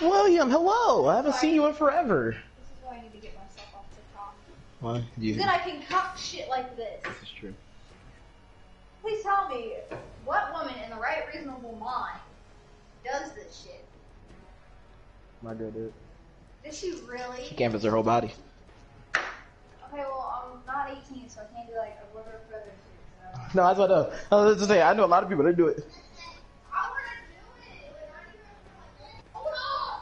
William, hello. I haven't seen you in forever. This is why I need to get myself off TikTok. Why? You. Then I can cock shit like this. This is true. Please tell me, what woman in the right reasonable mind does this shit? My girl did. Did she really? She canvassed her whole body. Okay, well, I'm not 18, so I can't do like a shit. So. No, that's what I know. I was just saying, I know a lot of people that do it. How would I do it? Like, how do you like, hold on!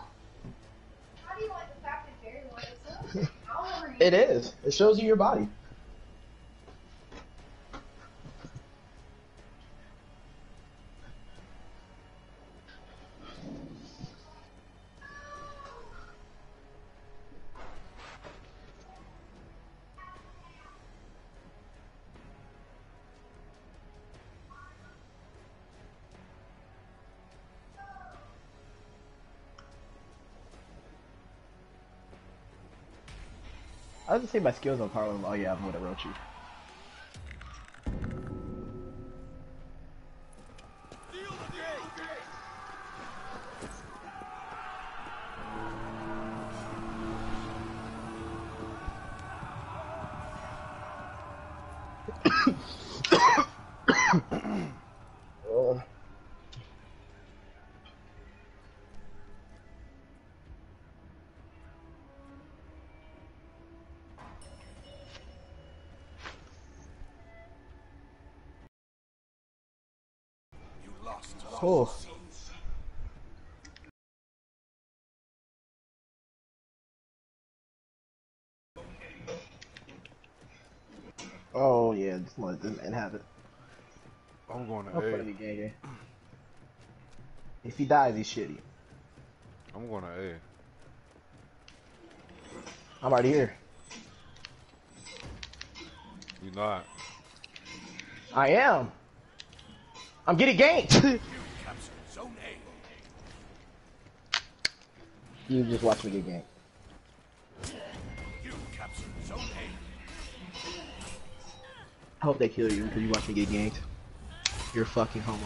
How do you like the fact that Jerry wants it? How old are you? It is. It shows you your body. I just say my skills on Harlem. Oh yeah, I'm gonna wrote Oh. Oh yeah, just let this man have it. I'm going to I'll A. him in gang gang. If he dies, he's shitty. I'm going to A. I'm already here. You're not. I am. I'm getting ganked. you just watch me get ganked. I hope they kill you because you watch me get ganked. You're a fucking homo.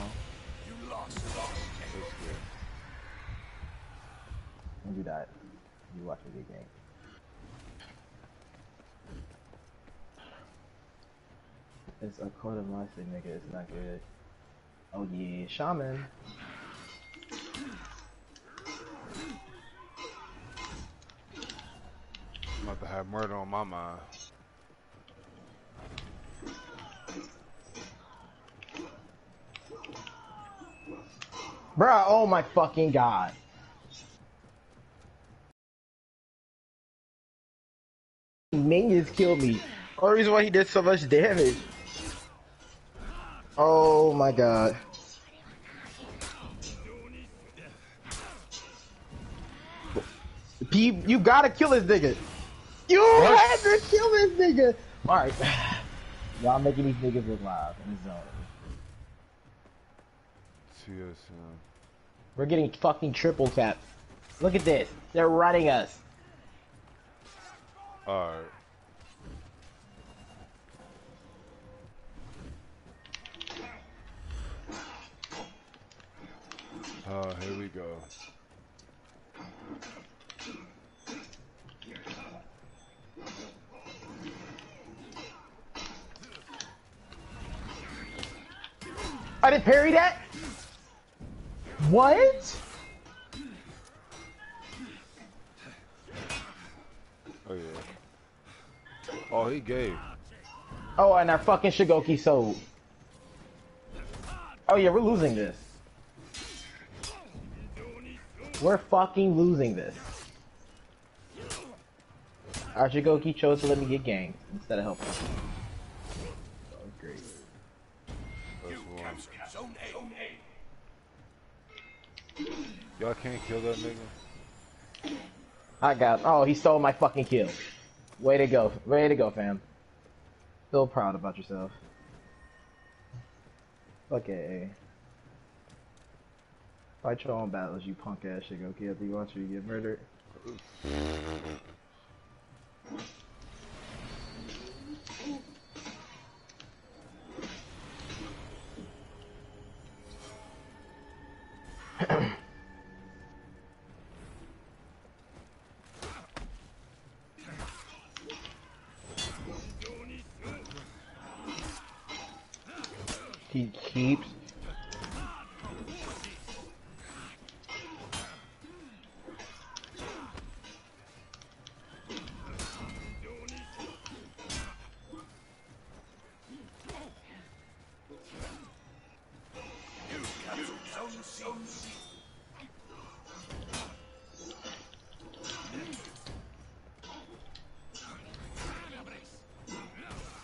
You That's good. And you died. You watch me get ganked. It's a quarter of my thing, nigga. It's not good. Oh yeah, shaman. About to have murder on my mind. Bruh, oh my fucking god. Minions killed me. Only reason why he did so much damage. Oh my god. P, you gotta kill this nigga. You What? had to kill this nigga. Alright. Y'all making these niggas look live in the zone. TSM. We're getting fucking triple capped. Look at this. They're running us. Alright. Uh, here we go. I didn't parry that? What? Oh yeah. Oh, he gave. Oh, and our fucking Shugoki sold. Oh yeah, we're losing this. We're fucking losing this. Our Shugoki chose to let me get ganked instead of helping. Y'all can't kill that nigga. I got. Oh, he stole my fucking kill. Way to go. Way to go, fam. Feel proud about yourself. Okay. Fight your own battles, you punk ass Shugoki. After you watch you get murdered.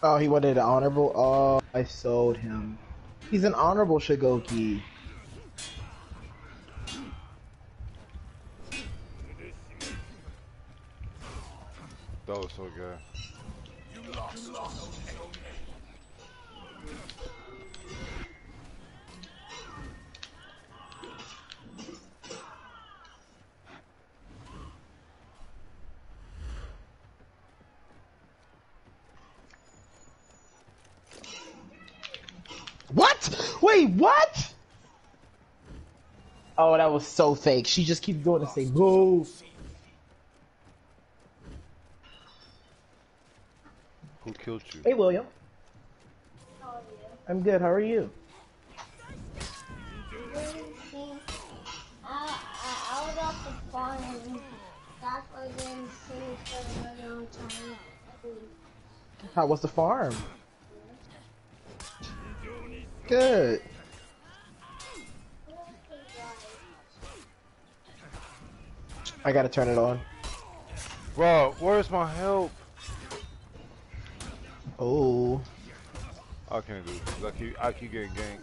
Oh, he wanted an honorable. Oh, I sold him. He's an honorable Shugoki. That was so good. Was so fake. She just keeps going to say move. Who killed you? Hey, William. Oh, yeah. I'm good. How are you? The. How was the farm? Good. I gotta turn it on. Bro, where's my help? Oh. I can't do this. I keep, I keep getting ganked.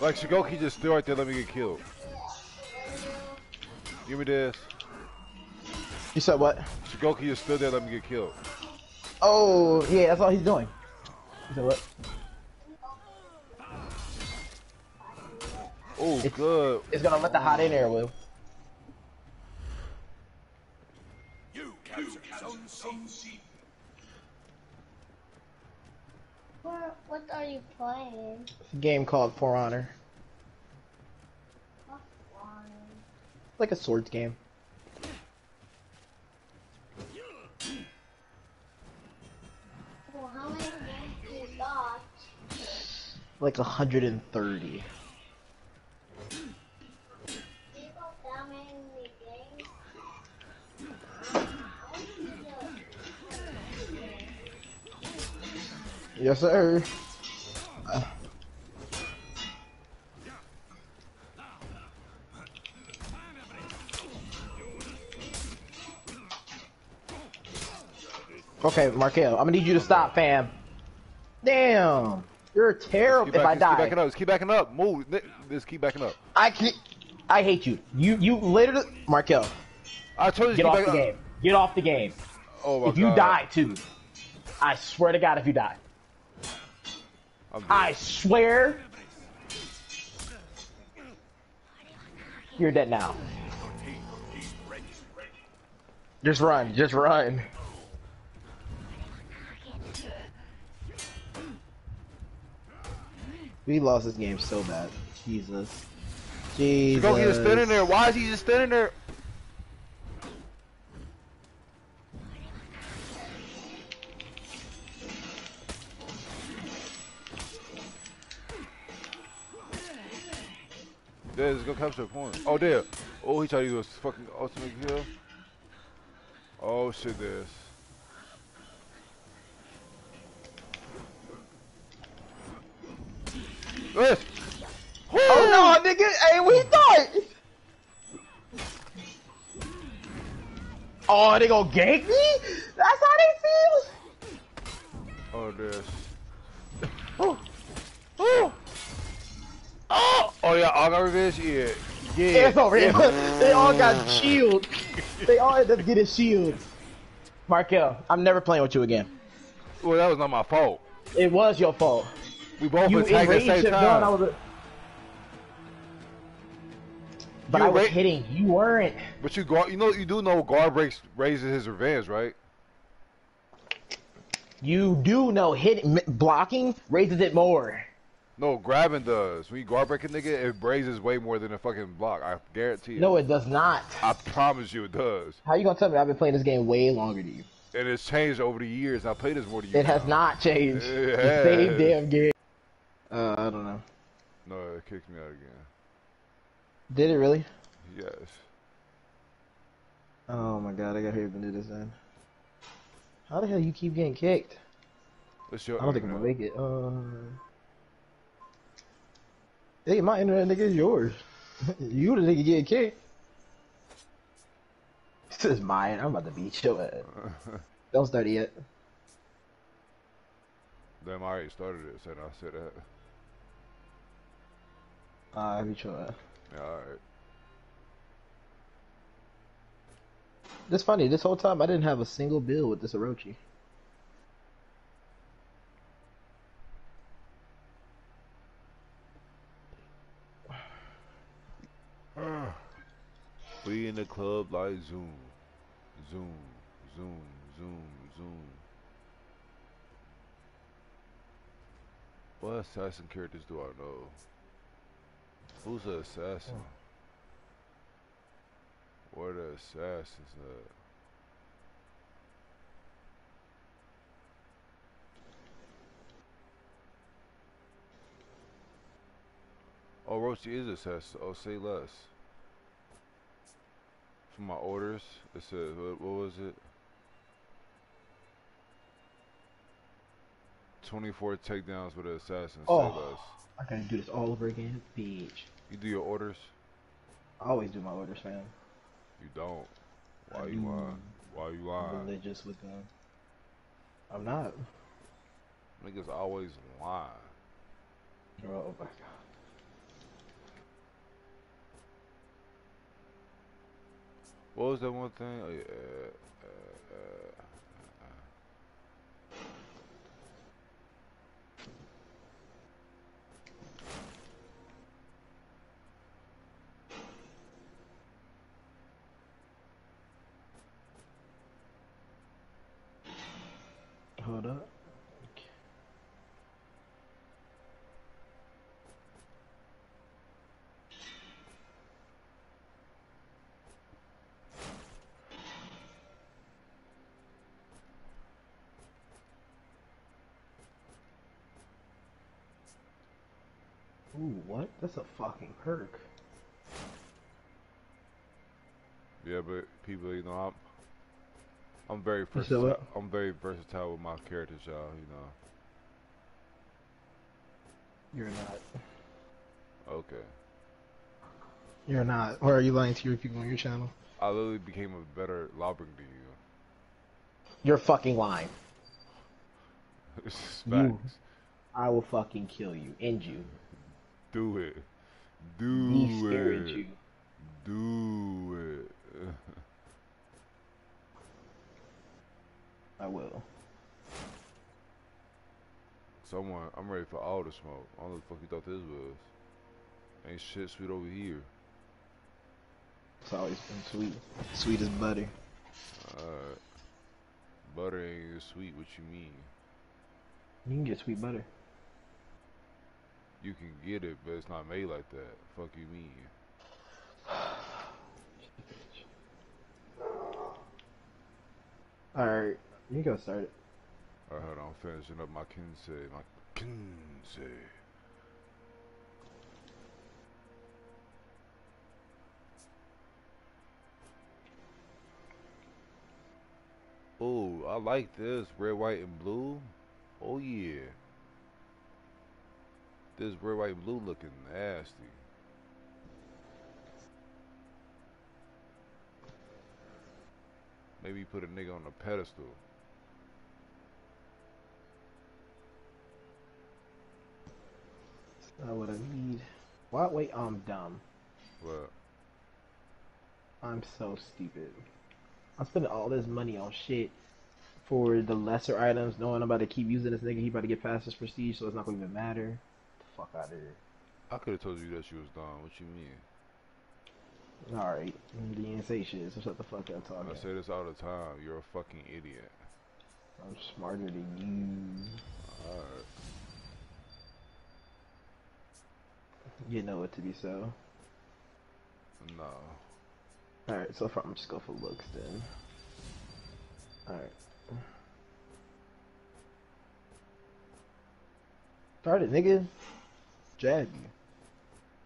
Like, Shugoki just stood right there, let me get killed. Give me this. You said what? Shugoki just stood there, let me get killed. Oh, yeah, that's all he's doing. You said what? Oh, It's- good. It's gonna let the hot in air, Will. What, what are you playing? It's a game called For Honor. What? Like a swords game. Well, how many games do you got? Like 130. Yes, sir. Okay, Markel, I'm gonna need you to stop, fam. Damn, you're terrible. If back- I just keep backing up. Just keep backing up. Move. Just keep backing up. I can I hate you. You, you literally, Markel, I told you get off the up. game. Get off the game. Oh my If you die too, I swear to God, if you die. I swear, you're dead now. Just run, just run. We lost this game so bad. Jesus. Jesus. Go, Shugoki just standing there. Why is he just standing there? There, let's go capture a point. Oh, there. Oh, he tried to a fucking ultimate kill. Oh, shit, this. This. Oh no, nigga! Hey, we thought. Oh, they gonna gank me? That's how they feel. Oh, this. Oh, oh, Oh, oh yeah, I got revenge. Yeah, yeah. it's over here. they all got shields. They all ended up getting shield. Markel, I'm never playing with you again. Well, that was not my fault. It was your fault. We both You attacked at the same time. Dylan, I was a- But You I was hitting. You weren't. But you guard, you know, you do know guard breaks raises his revenge, right? You do know hitting, blocking raises it more. No, grabbing does. When you guard break a nigga, it raises way more than a fucking block. I guarantee you. No, it does not. I promise you, it does. How you gonna tell me I've been playing this game way longer than you? and it's changed over the years. I played this more than you. It has not changed. It It's the same damn game. Uh, I don't know. No, it kicked me out again. Did it really? Yes. Oh my god, I gotta hurry up and do this then. How the hell you keep getting kicked? Your I don't think I'm gonna make it. Uh, hey, my internet nigga is yours. you the nigga getting kicked. This is mine. I'm about to beat your ass. Don't start it yet. Damn, I already started it, so I said that. Uh, I beat your ass. Yeah, alright. That's funny. This whole time I didn't have a single bill with this Orochi. We in the club like Zoom. Zoom. Zoom. Zoom. Zoom. What assassin characters do I know? Who's the assassin? Oh. Where the assassins at? Oh, Rochi is assassin. Oh, say less. For my orders, it said, what, what was it? 24 takedowns with an assassin. Oh. Say less. I gotta do this all over again, bitch. You do your orders? I always do my orders, fam. You don't. Why I you do. lying? Why you I'm lying? religious with them. I'm not. Niggas always lying. Oh my god. What was that one thing? Oh, uh, uh, uh, Hold up. Ooh, what? That's a fucking perk. yeah, but people, you know, I'm, I'm very versatile. I'm very versatile with my characters, y'all. You know. You're not. Okay. You're not. Or are you lying to your people on your channel? I literally became a better lobbing than you. You're fucking lying. It's just You- I will fucking kill you. End you. Do it. Do it. you. Do it. I will. Someone, I'm ready for all the smoke. I don't know what the fuck you thought this was. Ain't shit sweet over here. It's always been sweet. Sweet as butter. Alright. Butter ain't as sweet, what you mean? You can get sweet butter. You can get it, but it's not made like that. Fuck you mean? Alright, you go start it. Alright, hold on, I'm finishing up my Kensei. My Kensei. Oh, I like this. Red, white, and blue. Oh, yeah. This red, white, and blue looking nasty. Maybe put a nigga on a pedestal. That's not what I need. What? Wait, I'm dumb. What? I'm so stupid. I'm spending all this money on shit for the lesser items, knowing I'm about to keep using this nigga. He about to get past his prestige, so it's not gonna even matter. Fuck out of here. I could have told you that she was dumb. What you mean? Alright, you didn't say shit, so shut the fuck up talking. I say this all the time. You're a fucking idiot. I'm smarter than you. Alright. You know it to be so. No. Alright, so far I'm just go for looks then. Alright. Start it, nigga. Jab you.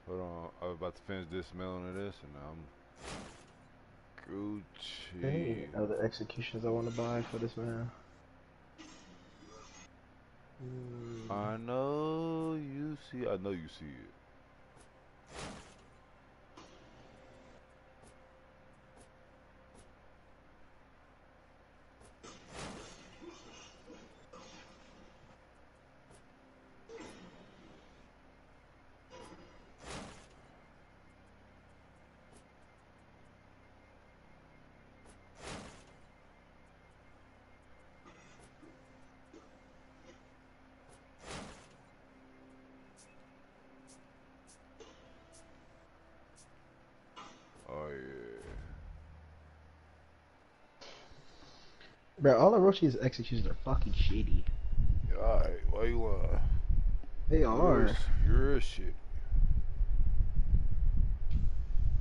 Hold on, I was about to finish this mailing of this, and I'm Gucci. Gucci. other executions I want to buy for this man? Mm, I know you see. I know you see it. Oh yeah. Bro, all Orochi's executions are fucking shitty. Alright, why you uh? They are You're, you're shit.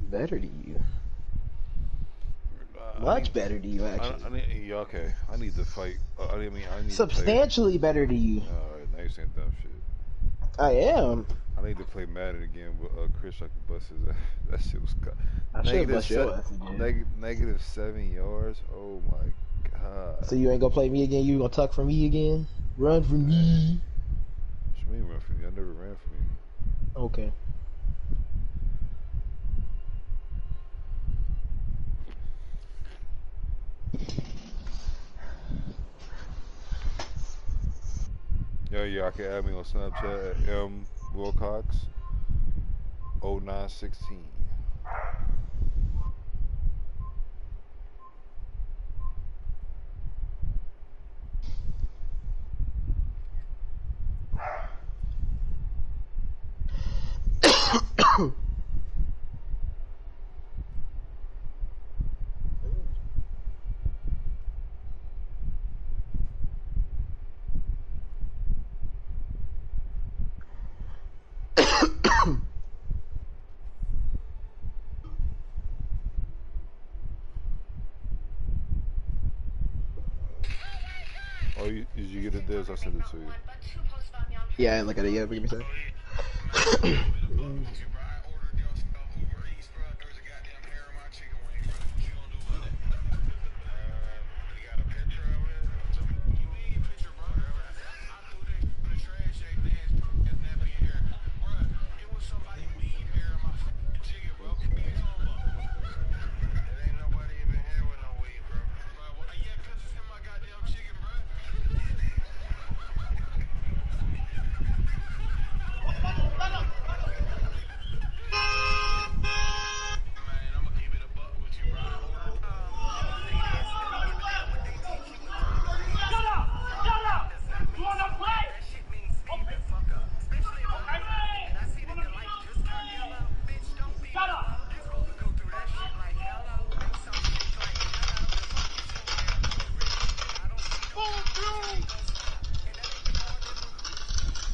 better to you. Uh, Much need- better to you, actually. I need, yeah, okay. I need to fight. Uh, I mean, I need Substantially better to you. Alright, now you're saying dumb shit. I am. I need to play Madden again with uh, Chris. I could bust his ass. That shit was cut. I should Negative bust your ass again. neg- negative seven yards. Oh my So you ain't gonna play me again? You gonna tuck for me again? Run for me? What you mean run from me? I never ran for you. Okay. Yo, y'all can add me on Snapchat at M Wilcox 0916. Oh, you, did you get it, Diz? I sent it to you. Yeah, I ain't look at it yet. but Give me a sec.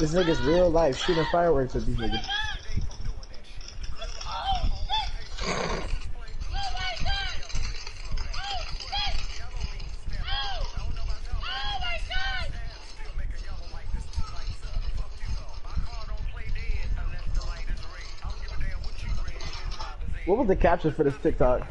This nigga's real life shooting fireworks at these niggas. What was the caption for this TikTok?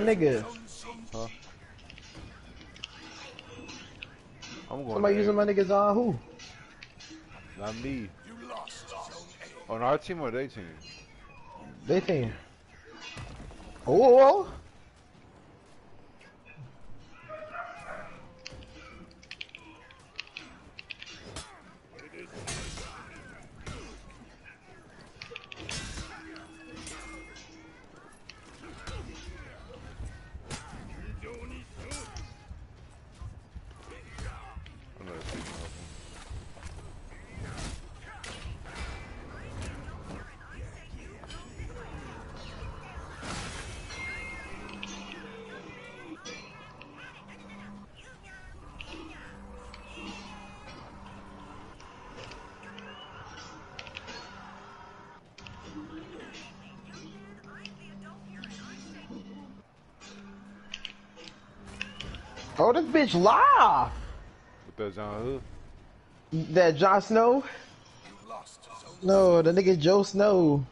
My nigga. Huh? I'm going. Somebody to using my niggas on who? Not me. On our team or their team? They think. Oh. oh, oh. Bitch live. With that John Hood. That Jon Snow? No, the nigga Joe Snow.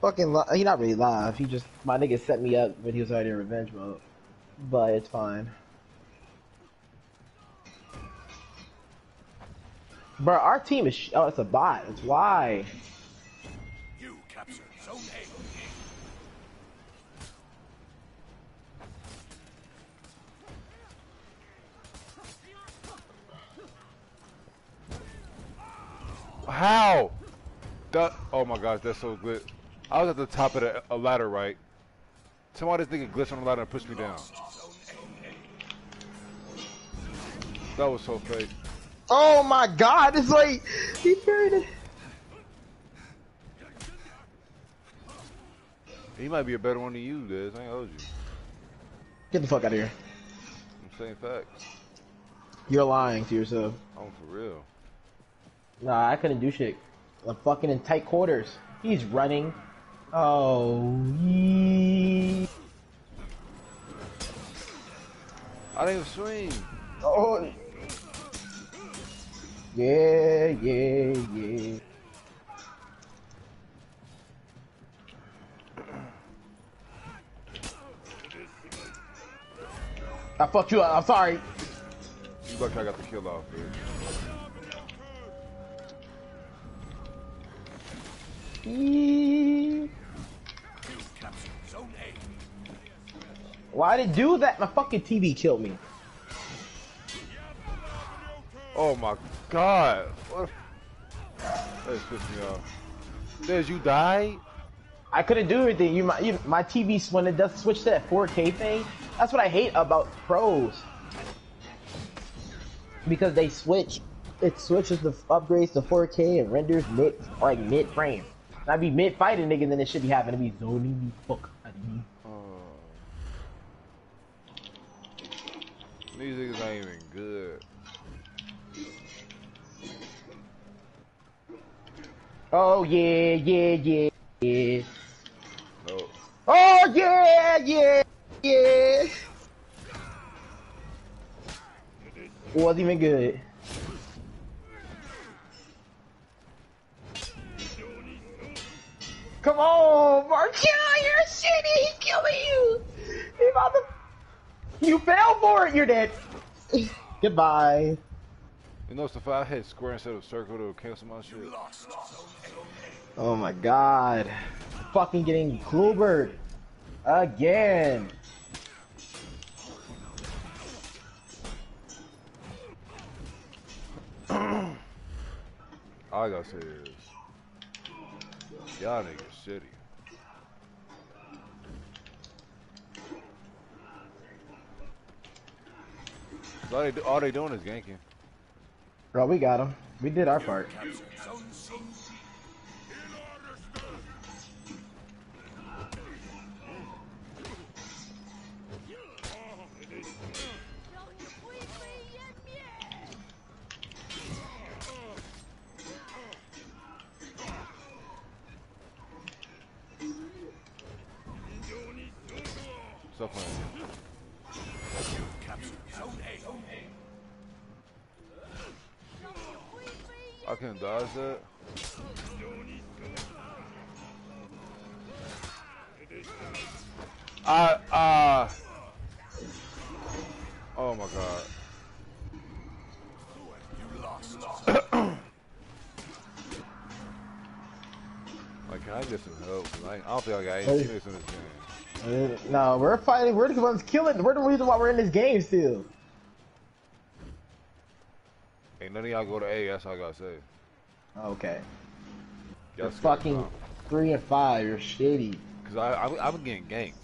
Fucking, li- he not really live. He just my nigga set me up when he was already in revenge mode. But it's fine. Bro, our team is sh- oh, it's a bot. It's why. Oh my gosh, that's so good. I was at the top of the a ladder, right? Somehow this nigga glitched on the ladder and pushed me down. That was so fake. Oh my god, it's like he buried it. He might be a better one than you, Diz. I ain't hold you. Get the fuck out of here. I'm saying facts. You're lying to yourself. I'm for real. Nah, I couldn't do shit. I'm fucking in tight quarters. He's running. Oh, yee. I didn't swing. oh. Yeah, yeah, yeah. I fucked you up. I'm sorry. You lucky I got the kill off, bitch. Why did it do that? My fucking TV killed me. Oh my god. What? That just pissed me off. Diz, you died? I couldn't do anything. You, my, you, my TV when it does switch to that 4K thing. That's what I hate about pros. Because they switch, it switches the upgrades to 4K and renders mid, like mid frame. And I'd be mid fighting nigga, and then it should be happening to be zoning me fuck out of me. Oh. These niggas ain't even good. Oh yeah, yeah, yeah, yeah. No. Oh yeah, yeah, yeah. Wasn't even good. Come on, Mark. Yeah, you're shitty. He killing you. He about to... You fell for it. You're dead. Goodbye. You know, if I hit square instead of circle to cancel my shit. Lost Zone Oh my god. Fucking getting Kluberg. Again. All I gotta say is, y'all niggas shitty. All they, do, all they doing is ganking. Bro, we got him. We did our part. I can. I, uh, oh my god. Like, can I get some help? I, I don't think I got any teammates in this game. Uh, no, we're fighting. We're the ones killing. We're the reason why we're in this game still. Ain't none of y'all go to A, that's all I gotta say. Okay. You're fucking of three and five. You're shitty. Cause I, I, I've been getting ganked.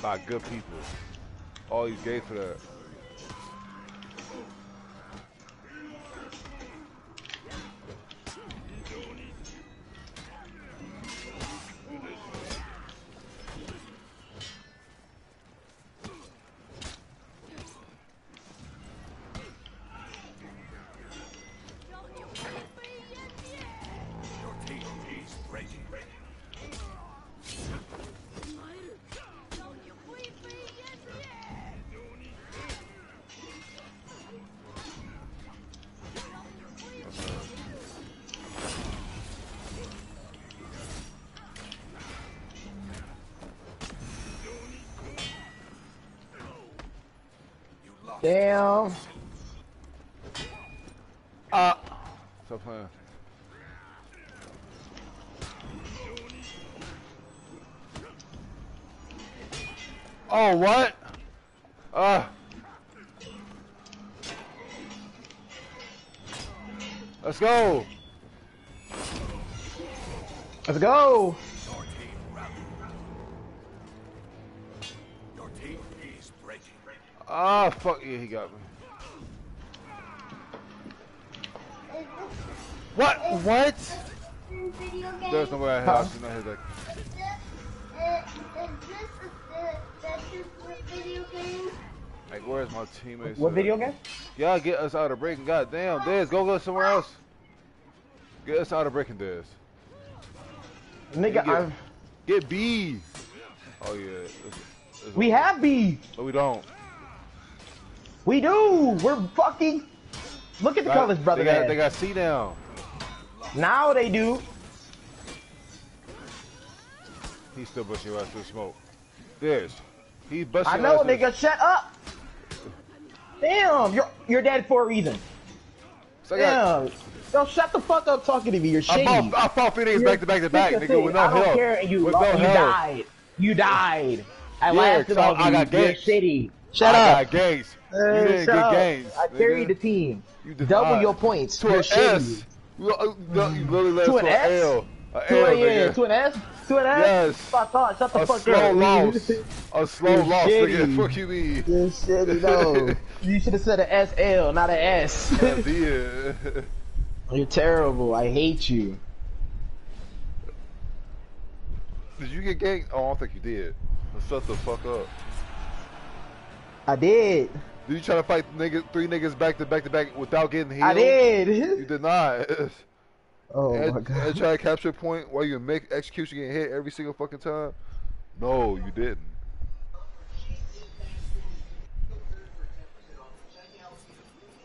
By good people. All these gates for that. Oh, what? Ah. Let's go. Let's go. Your team. Your team is breaking. Ah, fuck you, he got me. What? What? Video game. There's no way I have to Like, where's my teammates? What at? video game? Y'all get us out of breaking. God damn, Dez, go go somewhere else. Get us out of breaking, Dez. Nigga, get- I'm, Get B. Oh yeah. It's- it's we have B. But we don't. We do. We're fucking. Look at the colors, brother. They got, they got C down. Now they do. He still bust your ass through smoke. Dez. He busting I know, nigga. Shut up. Damn, you're you're dead for a reason. So I got- Damn. Yo, shut the fuck up talking to me. You're I fought, I fought three niggas You're back to back to back, nigga, with no I don't help. care. and You, with no you help. died. You died. I Yeah, lasted so on I you. got You're ganked. shitty. Shut I up. got games. Uh, you didn't get up. games. I carried the team. You did Double your points. To You're an shitty. S. You, uh, you literally led To us an to S? an L. A To L, a, yeah, to an S? To an S? Yes. I thought, shut the A fuck slow up. loss. A slow You're loss, nigga. shitty. Fuck you, me. You shitty, no. you should have said an SL, not an S. did. You're terrible. I hate you. Did you get ganked? Oh, I don't think you did. Shut the fuck up. I did. Did you try to fight niggas, three niggas back to back to back without getting healed? I did. You did. did not. Oh and, my and god. try to capture a point while you make execution getting hit every single fucking time? No, you didn't.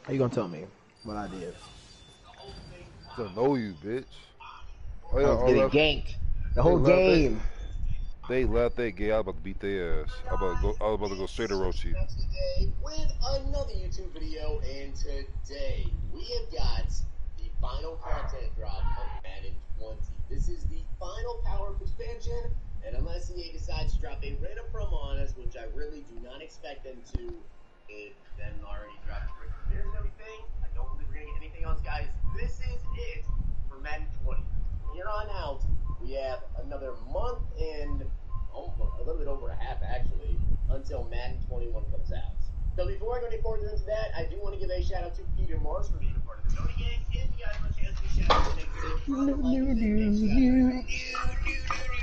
How you gonna tell me what I did? To know you, bitch. Oh, I yeah, oh, was all getting ganked. The whole love it. game. They left that gay. I was about to beat their ass. I about to go. I was about to go straight to Rochi. today with another YouTube video, and today we have got the final content drop of Madden 20. This is the final power-up expansion, and unless EA decides to drop a random promo on us, which I really do not expect them to, it then already dropped the there's and everything. I don't believe we're gonna get anything else, guys. This is it for Madden 20. From here on out, we have another month and oh, almost, a little bit over a half actually until Madden 21 comes out. So before I go any further into that, I do want to give a shout out to Peter Morris for being a part of the Noni Gang. If you guys want a chance to shout out to next Guys,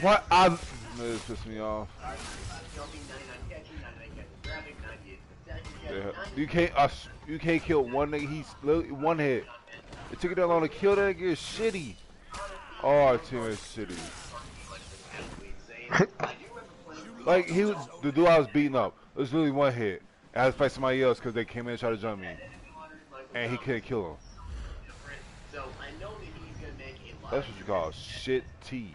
What? I'm. This pissed me off. Yeah. You can't. Uh, you can't kill one nigga. He's one hit. It took it that long to kill that nigga. Shitty. Oh, team is shitty. like he was the dude I was beating up. It was really one hit. And I had to fight somebody else because they came in and tried to jump me, and he couldn't kill him. That's what you call shit tea.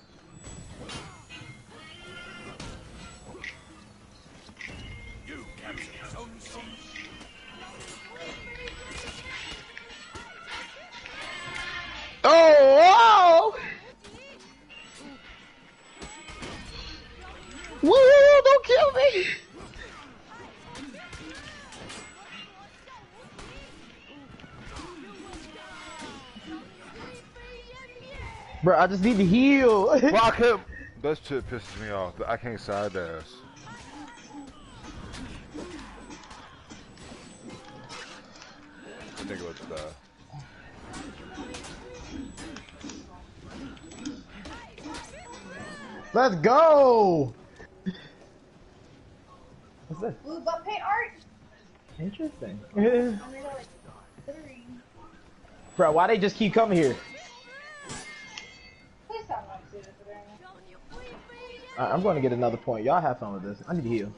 Bro, I just need to heal. Rock him. That shit pisses me off. I can't side dash. I think it to die. Let's go! What's this? Blue butt paint art. Interesting. Bro, why they just keep coming here? Right, I'm going to get another point. Y'all have fun with this. I need to heal.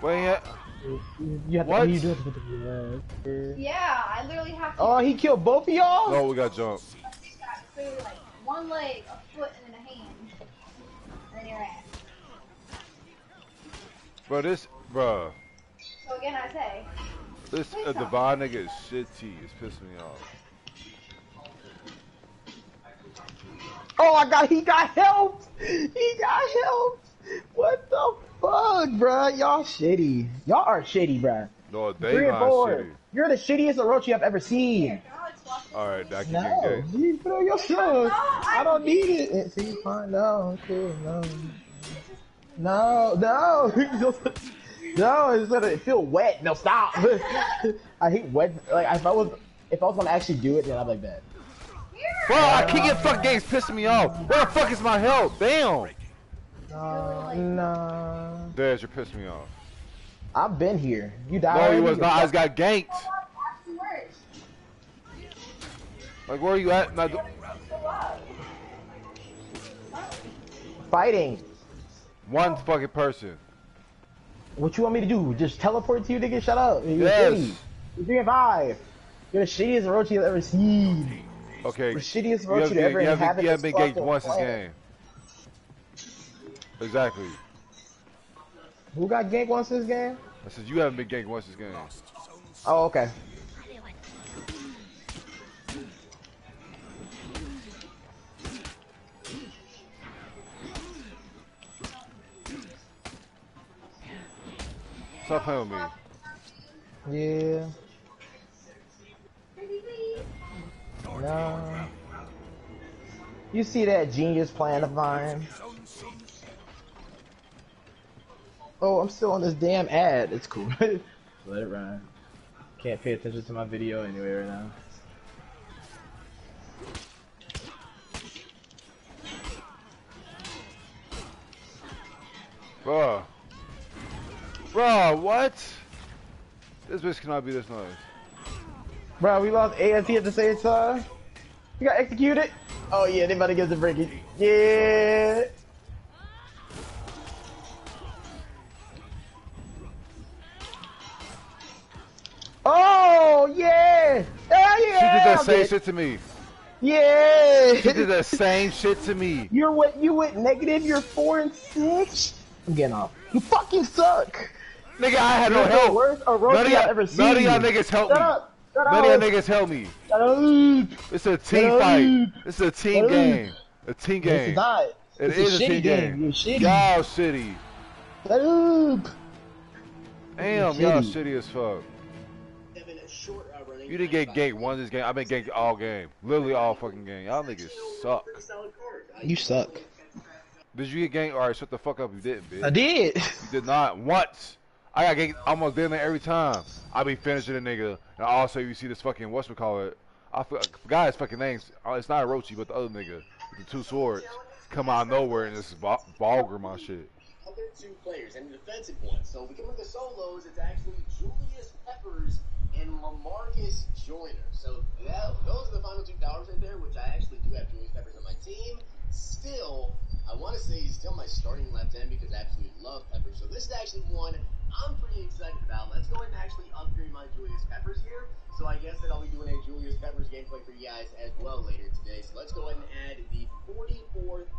Where you at? You have what? To, you yeah, I literally have to. Oh, he killed both of y'all? No, we got jumped. One leg, a foot, Bro, this, bro, So again, I say, this Please uh, stop. divine nigga is shitty. It's pissing me off. Oh, I got, he got helped. He got helped. What the fuck, bro? Y'all shitty. Y'all are shitty, bro. No, they Three and not four. shitty. You're the shittiest Orochi I've ever seen. Alex, watch this. All right, I can No, get gay. you put on your shoes. I I don't need it. See, fine, no, cool, no, no, no, no. It's gonna feel wet. No, stop. I hate wet. Like if I was, if I was gonna actually do it, then I'd be like that. Bro, I can't get fucking games pissing me off. Where the fuck is my health? Damn. No, no. Dez, you're pissing me off. I've been here. You died. No, he already? was not. I just got ganked. Like, where are you at? Not, So fighting. One fucking person. What you want me to do? Just teleport to you, nigga? Shut up. You're Yes. three and five. You're the shittiest Orochi I've ever seen. Okay. The shittiest You Orochi haven't, to you ever inhabit you haven't been ganked once this game. Exactly. Who got ganked once this game? I said you haven't been ganked once this game. Oh, okay. Stop playing with me. Yeah. No. You see that genius plan of mine? Oh, I'm still on this damn ad. It's cool. Let it run. Can't pay attention to my video anyway right now. Bruh. Bruh, what? This bitch cannot be this nice. Bro, we lost AFT at the same time. You got executed. Oh yeah, they about to get the break it. Yeah. Oh yeah. Oh yeah. She did that same shit to me. Yeah. She did the same shit to me. You're what? You went negative. You're four and six. I'm getting off. You fucking suck. Nigga, I had no You're the help. worst None of y'all, ever seen. none of y'all niggas help Shut me. up. Shut None of y'all niggas help me. Shut. It's a team Shut fight. up. It's a team Shut up. game. A team game. is not. It It's is a a team game. game. You're shitty. Y'all shitty. Shut up. Damn, y'all shitty as fuck. Kevin, a short running. You didn't get ganked one this game. I've been ganked all game. Literally all fucking game. Y'all niggas suck. Pretty solid card. You suck. Did you get ganked? Alright, shut the fuck up. You didn't, bitch. I did. You did not. Once. I got almost damn near every time. I be finishing a nigga. And also, you see this fucking, what's we call it? I for- forgot his fucking names. Uh, It's not Orochi, but the other nigga. The two swords. Come out nowhere and just vulgar my shit. other two players and a defensive one. So we come the solos. It's actually Julius Peppers and Lamarcus Joyner. So that, those are the final two towers right there, which I actually do have Julius Peppers on my team. Still, I want to say he's still my starting left end because I absolutely love Peppers. So this is actually one I'm pretty excited about. Let's go ahead and actually upgrade my Julius Peppers here. So I guess that I'll be doing a Julius Peppers gameplay for you guys as well later today. So let's go ahead and add the 44,000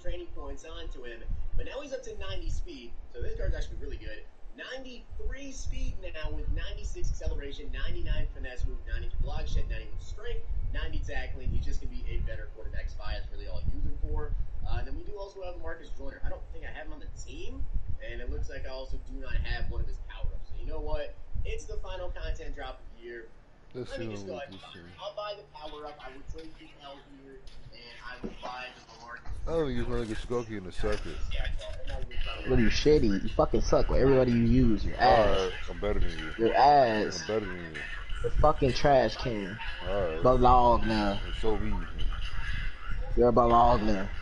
training points onto him. But now he's up to 90 speed, so this card's actually really good. 93 speed now with 96 acceleration, 99 finesse move, 90 block shed, 90 strength, 90 tackling. He's just gonna be a better quarterback spy. That's really all I use him for. Uh, and then we do also have Marcus Joyner. I don't think I have him on the team, and it looks like I also do not have one of his power ups. So you know what? It's the final content drop of the year. Let's Let see me just go what we can buy- I'll buy the power up. I would trade you L here, and I would buy the Marcus. Oh, I don't use my nigga Skokie in the second. What are you shitty? You fucking suck with everybody you use. Your ass. Alright, I'm better than you. Your ass. I'm better than you. You're fucking trash can. Alright. Bologna. So weak. You're a Bologna. He's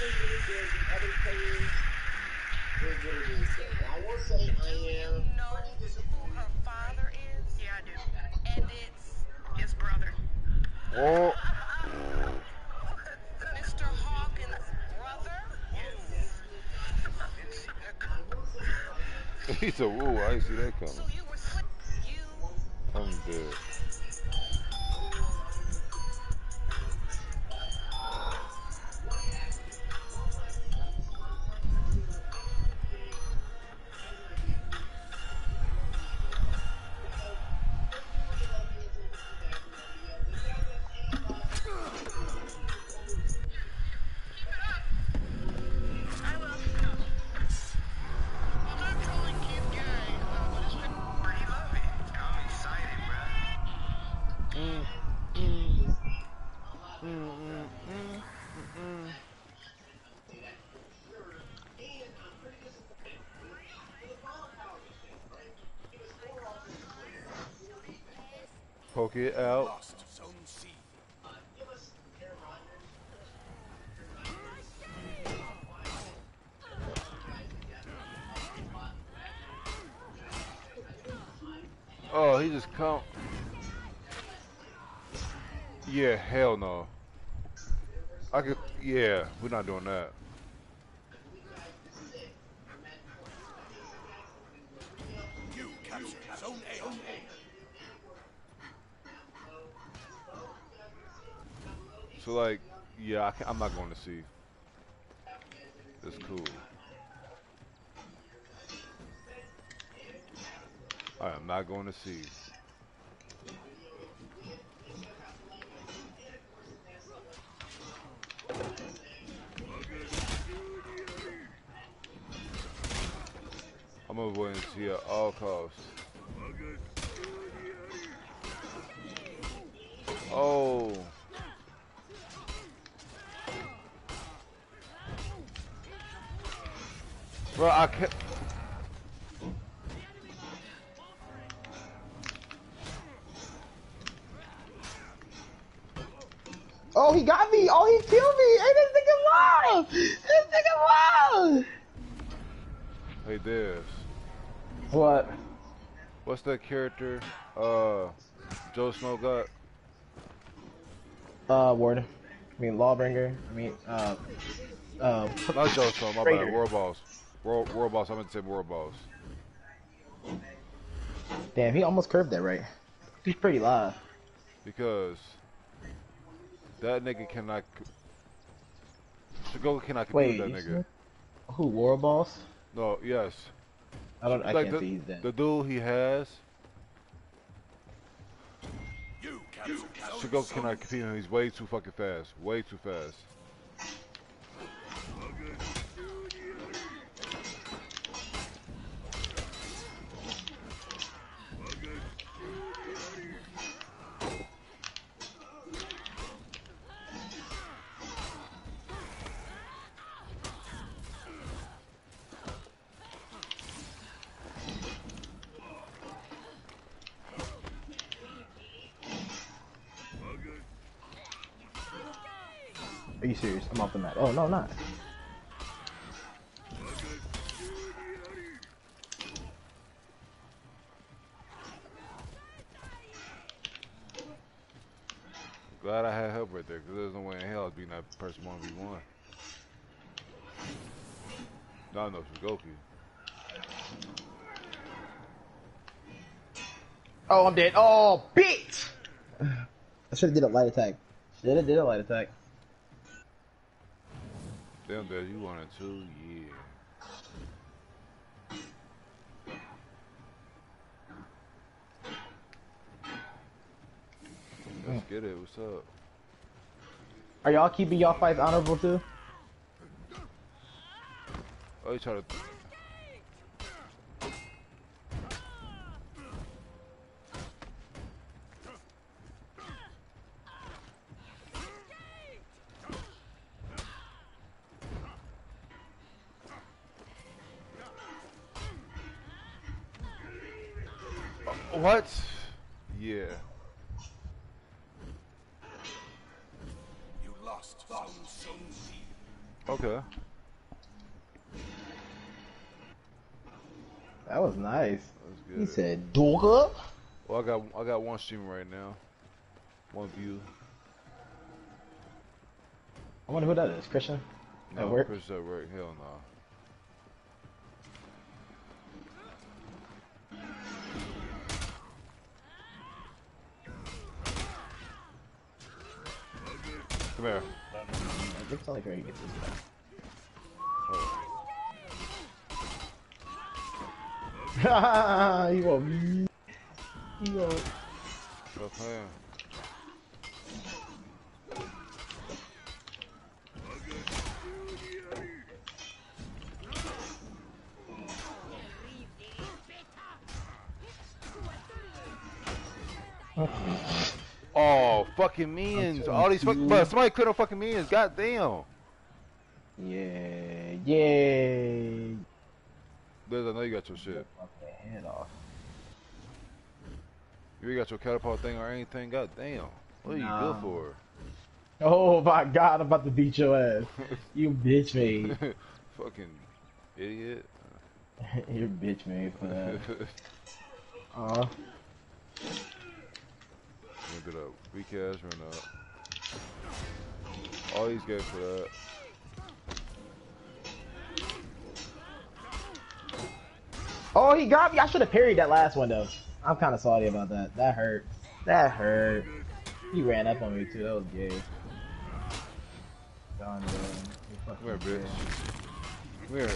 What is his man? Not gonna show his man. I guess. Looks like he's probably gonna have a 94 rank that this one's gonna have. So, 99 Lamarcus Joyner, still really good. The other players were really, really good. And I will say I am know pretty who her father is? Yeah, I do. And it's his brother. Oh, Mr. Hawkins' brother? he said, "Whoa, I see that So coming." you were you I'm dead. It out. Oh, he just come. Yeah, hell no. I could. Yeah, we're not doing that. So like, yeah, I I'm not going to see. It's cool. I am not going to see. I'm gonna see at all costs. Oh. Bro, I can't. Oh, he got me. Oh, he killed me. Hey, this nigga live. This nigga live. Hey, Devs. What? What's that character? Uh, Joe Snow got? Uh, Warden. I mean, Lawbringer. I mean, uh, uh, Not Joe Snow, my Traitor. bad. Boss. World, World boss. I'm gonna say World Boss. Damn, he almost curved that right. He's pretty live. Because that nigga cannot. Shugoki cannot compete Wait, with that sure? nigga. Who? War Boss? No, yes. I don't. I like can't the, see he's dead. the dude he has, You captured Shugoki cannot compete him. He's way too fucking fast. Way too fast. I'm off the map. Oh no, not. Glad I had help right there, because there's no way in hell I'd be that person 1v1. No, no, Shugoki. Oh, I'm dead. Oh, bitch! I should have did a light attack. Should have did a light attack. Damn, Dad, you wanted to? Yeah. Let's get it. What's up? Are y'all keeping y'all fights honorable too? Oh, you try to. One stream right now. One view. I wonder who that is. Christian. No, At work? Chris at work. Hell no. Come here. It looks like he gets this back. he won't. He won't. Stop playing. Oh, fucking minions. All these fucking, but somebody clear no fucking minions. God damn. Yeah, yeah. Liz, I know you got your shit. Fuck their head off. You got your catapult thing or anything? God damn. What are you Nah. good for? Oh my god, I'm about to beat your ass. You bitch made. fucking idiot. You're bitch made for that. Aw. Run it up. Weak ass run up. All these guys for that. Oh, he got me. I should have parried that last one though. I'm kind of salty about that. That hurt. That hurt. He ran up on me too. That was gay. Gone, bro. You Come here, bitch. Come here.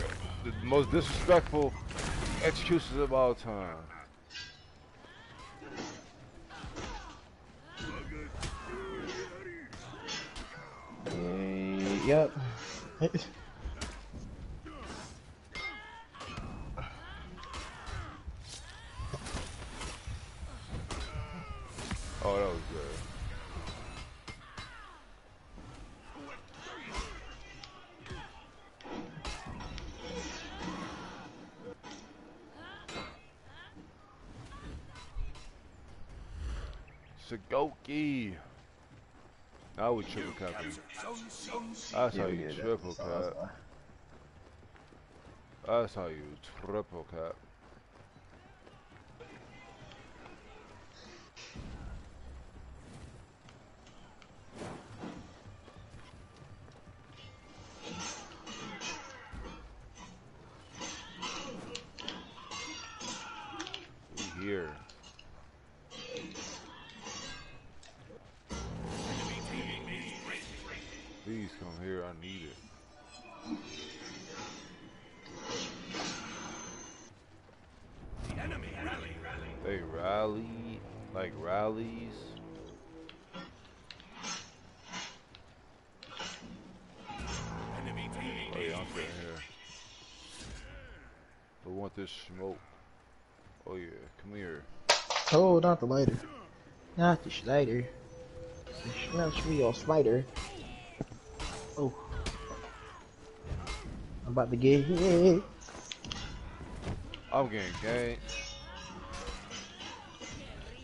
The most disrespectful executions of all time. Yep. Oh, that was good. Shugoki. I would triple cap him. C. That's how you triple cap. That's how you triple cap. Here, I need it. The enemy rally. They rally, like rallies. Enemy Oh yeah, I'm sitting here. We want this smoke. Oh yeah, come here. Oh, not the lighter. Not the Schneider. Smash me on spider. Oh. I'm about to get hit. I'm getting ganked.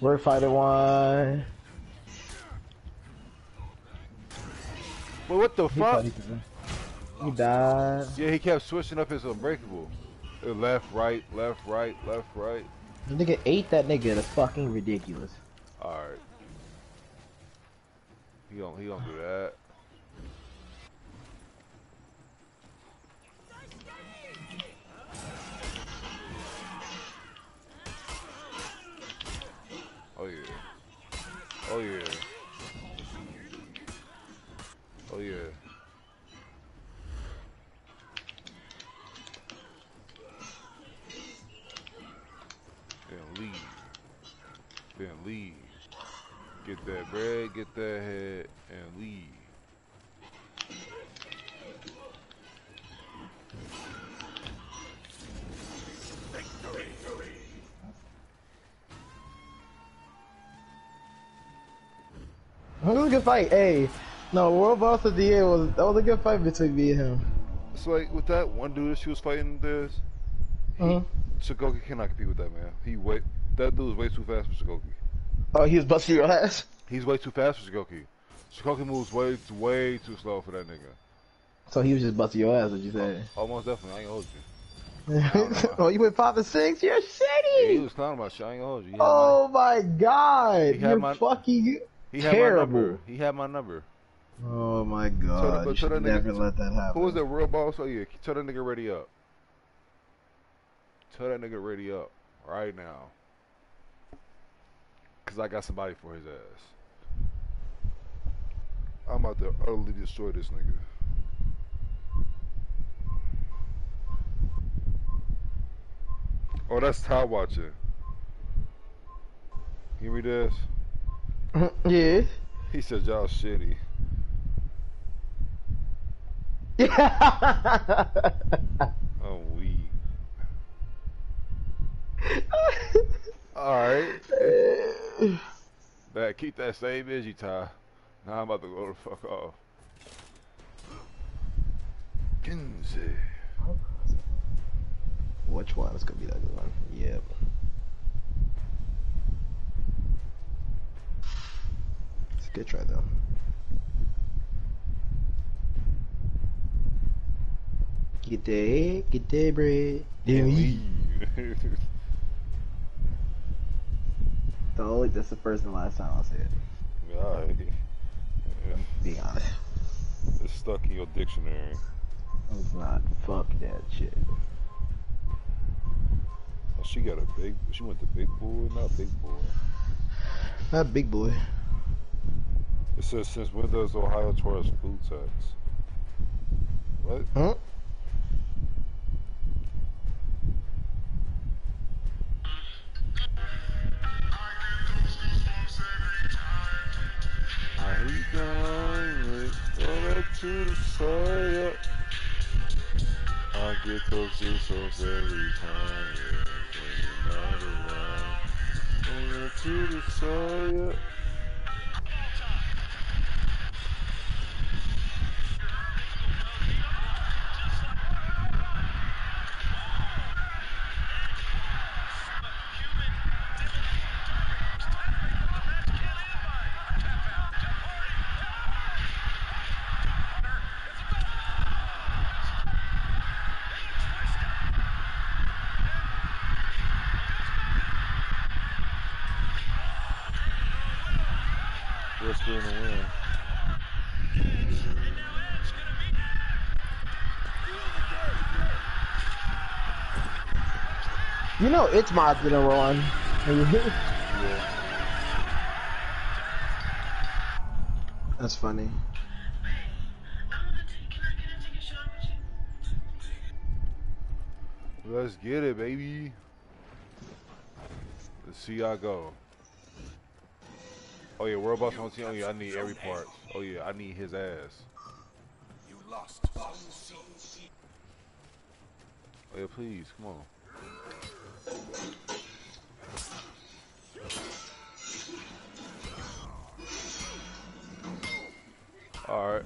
Word fighter one. Wait, what the He fuck? He died. Yeah, he kept switching up his unbreakable. Uh, Left, right, left, right, left, right. The nigga ate that nigga. That's fucking ridiculous. Alright. He don't he don't do that. Oh yeah. Oh yeah. Oh yeah. Then leave. Then leave. Get that bread, get that head, and leave. That was a good fight. Hey, no, World Boss of the Year was that was a good fight between me and him. So like with that one dude that she was fighting this, he, Uh-huh. Shugoki cannot compete with that man. He way that dude is way too fast for Shugoki. Oh, he was busting your ass. He's way too fast for Shugoki. Shugoki moves way way too slow for that nigga. So he was just busting your ass, what you say? Almost definitely. I ain't hold you. oh, you went five and six? You're Yeah, he was clowning about shit. I ain't hold you. Oh my god! He You're my- fucking my, he had my terrible. number. He had my number. Oh my Tell god! the- you tell should nigga- never let that happen. Who was that real boss? Oh yeah, tell that nigga ready up. Tell that nigga ready up right now. Cause I got somebody for his ass. I'm about to utterly destroy this nigga. Oh, that's Ty watching. Give me this? Mm-hmm. yeah. He said y'all shitty. I'm weak. Alright. Back, keep that same energy, Ty. Now I'm about to go the fuck off. Kensei. Which one is gonna be that good one? Yep. It's a good try though. Get day, get day, bread. Yeah, Yeah, leave. The only that's the first and last time I said. it. Alright. Yeah, Being honest, it's stuck in your dictionary. Oh, it's not. Fuck that shit. Oh, she got a big. She went to big boy, not big boy. Not big boy. It says since when does Ohio charge food tax? What? Huh? I hate going go back to the side. I get those goosebumps every time yeah, when you're not around. To the side. What's going to win? You know it's my gonna run. That's funny. Let's get it, baby. Let's see y'all go. Oh yeah, World Boss on team. Oh yeah, I need every part. Oh yeah, I need his ass. You lost Oh yeah, please, come on. Alright.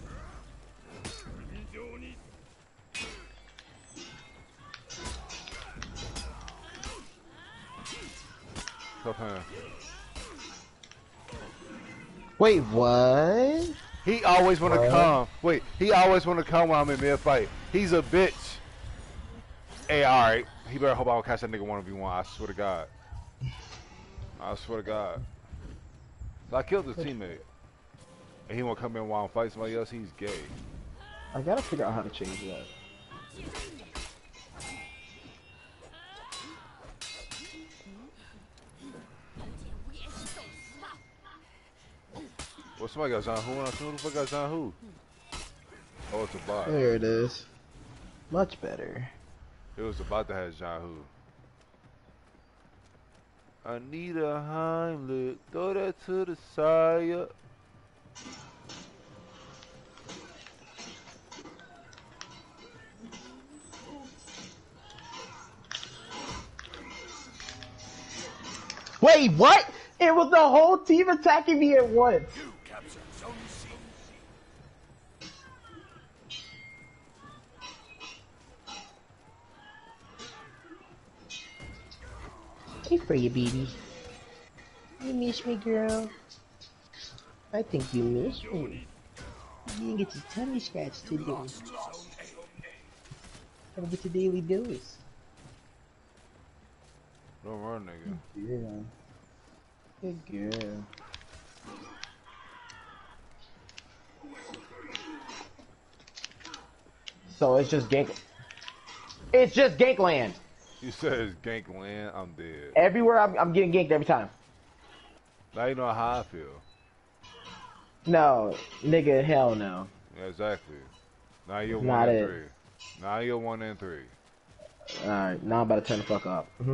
Wait, what? He always want to come. Wait, he always want to come when I'm in mid fight. He's a bitch. Hey, all right. He better hope I don't catch that nigga one v one. I swear to God. I swear to God. So I killed his teammate. And he want to come in while I'm fighting somebody else. He's gay. I gotta figure out how to change that. Well, somebody got John Who? Who the fuck got John Who? Oh, it's a bot. There it is. Much better. It was about to have Who. I need a Heimlich. Throw that to the side. Wait, what? It was the whole team attacking me at once. Hey for you, baby. You miss me, girl. I think you miss me. You didn't get your tummy scratched today. Zone Gotta get your daily dose. Don't run, nigga. Yeah. Good girl. So it's just gank. It's just gankland. You said gank land, I'm dead. Everywhere I'm, I'm getting ganked every time. Now you know how I feel. No, nigga, hell no. Exactly. Now you're one and it. three. Now you're one and three. Alright, now I'm about to turn the fuck up.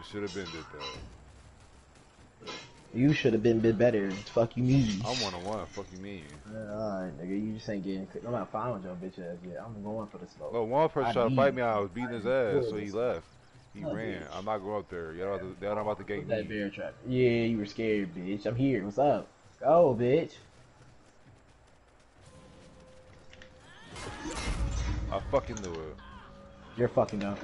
It should have been did though. You should have been a bit better. Fuck you, me. I'm one on one. Fuck you mean? Alright, nigga, you just ain't getting. I'm not fine with your bitch ass yet. I'm going for the smoke. Look, one person I tried to fight me. I was beating his ass, so he left. He Oh, ran. yes. I'm not going up there. Y'all, y'all about to gank That bear trap. Yeah, you were scared, bitch. I'm here. What's up? Go, bitch. I fucking knew it. You're fucking up.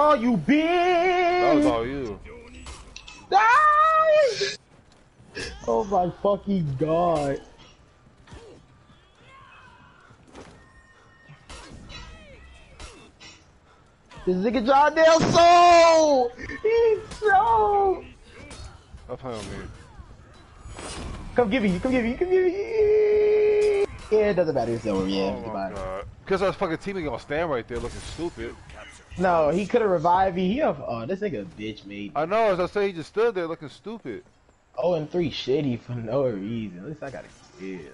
Oh, you That was all you. Ah! Oh my fucking god. This nigga John Dale so he's so with me. Come give me, come give me, come give me. Yeah, it doesn't matter. It's over. Yeah, oh my god. Because I was fucking teaming gonna stand right there looking stupid. No, he could have revived me. He have, oh, this nigga bitch made. I know, as I say, he just stood there looking stupid. Oh and three shitty for no reason. At least I got a kill.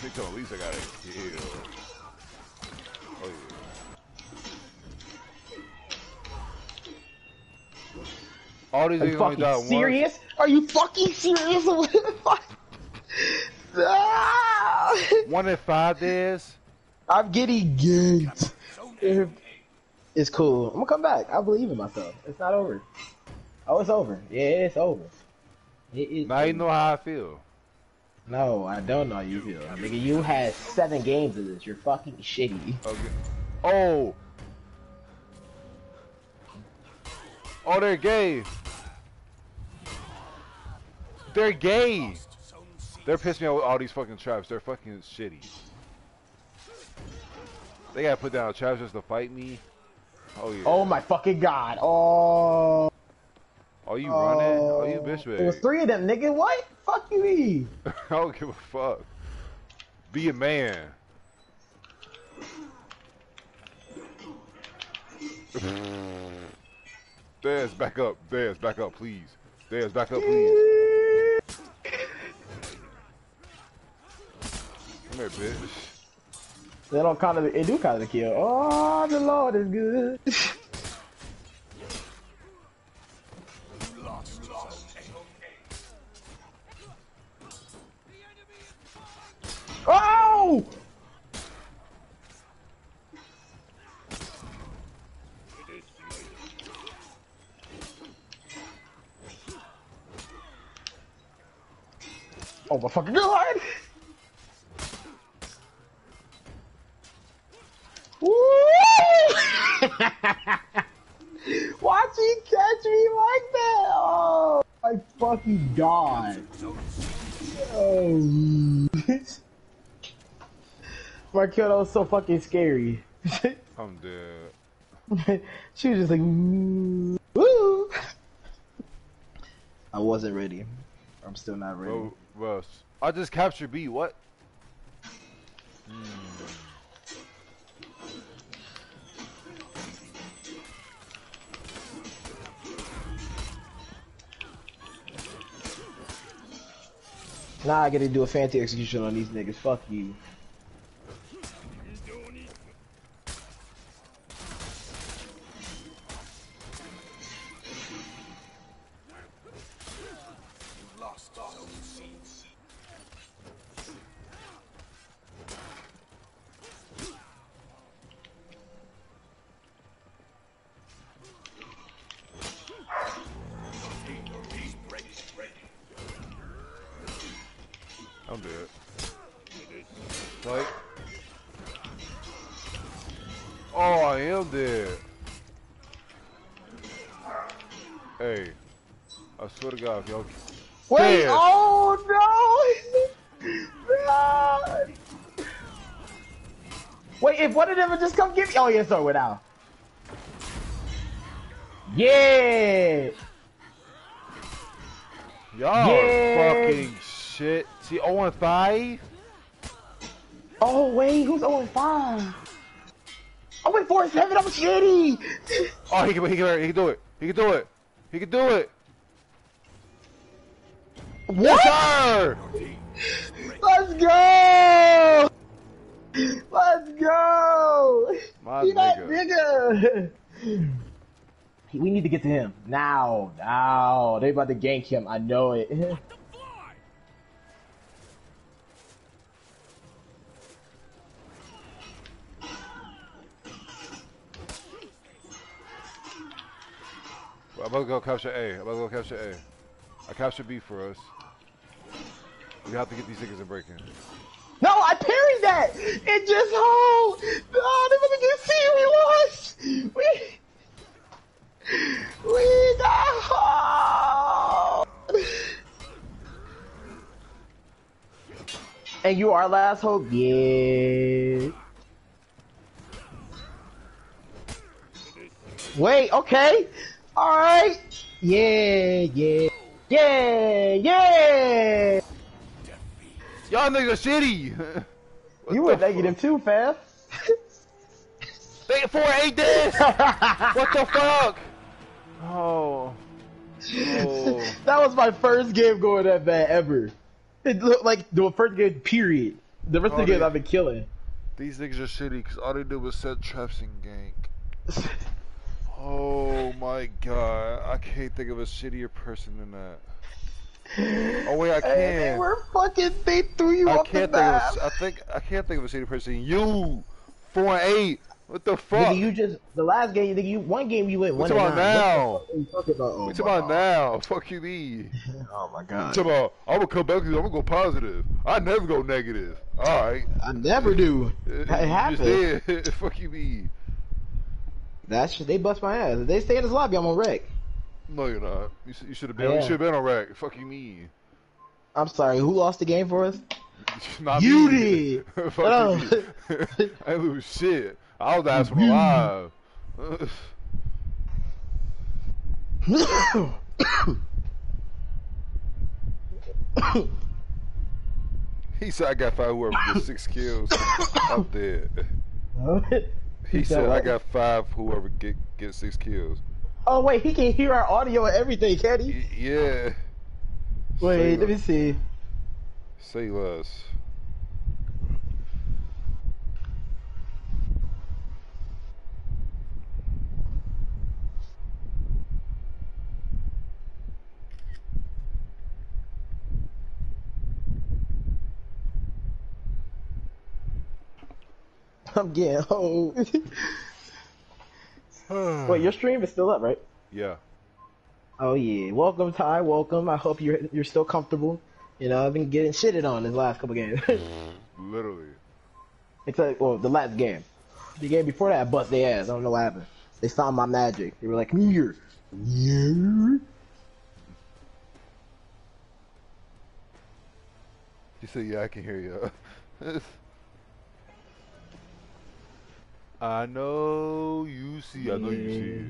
Think at least I got a kill. Oh yeah. All these Are you niggas only died fucking once. serious? Are you fucking serious? What the fuck? One in five days. I'm getting ganked. It's cool. I'm gonna come back. I believe in myself. It's not over. Oh, it's over. Yeah, it's over. It is. Now you know how I feel. No, I don't know how you feel. Nigga, you had seven games of this. You're fucking shitty. Okay. Oh. Oh, they're gay. They're gay. They're pissing me off with all these fucking traps. They're fucking shitty. They gotta put down traps just to fight me. Oh yeah. Oh my fucking god. Oh. Oh, you running? Oh, you bitch It was three of them, nigga. What? Fuck you, mean? I don't give a fuck. Be a man. Daz, back up. Daz, back up, please. Daz, back up, please. Come here, bitch. They don't count it. They do count the kill. Oh, the Lord is good. A. oh! Oh my fucking god! Watch he catch me like that! Oh my fucking god! Oh, my kill that was so fucking scary. I'm dead. she was just like, "Woo." I wasn't ready. I'm still not ready. Bro, Russ. I just captured B. What? Hmm. Now I gotta do a fancy execution on these niggas. Fuck you. God, y'all. Wait, Damn. oh no! no! Wait, if one of them would just come get me. Oh, yeah, so now. Yeah! Y'all Yeah. fucking shit. See, 0 and 5? Oh, wait, who's 0 5? I went 4 7, I'm shitty! Oh, he can, he can, he can do it. He can do it. He can do it. Go! Let's go! My He nigga. nigga! We need to get to him. Now, now. They about to gank him, I know it. I'm about to go capture A. I'm about to go capture A. I capture B for us. We have to get these niggas in. No, I parried that! It just hold! Oh, they to get C, we lost! We... We got! And you are last hope? Yeah. Wait, okay. Alright. Yeah, yeah. Yeah, yeah! Y'all niggas are shitty! What You the went fuck? negative too, fam. They 4 8 this! what the fuck? Oh. Oh. that was my first game going that bad ever. It looked like the first game, period. The rest of Oh, the games yeah. I've been killing. These niggas are shitty because all they did was set traps and gank. Oh my god. I can't think of a shittier person than that. Oh wait, I can. Hey, they can. were fucking, they threw you I off the can't think map. of. a- I think I can't think of a single person. You, four and eight. What the fuck? Nigga, you just, the last game, nigga, you, one game you went We one talking about nine. now. What the you talking about? Oh, We talking about now. Fuck you, me. Oh my god. Talking about. I'm gonna come back. I'm gonna go positive. I never go negative. All right. I never do. It you just happens. Fuck you, me. That's they bust my ass. If they stay in this lobby, I'm on wreck. No, you're not. You, should- you should have been. You should have been on rack. Fuck you, me. I'm sorry. Who lost the game for us? Not You me. did. Fuck Oh. you. I lose shit. I was asking alive. he said I got five whoever gets six kills. I'm dead. He said I got five whoever get get six kills. Oh wait, he can hear our audio and everything, can he? Yeah. Wait, let me see. Say less. I'm getting old. Wait, your stream is still up, right? Yeah. Oh yeah. Welcome, Ty. Welcome. I hope you're you're still comfortable. You know, I've been getting shitted on this last couple games. Literally. Except, well, the last game. The game before that, I bust their ass. I don't know what happened. They saw my magic. They were like, "Come here." Yeah. He said, "Yeah, I can hear you." I know you see. I know you see it.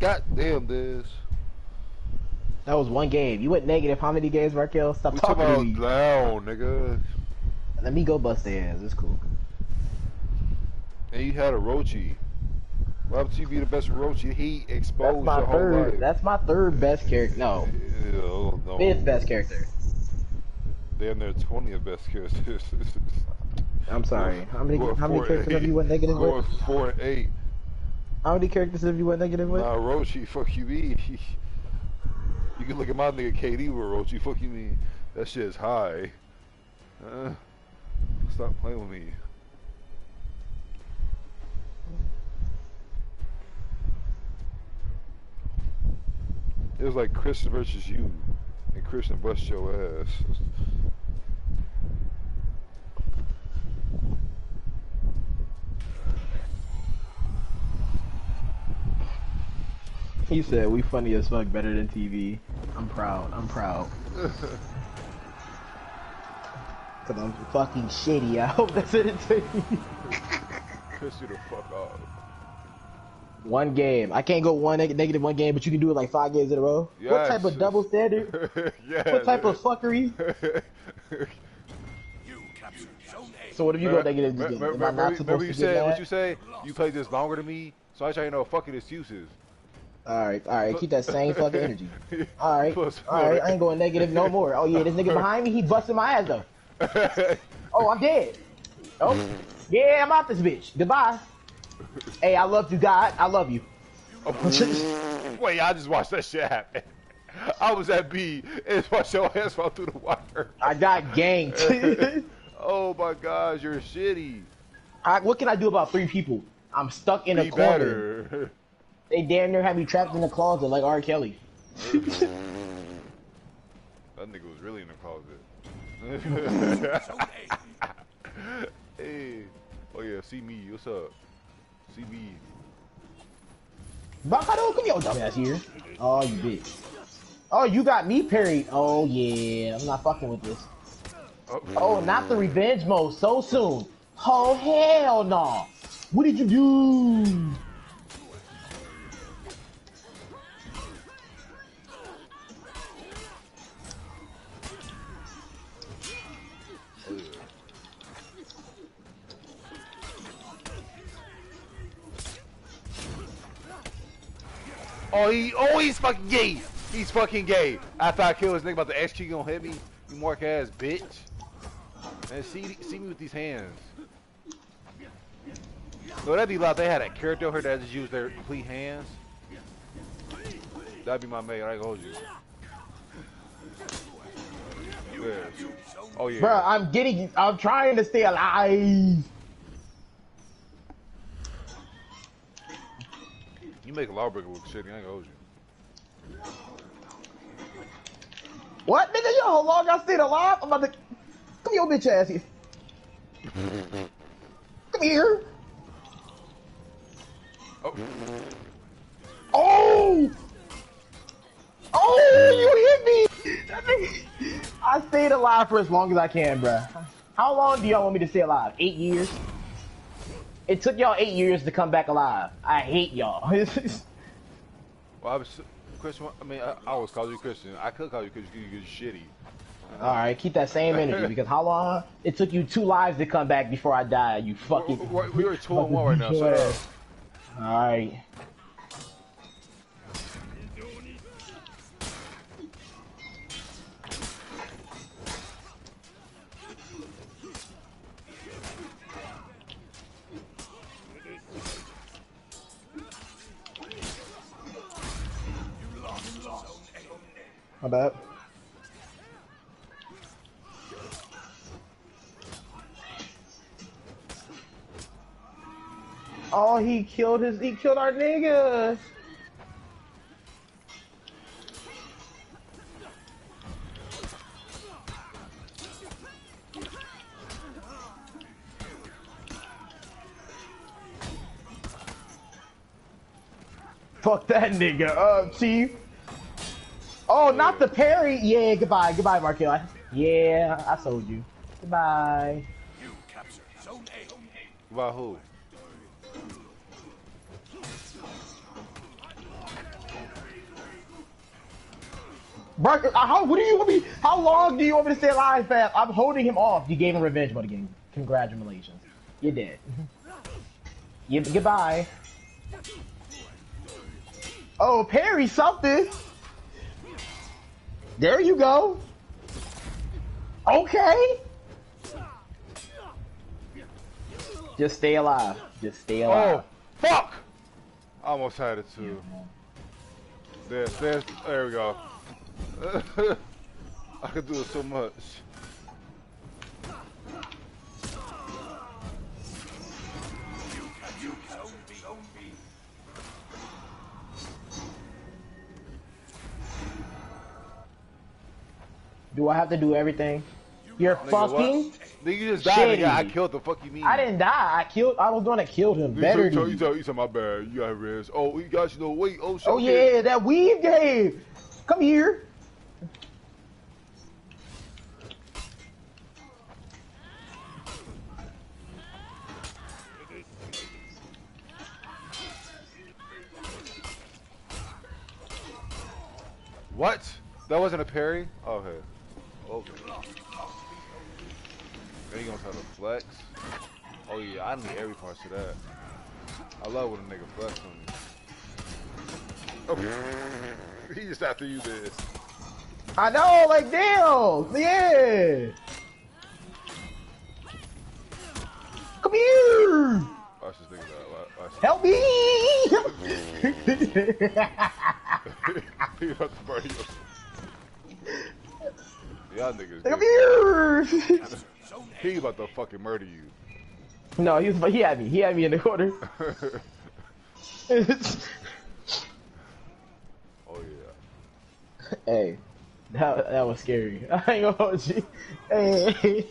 God damn this. That was one game. You went negative. How many games, Raquel? Stop We talking talking to about me. down, nigga. Let me go bust their ass. It's cool. And you had a Rochi. Why would you be the best Rochi? He That's exposed my your whole third. life. That's my third best character. No, Ew, no. fifth best character. Damn, they're 20th best characters. I'm sorry. How many? How many characters have you went negative with? four and eight. How many characters have you went negative with? Nah, Rochi, fuck you, me. You can look at my nigga KD with Rochi, fuck you, me. That shit is high. Uh, stop playing with me. It was like Christian versus you, and Christian bust your ass. He said, "We funny as fuck, better than TV." I'm proud. I'm proud. Cause I'm fucking shitty. I hope that's entertaining. Piss you the fuck off. One game. I can't go one neg- negative one game, but you can do it like five games in a row. What type of double standard? yeah. What type of fuckery? You captured Zone A. So what if you go negative this game? Remember, Am I not remember, supposed remember to you get said what you say? You played this longer than me, so I try to know fucking excuses. All right, all right. Keep that same fucking energy. Alright, alright, I ain't going negative no more. Oh yeah, this nigga behind me, he busting my ass though. Oh, I'm dead. Oh, yeah, I'm out this bitch. Goodbye. Hey, I love you, God. I love you. Wait, I just watched that shit happen. I was at B and watched your ass fall through the water. I got ganked. Oh my gosh, you're shitty. I, what can I do about three people? I'm stuck in a corner. better. They damn near had me trapped in the closet like R. Kelly. That nigga was really in the closet. Hey. Oh yeah, see me. What's up? See me. Bakado, come here, dumbass here. Oh, you bitch. Oh, you got me parried. Oh yeah, I'm not fucking with this. Oh, Oh, not the revenge mode so soon. Oh hell no. What did you do? Oh, he, oh, he's fucking gay. He's fucking gay. After I kill this nigga about the X, gonna hit me. You mark ass bitch. And see, see me with these hands. No, that'd be like they had a character over that just used their complete hands. That'd be my mate. I hold you. Yeah. Oh yeah. Bruh, I'm getting, I'm trying to stay alive. You make a Lawbringer look shitty. I ain't gonna hold you. What, nigga? Yo, how long I stayed alive? I'm about to, come your bitch ass here. Come here. Oh, Oh! Oh, you hit me! I stayed alive for as long as I can, bruh. How long do y'all want me to stay alive? Eight years? It took y'all eight years to come back alive. I hate y'all. well, I was Christian. I mean, I, I always call you Christian. I could call you Christian because you're shitty. Alright, keep that same energy because how long? It took you two lives to come back before I died, you fucking. We're, we're, we're two and one right now. Shut up. Alright. My bad. Oh, he killed his. He killed our nigga. Fuck that nigga up, chief. Oh, not the parry. Yeah, goodbye, goodbye, Markel. Yeah, I sold you. Goodbye. You captured Zone A. Who? Uh, how, what do you want me? How long do you want me to stay alive, fam? I'm holding him off. You gave him revenge mode again. Congratulations. You're dead. you, goodbye. Oh, parry something. There you go. Okay. Just stay alive. Just stay oh, alive. Oh, fuck! I almost had it too. There, there, there we go. I could do it so much. Do I have to do everything? You're Nigga, fucking what? Nigga, you just died. Nigga, I killed the fuck you mean? I didn't die. I killed. I was that killed him. You Better. tell, you you. tell, you tell my bad. You got rest. Oh, you guys, you know, wait. Oh, oh shit. Oh yeah, that weave game. Come here. What? That wasn't a parry? Oh, okay. Okay. Then you gonna try to flex? Oh yeah, I need every part of that. I love when a nigga flex on me. Oh, he just after you this. I know, like damn, yeah. Come here. Nigga die. Watch- watch Help me. he about to burn you. Y'all niggas. Come here. He about to fucking murder you. no, he was. He had me. He had me in the corner. oh yeah. hey, that that was scary. I ain't gonna hold you. Hey.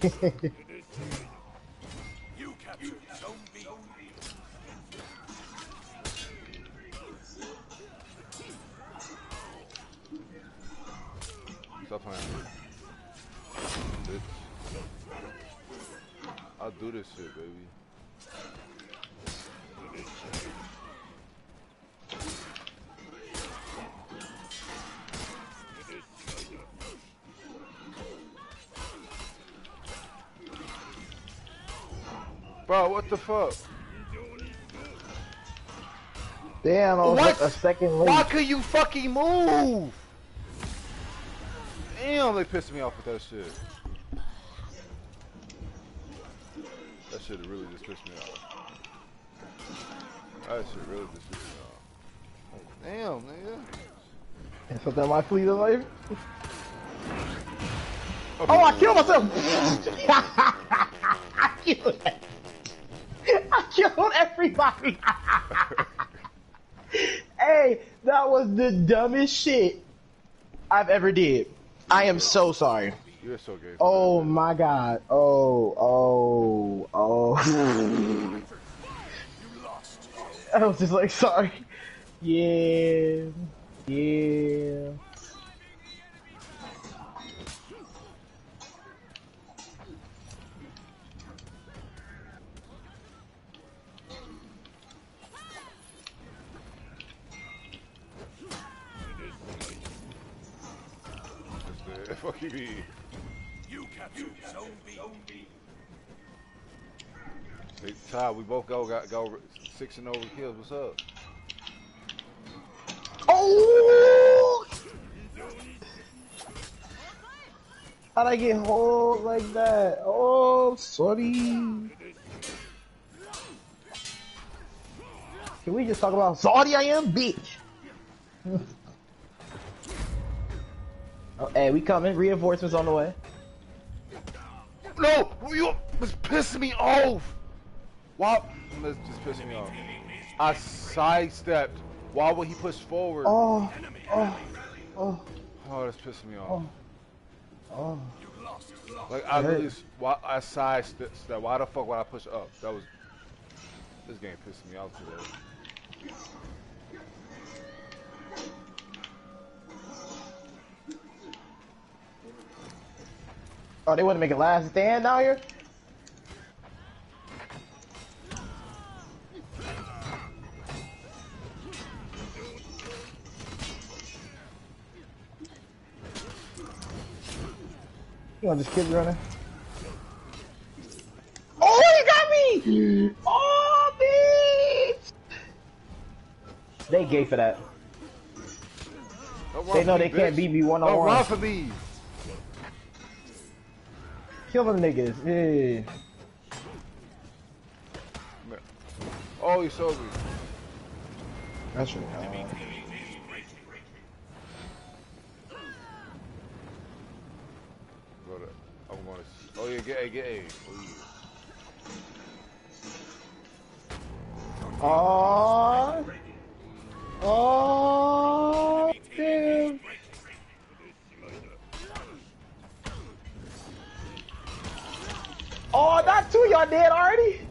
Do this shit, baby. Bro, what the fuck? Damn, I was What? a second late. Why could you fucking move? Damn, they pissed me off with that shit. That shit really just pissed me off. That shit really just pissed me off. Damn, nigga. Something my fleet of life. Oh, oh I killed myself. I killed. I killed everybody. hey, that was the dumbest shit I've ever did. I am so sorry. You're so gay. Oh my god. Oh, oh, oh. I was just like, sorry. Yeah. Yeah. Fuck you? You Zone B. Ty, we both go got go six and over kills. What's up? Oh! How'd I get hold like that? Oh, sorry. Can we just talk about sorry I am, bitch? oh, hey, we coming. Reinforcements on the way. No, you was pissing me off. Why? That's just pissing me off. I sidestepped. Why would he push forward? Oh, oh, oh, Oh, that's pissing me off. oh. oh. Like I really, why I sidestepped. Why the fuck would I push up? That was this game pissing me off today. Oh, they want to make a last stand down here? You gonna just keep running? Oh, he got me! Oh, bitch! They gay for that. They know they can't bitch. beat me one on Don't run one. for me. Kill them niggas. Yeah. Oh, he's me. That's right. Go to, I'm going to. Oh yeah, get A, get A. Oh, yeah. Aww. Aww. Damn. Already?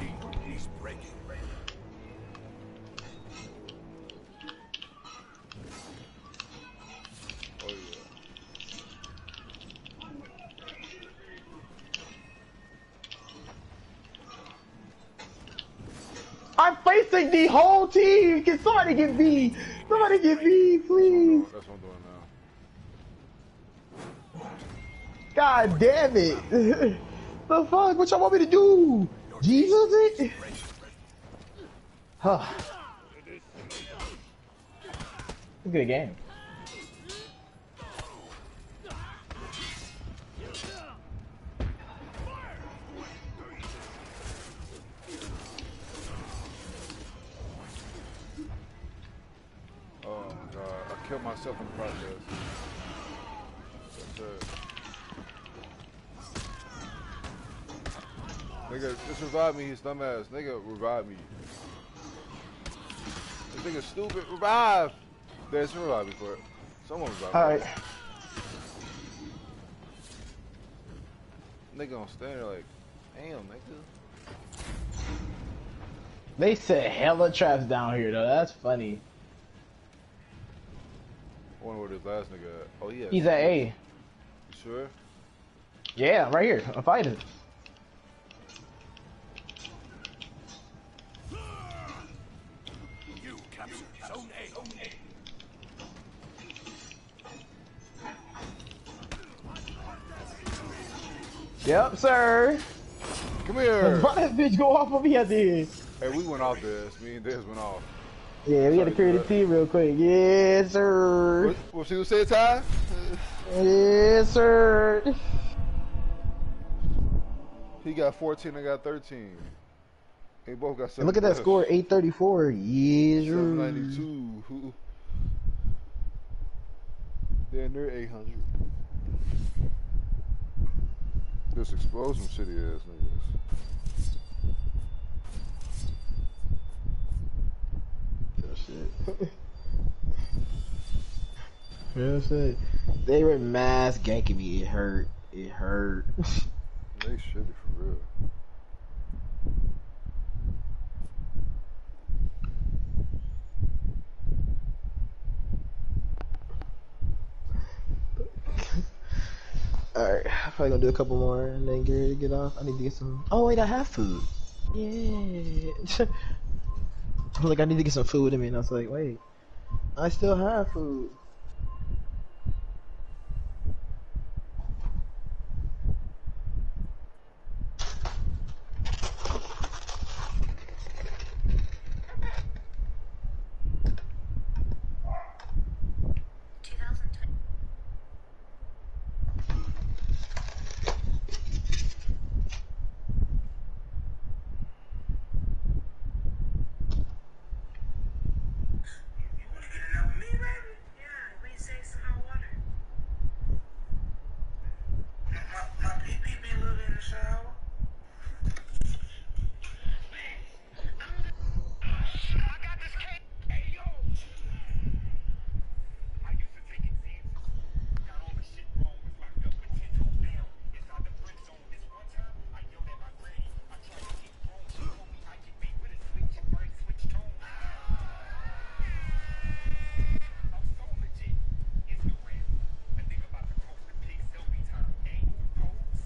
He, he's breaking. dead already? I'm facing the whole team. Can somebody get B? Somebody get B, please. That's what I'm doing now. God damn it. the fuck? What y'all want me to do? Jesus it? Huh. It's a good game. Killed myself in the process. Nigga, just revive me, his dumbass. Nigga, revive me. This nigga stupid, revive! There's a revive me for it. Someone revive me. Alright. Nigga gonna stand there like, damn, nigga. They set hella traps down here though. That's funny. I wonder where this last nigga at. Oh yeah. He's at A. You sure? Yeah, right here. I'm fighting. You captured Zone A. Yep, sir. Come here! Why that bitch go off of me at the end? hey, we went off this. Me and this went off. Yeah, we gotta clear a team real quick. Yes, sir. What, what was saying, Ty? Yes, sir. He got 14, I got 13. They both got And 7. look at that score, 834. Yes, sir. 792. Who? Damn, they're 800. This explosion shitty ass niggas. Shit. Real shit. They were mass ganking me. It hurt. It hurt. They shitty for real. Alright, I'm probably gonna do a couple more and then get get off. I need to get some. Oh wait, I have food. Yeah. I was like, I need to get some food in me, and I was like, wait, I still have food. You wanna get it out with me, baby? Yeah, we say some hot water. My, my pee-pee be a little in the shower. I got this cake. Hey, yo. I used to take exams. Got all the shit wrong. Was locked up with ten toes down. Inside the friend zone. This one time, I yelled at my granny. I tried to get grown. She told me I could be with a switch and bird switch tone. I'm so legit. Instagram. I think about to post the pic selfie time. Angle and pose.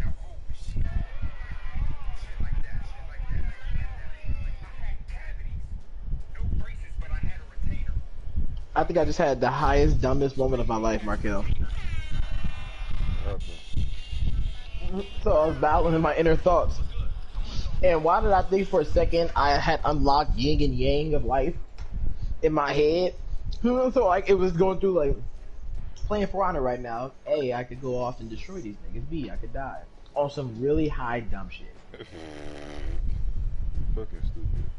Now hold the shit. Shit like that. Shit like that. Shit like that. I had cavities. No braces, but I had a retainer. I think I just had the highest, dumbest moment of my life, Markel. Okay. So I was battling in my inner thoughts. And why did I think for a second I had unlocked yin and yang of life in my head? So like it was going through like playing for honor right now. A, I could go off and destroy these niggas. B, I could die on some really high dumb shit. Fucking stupid.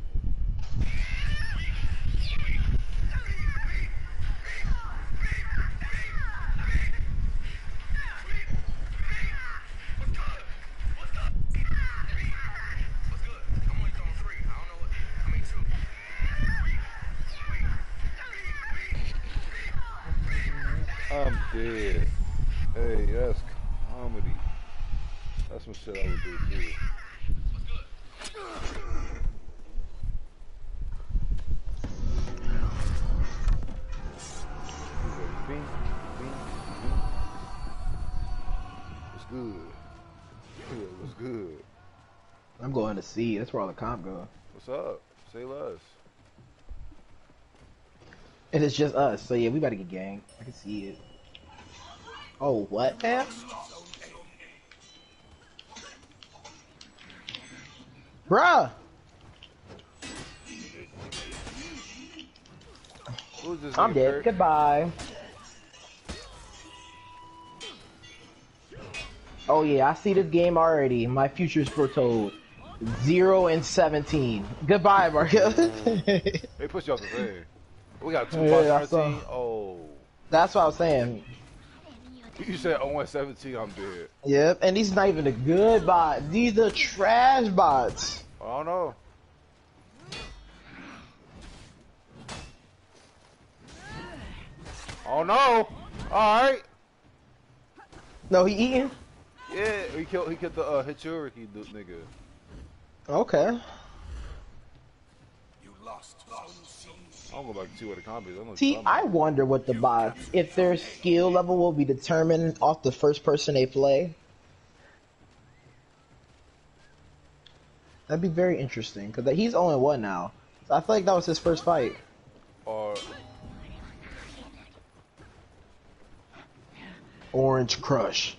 dead. Hey, that's comedy. That's some shit I would do too. Bing, bing, bing. What's good? Good, What's good? I'm That's where all the comp go. What's up? Say less. And it's just us. So yeah, we better get gang. I can see it. Oh, what, man? Bruh! I'm dead. Kurt? Goodbye. Oh yeah, I see this game already. My future's foretold. Zero and seventeen. Goodbye, Marco. They put you off the. We got two Yeah, bots on I our saw. team. Oh. That's what I was saying. You said 0 and 17, I'm dead. Yep, and these not even the good bots. These are trash bots. I don't know. Oh no! Alright! No, he eating? Yeah, he killed he killed the uh Hitokiri nigga. Okay. You lost. I'll go back and see what the comp is. I'm See, I wonder what the bots, if their skill level will be determined off the first person they play. That'd be very interesting because he's only one now. So I feel like that was his first fight. Or Orange Crush.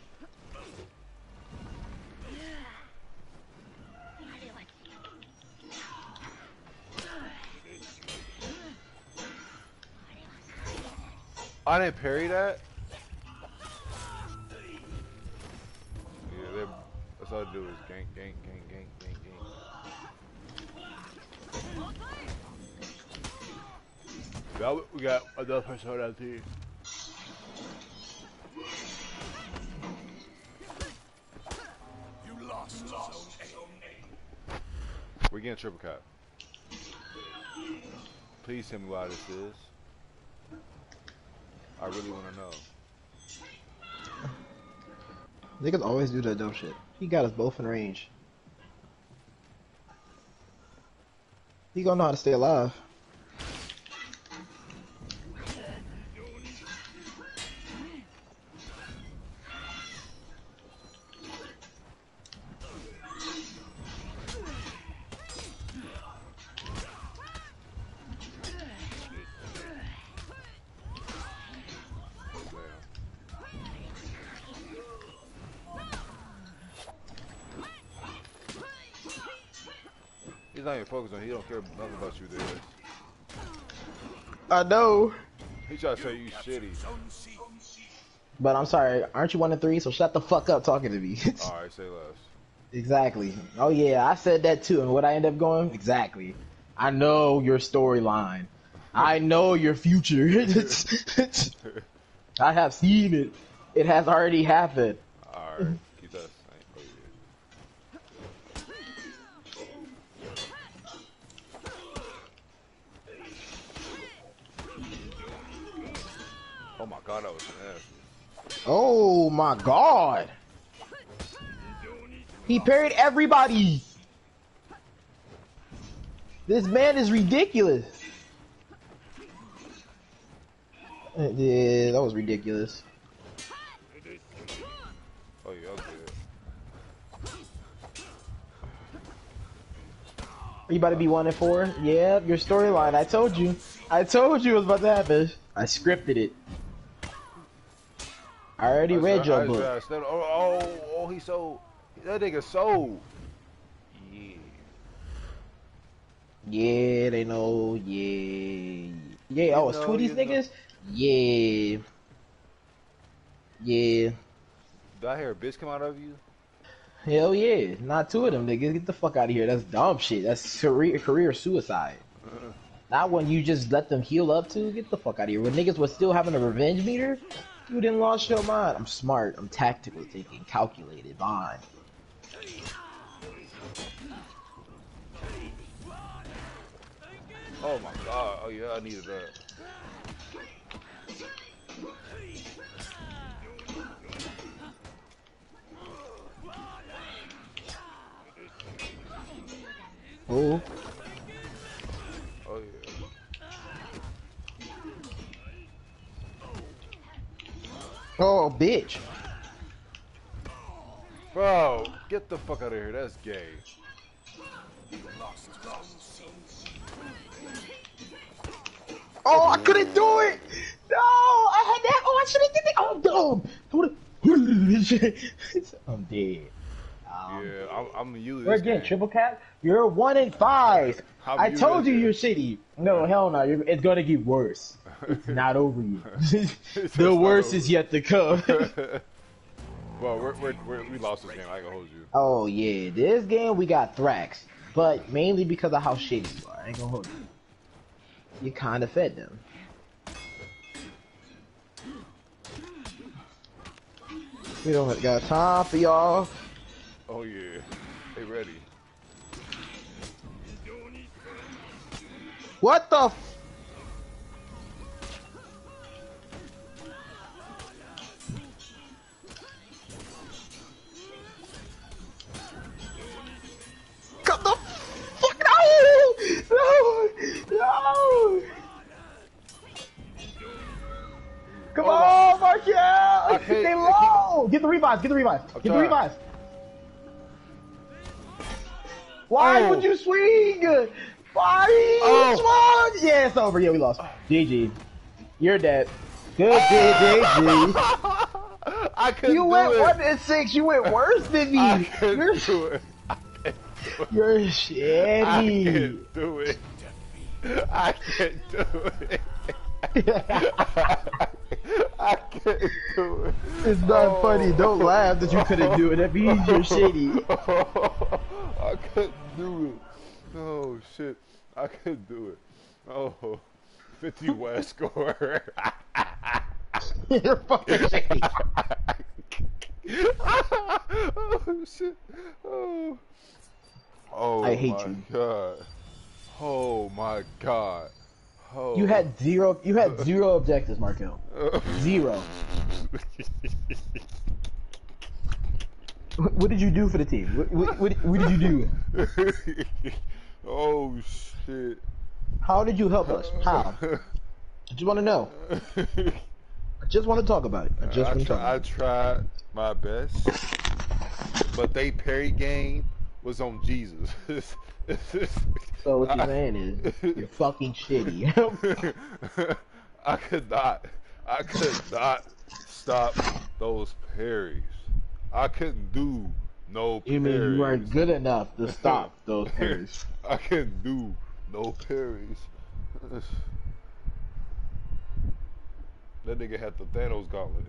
I didn't parry that. Yeah, that's all I do is gank, gank, gank, gank, gank, gank. We got another person on that team. You lost zone A. We're getting triple cap. Please tell me why this is. I really want to know. Niggas always do that dumb shit. He got us both in range. He gonna know how to stay alive. Don't care nothing about you, there. I know. He try to say you shitty. But I'm sorry, aren't you one and three? So shut the fuck up talking to me. All right, say less. exactly. Oh yeah, I said that too. And what I end up going? Exactly. I know your storyline. I know your future. I have seen it. It has already happened. All right, keep that same. Oh, yeah. Oh my god, that was nasty. Oh my god. He parried everybody. This man is ridiculous. Uh, Yeah, that was ridiculous. Oh yeah. Are you about to be one and four? Yeah, your storyline. I told you. I told you it was about to happen. I scripted it. I already I read your I book. oh, oh, oh, he sold. That nigga sold. Yeah. Yeah, they know. Yeah. Yeah, oh, it's know, Tweety's you know. niggas? Yeah. Yeah. Did I hear a bitch come out of you? Hell yeah. Not two of them niggas. Get the fuck out of here. That's dumb shit. That's career, career suicide. Uh-uh. Not when you just let them heal up to. Get the fuck out of here. When niggas was still having a revenge meter, you didn't lost your mind. I'm smart. I'm tactical thinking, calculated, mind. Oh my god. Oh yeah, I needed that. Oh. Oh, bitch. Bro, get the fuck out of here. That's gay. Oh, I couldn't do it. No, I had that. Oh, I should have did it. Oh, dumb. I'm dead. Um, Yeah, I'm, I'm using We're getting triple cap. You're one in five. How I told you you're shitty. No, hell no. You're, it's gonna get worse. It's not over yet. the worst is yet to come. well, we're, we're, we're, we lost this game. I can hold you. oh yeah, this game we got Thrax, but mainly because of how shitty you are. I ain't gonna hold you. You kind of fed them. We don't got time for y'all. Oh yeah, they ready. What the? No! No! Come on, Markel! They low! Get the revives, get the revives, get the revives. Why Oh. would you swing? Why Oh. swung? Yeah, it's over. Yeah, we lost. GG. You're dead. Good GG. I couldn't You went it. one and six. You went worse than me. I couldn't You're, do it. I can't you're I shitty. can't do it. I can't do it. I can't do it. It's not Oh. funny. Don't laugh that you couldn't do it. That means you're shitty. I couldn't do it. Oh shit. I couldn't do it. Oh. 50 West score. you're fucking shitty. oh shit. Oh. Oh I hate my you. god. Oh my god. Oh. You had zero. You had zero objectives, Markel. Zero. What did you do for the team? What, what, what, what did you do? oh shit. How did you help us? How? I just want to know. I just want to talk about it. I just I, want to talk I tried my best, but they parry game was on Jesus. So what you're saying is you're fucking shitty. I could not. I could not stop those parries. I couldn't do no parries. you mean you weren't good enough to stop those parries? I couldn't do no parries. that nigga had the Thanos gauntlet.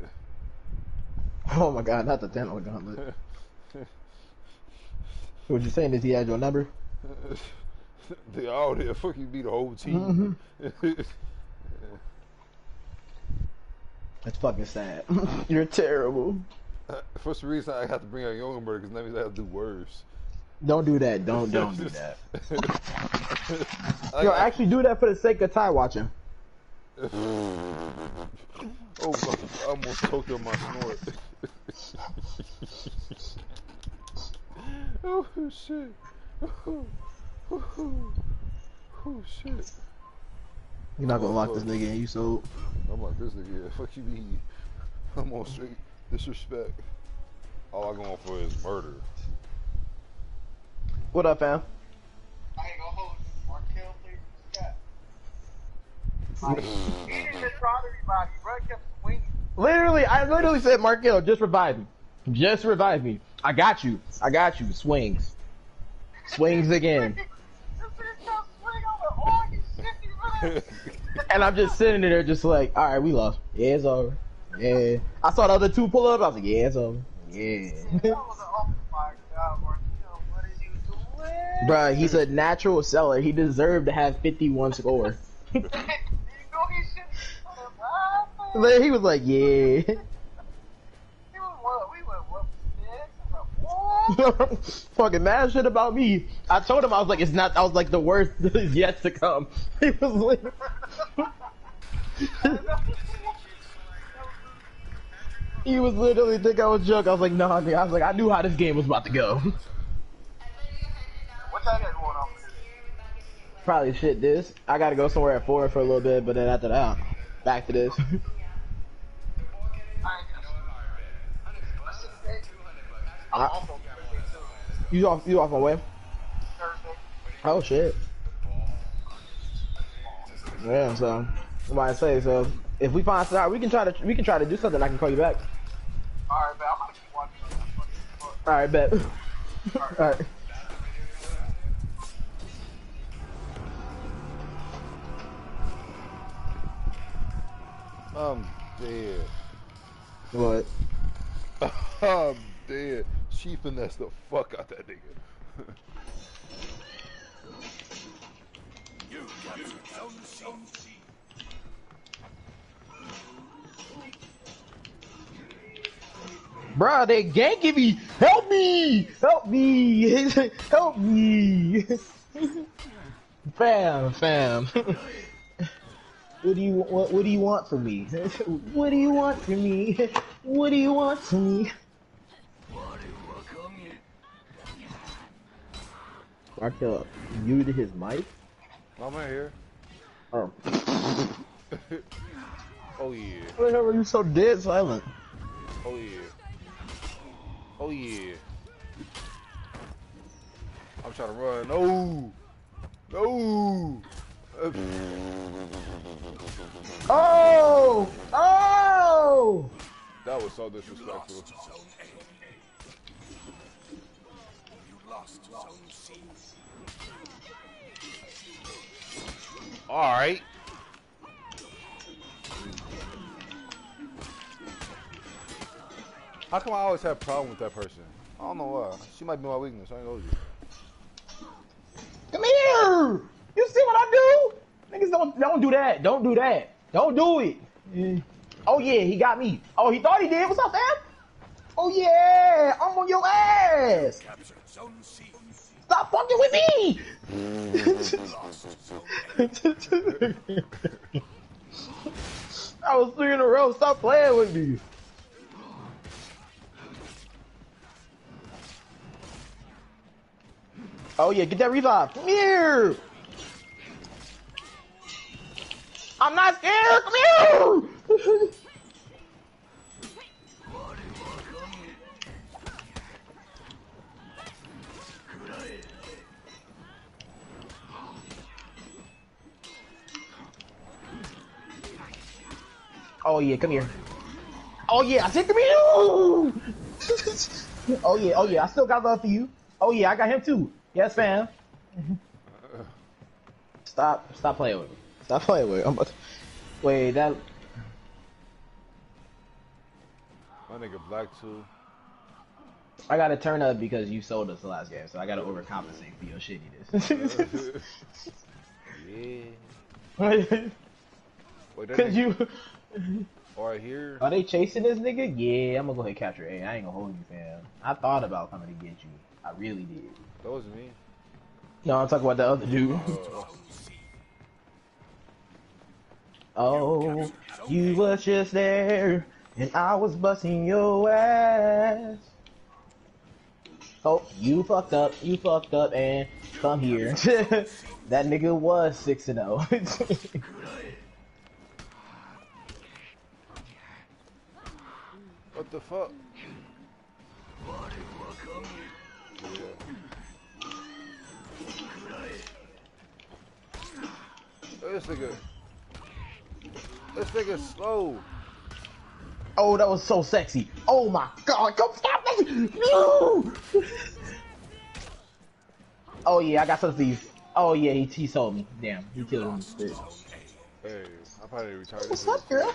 Oh my god, not the Thanos gauntlet. So what you're saying is he had your number? they all there. Fuck you, be the whole team. Mm-hmm. That's fucking sad. you're terrible. Uh, for some reason, I have to bring out Youngberg because that means I have to do worse. Don't do that. Don't don't do that. Yo, actually do that for the sake of tie watching. oh, I almost choked on my snort. Oh shit! Oh, oh, oh, shit! You're not gonna lock this nigga in. You so I'm like this nigga. Yeah, fuck you, mean? I'm on straight disrespect. All I going for is murder. what up, fam? I ain't gonna hold you. Markel played for the He didn't just try everybody, bro. Kept swinging. Literally, I literally said, Markel, just revive me. Just revive me. I got you. I got you. Swings. Swings again. This bitch kept swinging. I'm like, you shit, you really. And I'm just sitting there just like, alright, we lost. Yeah, it's over. Yeah. I saw the other two pull up. I was like, yeah, it's over. Yeah. That was a, my god, Markel, what is you doing? Bruh, he's a natural seller. He deserved to have 51 score. you know he should. He Then he was like, yeah. was what? We went what? Six? I'm like, what? Fucking mad shit about me. I told him I was like, it's not. I was like, the worst is yet to come. He was like, he was literally think I was joking. I was like, no, nah, nigga. I was like, I knew how this game was about to go. What y'all going on? Probably shit this. I gotta go somewhere at four for a little bit, but then after that, back to this. I- you off? You off on when? Oh shit. Yeah, so what I say so if we find out, we can try to we can try to do something. I can call you back. Alright, man, I'm gonna keep watching. All right, bet. All right. I'm dead. What? I'm dead. She finessed the fuck out that nigga. You captured Zone C. Bruh, they ganking me! Help me! Help me! Help me! fam, fam. what do you what, what do you want from me? what do you want from me? What do you want from me? Markel muted his mic. I'm right here. Oh, Oh yeah. whenever you so dead silent. Oh yeah. Oh yeah. I'm trying to run. No. No. Uh, Oh! Oh! that was so disrespectful. Zone A. You lost Zone C. All right. How come I always have a problem with that person? I don't know why. She might be my weakness. I ain't gonna you. Come here! You see what I do? Niggas don't don't do that. Don't do that. Don't do it. Mm. Oh yeah, he got me. Oh, he thought he did. What's up, fam? Oh yeah, I'm on your ass. Captured Zone C. Stop fucking with me. I was three in a row. Stop playing with me. Oh yeah, get that revive. Come here. I'm not scared. Come here. Oh yeah, come here. Oh yeah, I said come here. oh yeah, oh yeah, I still got love for you. Oh yeah, I got him too. Yes, fam. Stop, stop playing with me. Stop playing with me. I'm about to... Wait, that. My nigga black too. I gotta turn up because you sold us the last game, so I gotta overcompensate for your shittiness. yeah. Wait, Cause nigga you, Mm-hmm. right here. are they chasing this nigga? Yeah, I'm gonna go ahead and capture A. I ain't gonna hold you, fam. I thought about coming to get you. I really did. That wasn't me. No, I'm talking about the other dude. Oh. oh, you was just there, and I was busting your ass. Oh, you fucked up, you fucked up, and come here. that nigga was 6 and oh. What the fuck? Yeah. This nigga. This nigga slow. oh, that was so sexy. Oh my god, come stop this! No! oh yeah, I got something for you. Oh yeah, he, he sold me. Damn, he killed me. Hey, I probably retired. What's up, girl?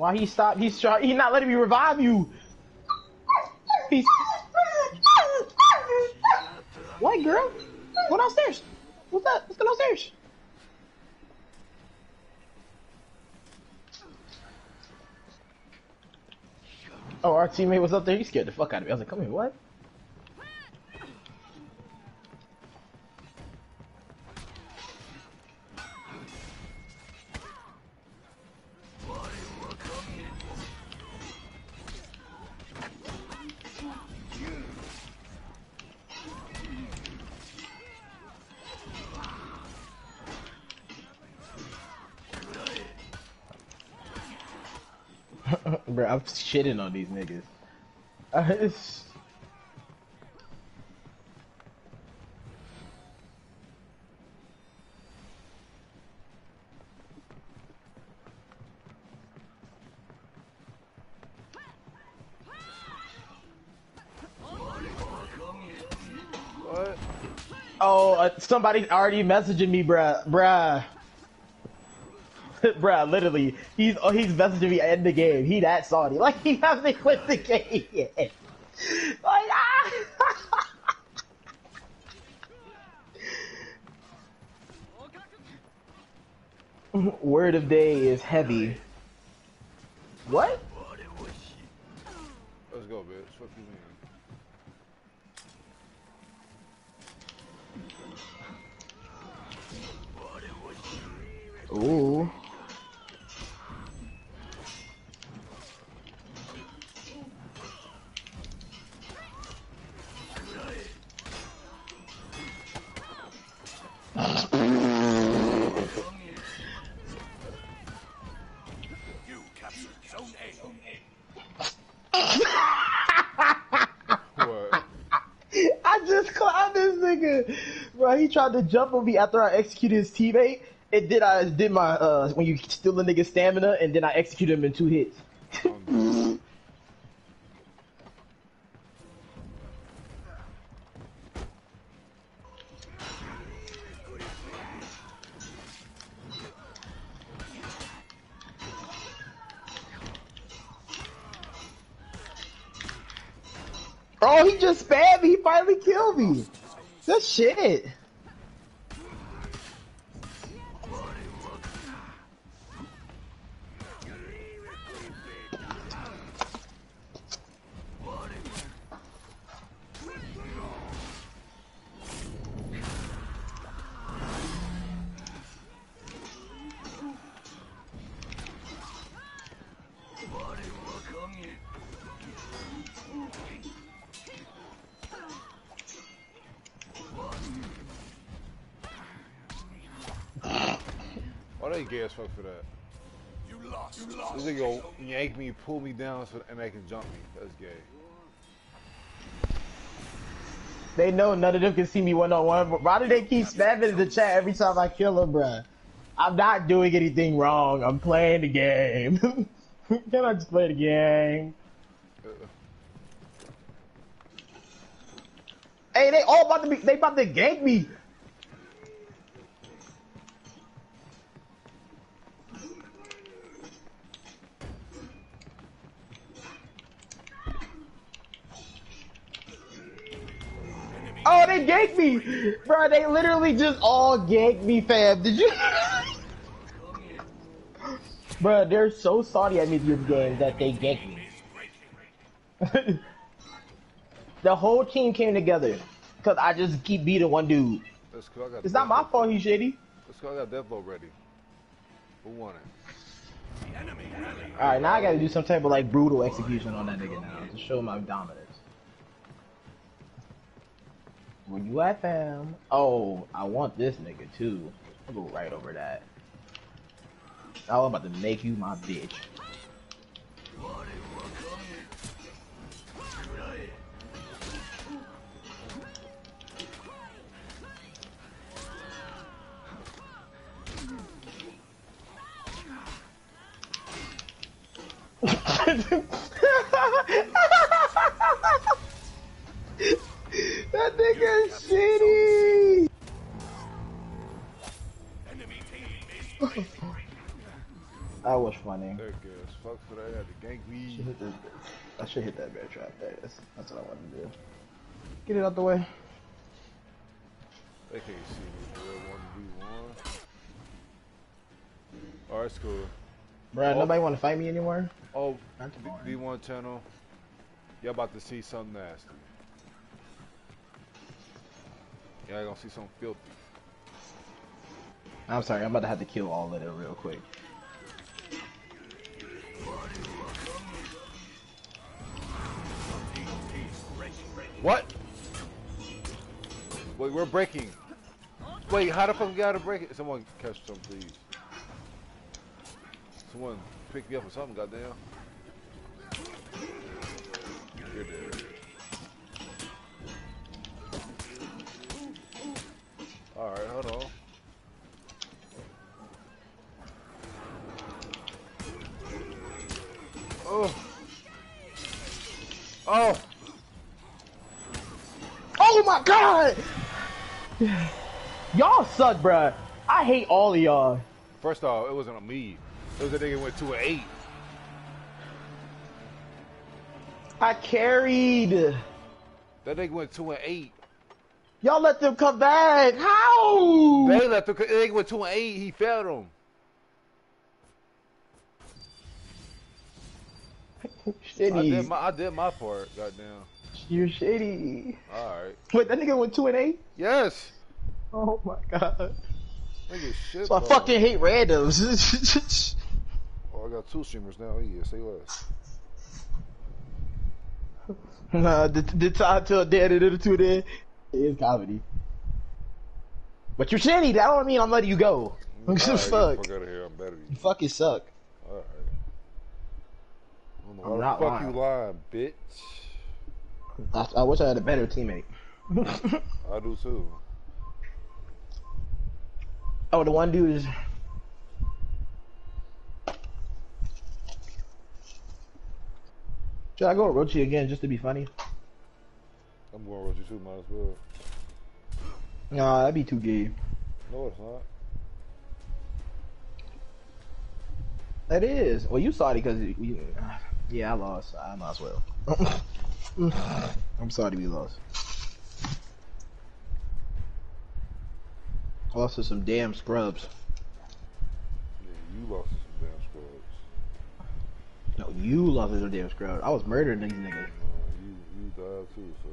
Why he stopped? He's trying. He's not letting me revive you. He's. What, girl? Go downstairs. What's up? Let's go downstairs. Oh, our teammate was up there. He scared the fuck out of me. I was like, come here, what? Bro, I'm shitting on these niggas. Uh? Oh, uh, somebody's already messaging me, bruh, bruh. bruh, literally, he's oh, he's messaging me in the game. He that salty, like he hasn't quit the game yet. Like ah. Word of day is heavy. What? Let's go, bitch. What you mean? Ooh. Tried to jump on me after I executed his teammate, and then I did my uh when you steal the nigga stamina, and then I executed him in two hits. Oh, he just spammed me. He finally killed me. Good shit. Fuck for that? You lost. You lost. This nigga go yank me, pull me down, so and they can jump me. That's gay. They know none of them can see me one on one. But why do they keep spamming the chat every time I kill him, bruh? I'm not doing anything wrong. I'm playing the game. can I just play the game? Uh-uh. Hey, they all about to be. They about to gank me. Me, bro. They literally just all ganked me, fam. Did you? bro, they're so salty at me this game that they ganked me. the whole team came together because I just keep beating one dude. Let's go. I got It's not my fault he's shitty. Let's go. I got Deathloop ready. Who won it? All right, now I got to do some type of like brutal execution on that nigga now to show my dominance. Where you at, fam? Oh, I want this nigga too. I'll go right over that. Now I'm about to make you my bitch. that nigga is shitty. Enemy team is breaking. That was funny. There it goes. Fuck for that. I had to gank me. Should hit I should hit that bear trap. There it is. That's what I wanted to do. Get it out the way. They can't see me. Boy, one v one. Alright, it's cool. Bruh, Oh. nobody want to fight me anymore? Oh, That's V- fine. V1 channel. Y'all about to see something nasty. Y'all gonna see something filthy. I'm sorry, I'm about to have to kill all of it real quick. What? Wait, we're breaking. Wait, how the fuck we gotta break it? Someone catch some, please. Someone pick me up or something, goddamn. Alright, hold on. Oh. Oh. Oh my god! y'all suck, bruh. I hate all of y'all. First off, it wasn't a me. It was a nigga went to an eight. I carried. That nigga went to an eight. Y'all let them come back. How? They left the that nigga went two and eight. He failed him. I did my I did my part. Goddamn. You're shitty. All right. Wait, that nigga went two and eight. Yes. Oh my god. Nigga shit. So I bro. fucking hate randoms. Oh, I got two streamers now. Yeah, say less. nah, the the time till dead and the two there is comedy. But you're shitty. That don't mean I'm letting you go. All right, get the Fuck. fuck out of here. I'm better than You you. fucking suck. All right. I don't know I'm why not the fuck lying. you lying, bitch. I, I wish I had a better teammate. I do too. oh, the one dude is. Should I go with Rochi again just to be funny? I'm going with you too. Might as well. Nah, that'd be too gay. No, it's not. That is. Well, you saw it because you. Yeah, I lost. I might as well. I'm sorry we lost. Lost to some damn scrubs. Yeah, you lost to some damn scrubs. No, you lost to some damn scrubs. I was murdering these niggas. Uh, you you died too, so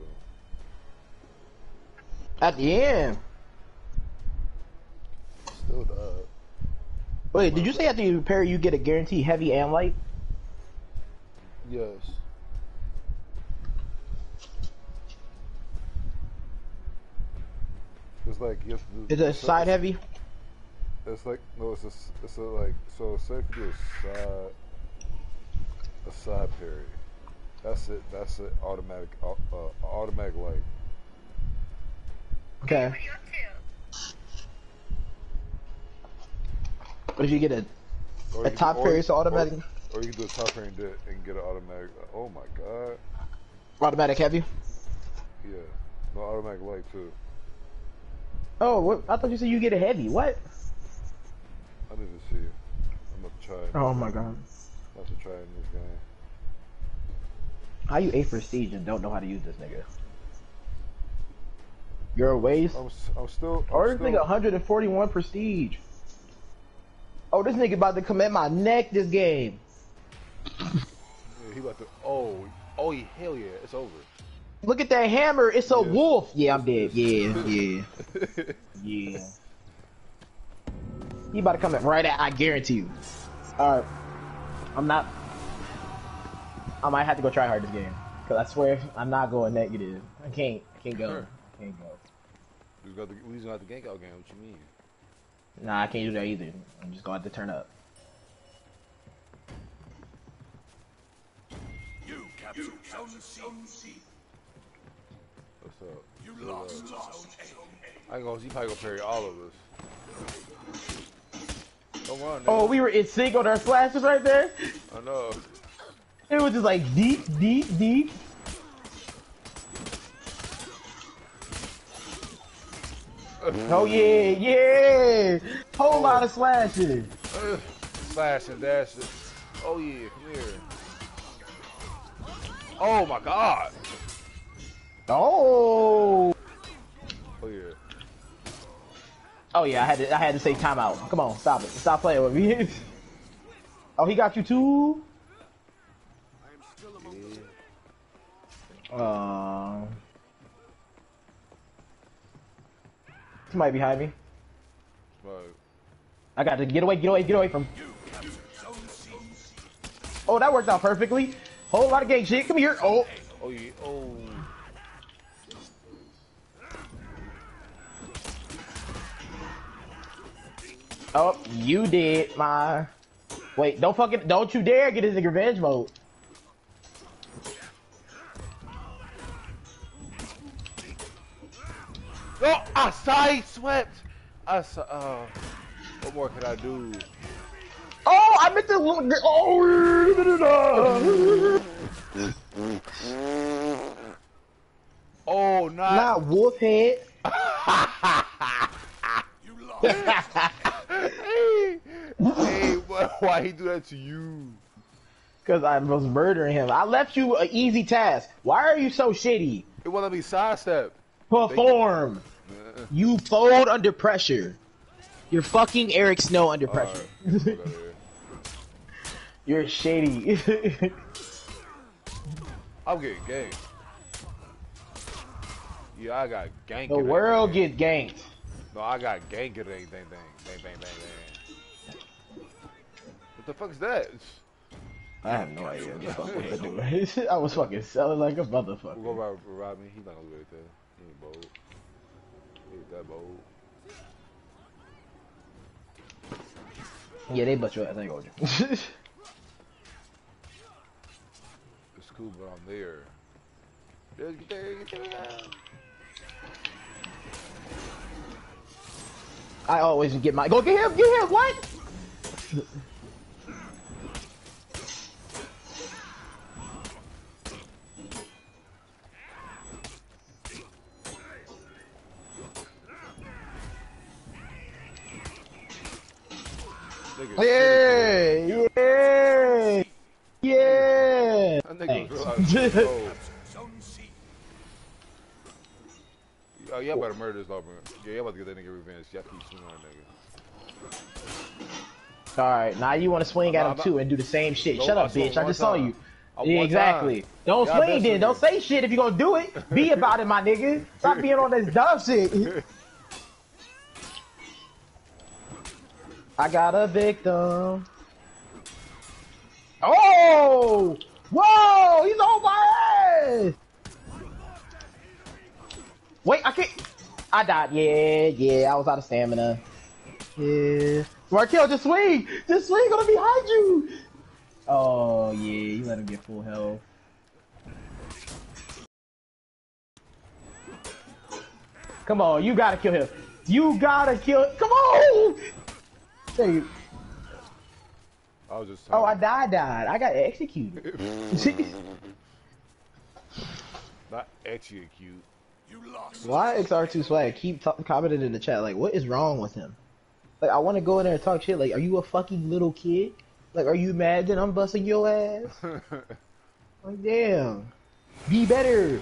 At the end. still died. Wait, did you say after you repair you get a guarantee heavy and light? Yes. It's like you have to do. Is it side it's- heavy? It's like no, it's a, it's a like so. Say if you do a side, a side parry. That's it. That's it. Automatic, uh, automatic light. Okay. But if you get a, Or a top can- or so automatic, Or, or you can do a top parry and, do it and get an automatic. Oh my god. automatic heavy. Yeah. No automatic light too. Oh, what? I thought you said you get a heavy. What? I need to see. I'm about to try it. Oh my god. I'm about to try it in this game. How you A prestige and don't know how to use this nigga? You're a waste. I'm, I'm still. I'm this still, nigga 141 prestige. Oh, this nigga about to come at my neck this game. Yeah, he about to. Oh, oh, yeah, hell yeah, it's over. Look at that hammer. It's a Yeah. wolf. Yeah, I'm dead. Yeah, yeah, yeah. He about to come at right at. I guarantee you. All right. I'm not. I might have to go try hard this game because I swear I'm not going negative. I can't. I can't go. Sure. I we got the, we just got the gank out game. What you mean? Nah, I can't do that either. I'm just going to have to turn up. You captured Zone C. What's up? You Still lost up. Zone A. I ain't gonna. He probably gonna parry all of us. Come on. Oh, we were in sync on our slashes right there. I know. It was just like deep, deep, deep. Oh yeah, yeah. Whole lot of slashes. Ugh. Slash and dash. Oh yeah, come here. Oh my god. Oh. Oh yeah. Oh yeah, I had to I had to say timeout. Come on, stop it. Stop playing with me. oh, he got you too? Uh Somebody behind me. But I got to get away, get away, get away from You captured Zone C. Oh, that worked out perfectly. Whole lot of gang shit. Come here. Oh. oh yeah. Oh. Oh, you did my. Wait, don't fucking, don't you dare get into revenge mode. Oh, I side swept. I saw. Uh, what more could I do? Oh, I meant to. Oh, No, not. Not wolf head. You lost. hey, hey, why, why he do that to you? Because I was murdering him. I left you an easy task. Why are you so shitty? It won't let me sidestep. Perform. You fold under pressure. You're fucking Eric Snow under pressure. Alright, fuck outta here. You're shady. I'm getting ganked. Yeah, I got ganked. the world get ganked. No, I got ganked. Bang, bang, bang, bang, bang, bang, bang. What the fuck is that? I have no idea what the fuck was I was fucking selling like a motherfucker. go rob, rob me. He's not gonna do it right there. He ain't bold. Ain't that bold. Yeah, they bust your ass. I ain't gonna. It's cool, but I'm there. Just get there, get there. I always get my go get him, get him. What? Nigga, Yeah, yeah, yeah. That nigga oh, oh, y'all better murder this man. Yeah, y'all about to get that nigga revenge. Y'all keep swinging on nigga. All right, now you want to swing at him too and do the same shit. Shut up, bitch. I just saw you. Yeah, exactly. time. Don't swing then. Don't say shit if you're gonna do it. Be about it, my nigga. Stop being on this dumb shit. I got a victim. Oh! Whoa! He's on my ass! Wait, I can't. I died. Yeah, yeah. I was out of stamina. Yeah. Markel, just swing! Just swing! Gonna be behind you! Oh, yeah. You let him get full health. Come on, you gotta kill him. You gotta kill. Come on! There you. I was just. Oh, I died, died. I got executed. Not execute. You lost. Why XR2 Swag keep commenting in the chat like, what is wrong with him? Like, I want to go in there and talk shit. Like, are you a fucking little kid? Like, are you mad that I'm busting your ass? Like, damn. Be better.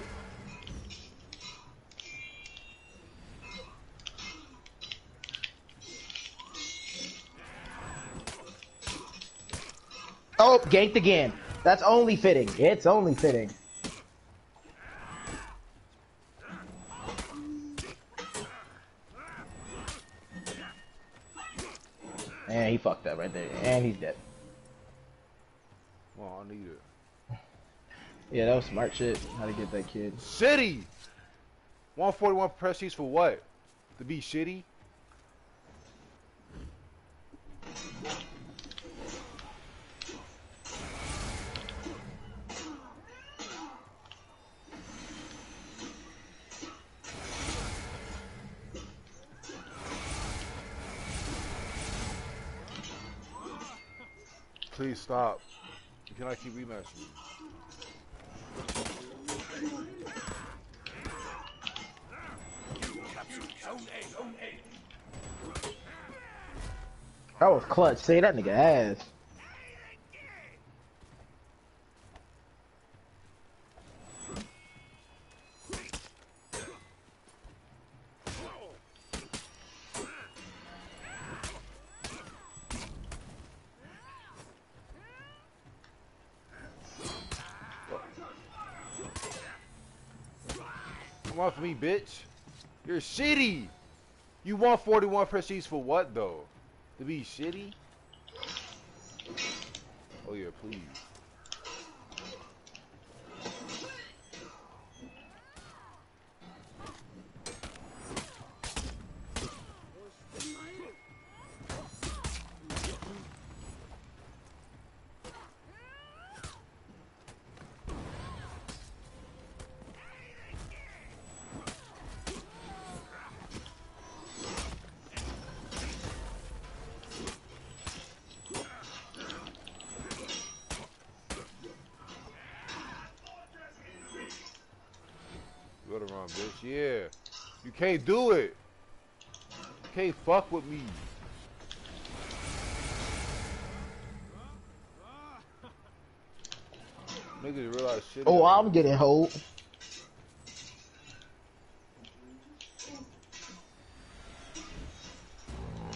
Oh, ganked again. That's only fitting. It's only fitting. And he fucked up right there. And he's dead. well, I need it. Yeah, that was smart shit. How to get that kid. Shitty. 141 prestige for what? To be shitty? Please stop. You cannot keep rematching. That was clutch. Say that nigga ass. Bitch. You're shitty. You want 41 prestige for what, though? To be shitty? Oh, yeah, please. Yeah. You can't do it. You can't fuck with me. Niggas realize shit. Oh, I'm getting hold.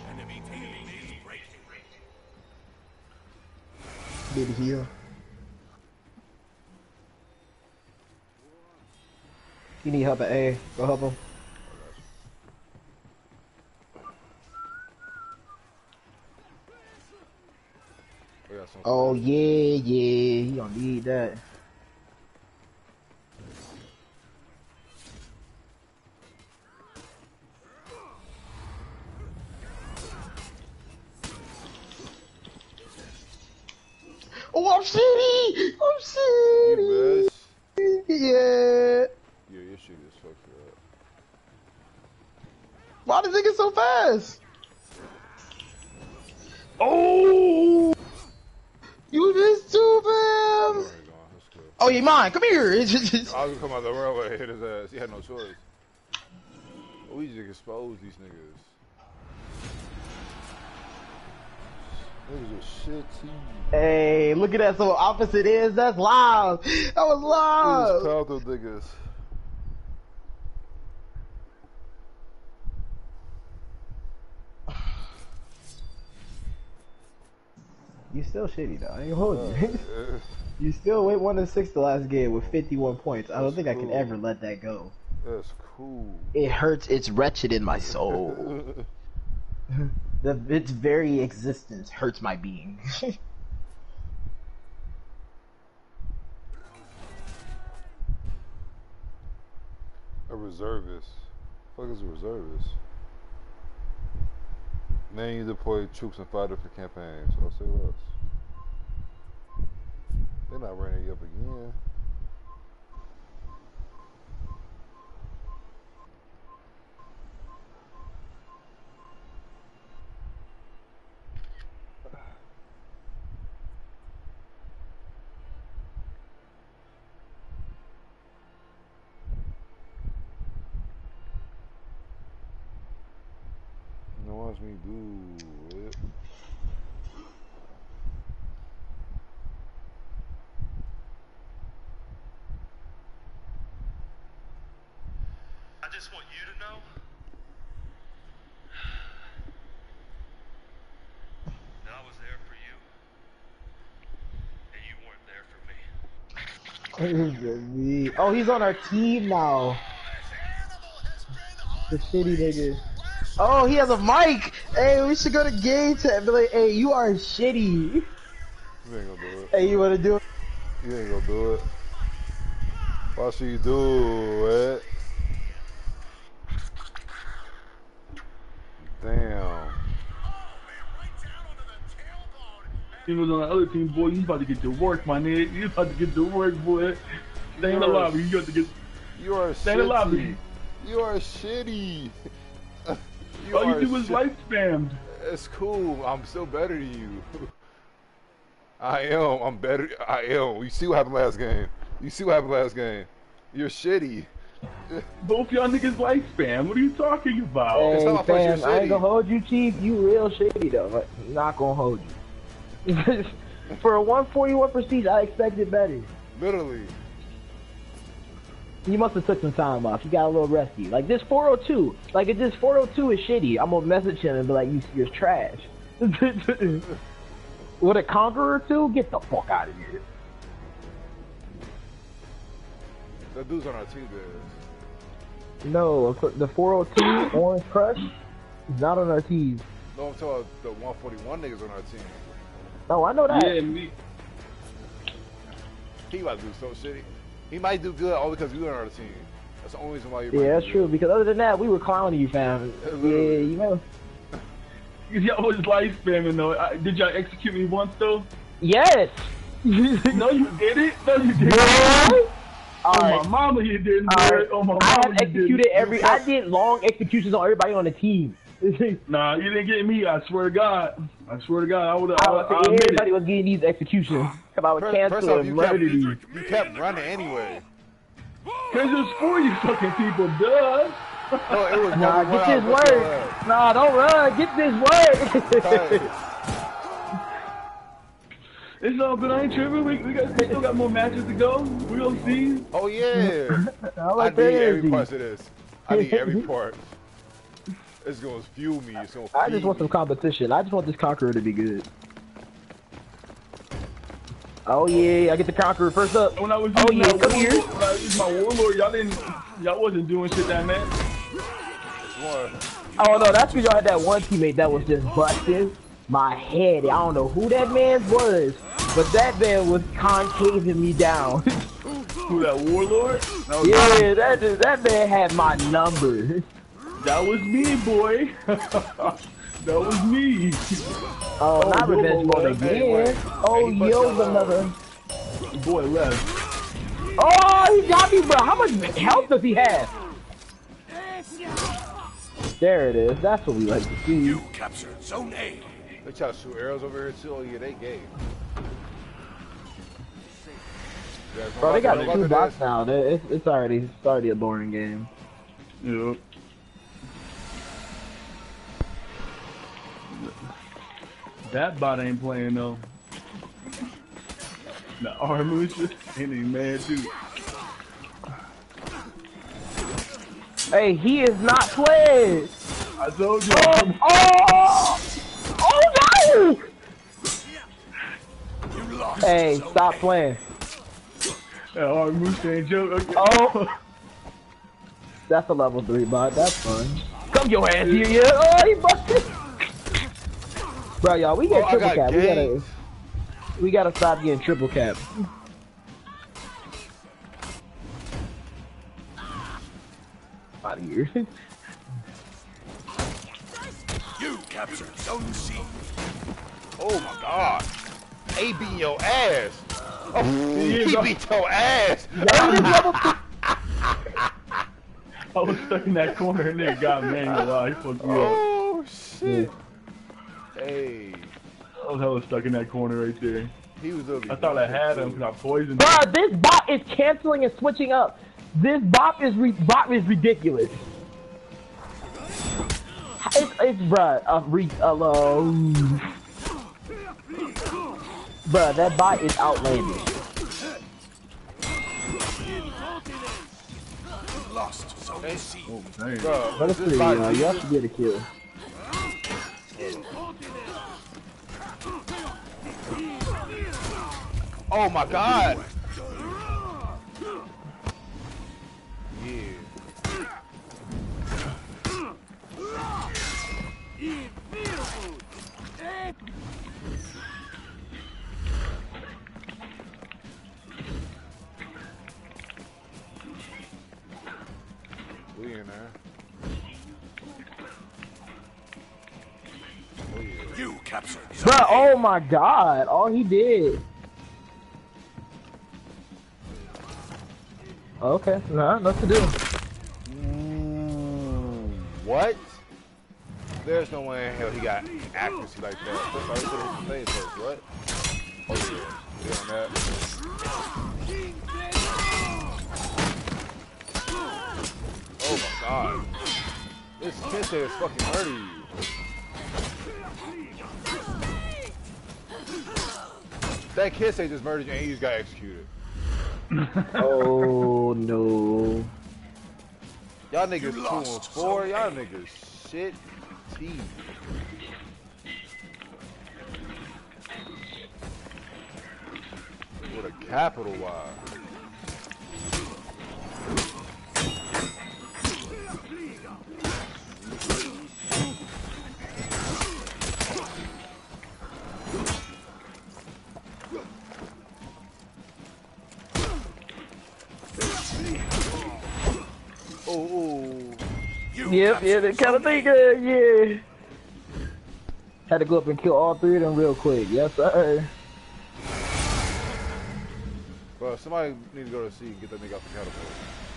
Enemy team is breaking. Did heal. You need help at A. Go help him. We got some- Oh yeah, yeah. You don't need that. Oh, I'm shitty. I'm You shitty. miss. Yeah. Yeah, your shit is fucked up. Why does it get so fast? Oh! You missed too, Where fam. you going? Let's go. Oh, you mine. Come here. It's just- just- I was gonna come out the runway, hit his ass. He had no choice. Oh, we just exposed these niggas. Niggas are shitty. Hey, look at that. So opposite is that's live. That was live. Falco niggas. You still shitty though. I ain't gonna hold you. Uh, You still went one and six the last game with 51 points. I don't That's think I can ever let that go. That's cool. It hurts. It's wretched in my soul. the its very existence hurts my being. a reservist. Fuck is a reservist? Man, you deploy troops in five different campaigns. I'll say less. They're not running you up again. No watch me do it. I just want you to know that I was there for you, and you weren't there for me. oh, he's on our team now. The shitty nigga. Oh, he has a mic. Hey, we should go to game to and be like, hey, you are shitty. You ain't gonna do it. Hey, you wanna do it? You ain't gonna do it. Why should you do it? Damn. He was on the other team, boy. You about to get to work, my nigga. You about to get to work, boy. Stay in the lobby. You got to get. You are Stay in the lobby. You are shitty. you All you do is life spammed. It's cool. I'm still better than you. I am. I'm better. I am. You see what happened last game. You see what happened last game. You're shitty. Both y'all niggas life spam. What are you talking about? Hey, you're fam, I ain't gonna hold you, Chief. You real shitty though. Not gonna hold you. For a 141 prestige, I expected better. Literally. You must have took some time off. You got a little rusty. Like this 402. Like if this 402 is shitty, I'm gonna message him and be like, you, you're trash. With a conqueror too, get the fuck out of here. The dude's oh on our team, guys. No, the 402 Orange Crush is not on our team. No, I'm talking about the 141 niggas on our team. No, I know that. Yeah, me. He about to do so shitty. He might do good all because we were on our team. That's the only reason why you're. Yeah, that's true. Because other than that, we were clowning you, fam. Yeah, Literally. you know. Cause Y'all was life spamming though. I, did y'all execute me once though? Yes. No, you did it. No, you didn't. All Oh right. my mama, you didn't. All right. Oh my mama, I mama, have you executed didn't. every. I did long executions on everybody on the team. Nah, you didn't get me. I swear to God. I swear to God, I would have. I I, was I admit everybody it. was getting these executions. Cause I would First, cancel first off, and you kept, these. you kept running anyway. Cause it's for you fucking people, duh. No, it was Nah, number get this out of your work. ass. Nah, don't run. Get this work. Tight. It's all good. I ain't tripping. We, we got we still got more matches to go. We gonna see. Oh yeah. I I need that every part of this. I need every part. It's gonna fuel me. It's gonna. I just want me. some competition. I just want this Conqueror to be good. Oh yeah, I get the Conqueror first up. When I was Oh, using yeah, my come here. warlord, when I used my warlord, y'all didn't, y'all wasn't doing shit that match. One. Oh no, that's because y'all had that one teammate that was just busting my head. I don't know who that man was, but that man was concaving me down. Who that warlord? That yeah, that that man had my number. that was me, boy. that was me. Oh, Oh, not yo, revenge mode boy. again. Hey. Oh, Hey, he busted yo, my another. Boy left. Oh, he got me, bro. How much health does he have? There it is. That's what we like to see. You captured Zone A. They try to shoot arrows over here too. Oh yeah, they gay. You guys know Bro, they got about two this? bots now. It's, it's already it's already a boring game. Yep. That bot ain't playing though. The Armus ain't even mad too. Hey, he is not playing. I told you. Oh, oh, oh no! Hey, Zone stop playing. That Armus ain't joke. Okay. Oh, that's a level three bot. That's fun. Come your ass here, yeah. Oh, he busted. Bro, y'all, we get Oh, triple got cap. We gotta, we gotta stop getting triple cap. Out of here. You captured Zone C. Oh my god. A oh, beat your ass. Oh, Yeah, he bro. beat your ass. I was stuck in that corner and there got me. I ain't gonna lie, fucked me up. Oh shit. Hey, I was hella stuck in that corner right there. he was literally. I thought I had him because I poisoned him. Bro, this bot is canceling and switching up. This bot is re- bot is ridiculous. It's, it's bruh, uh, re- uh, bruh, that bot is outlandish. Lost Zone C. Dang. Bro, But it's three, bot- uh, you have to get a kill. Oh my god. Yeah. We in there. Oh. You captured Zone oh my god, all he did. Okay, nah, nothing to do. Mm, what? There's no way in hell he got accuracy like that. That's why he have hit the first. What? Oh yeah. Yeah, that. Oh my god. This Kensei is fucking murdering you. That Kensei just murdered you and you just got executed. Oh no. Y'all niggas two lost and four. Y'all niggas shit. T. With a capital Y. Oh, oh. Yep, yeah, they kind of yeah. Had to go up and kill all three of them real quick. Yes, sir. Bro, somebody need to go to C and get that nigga off the catapult.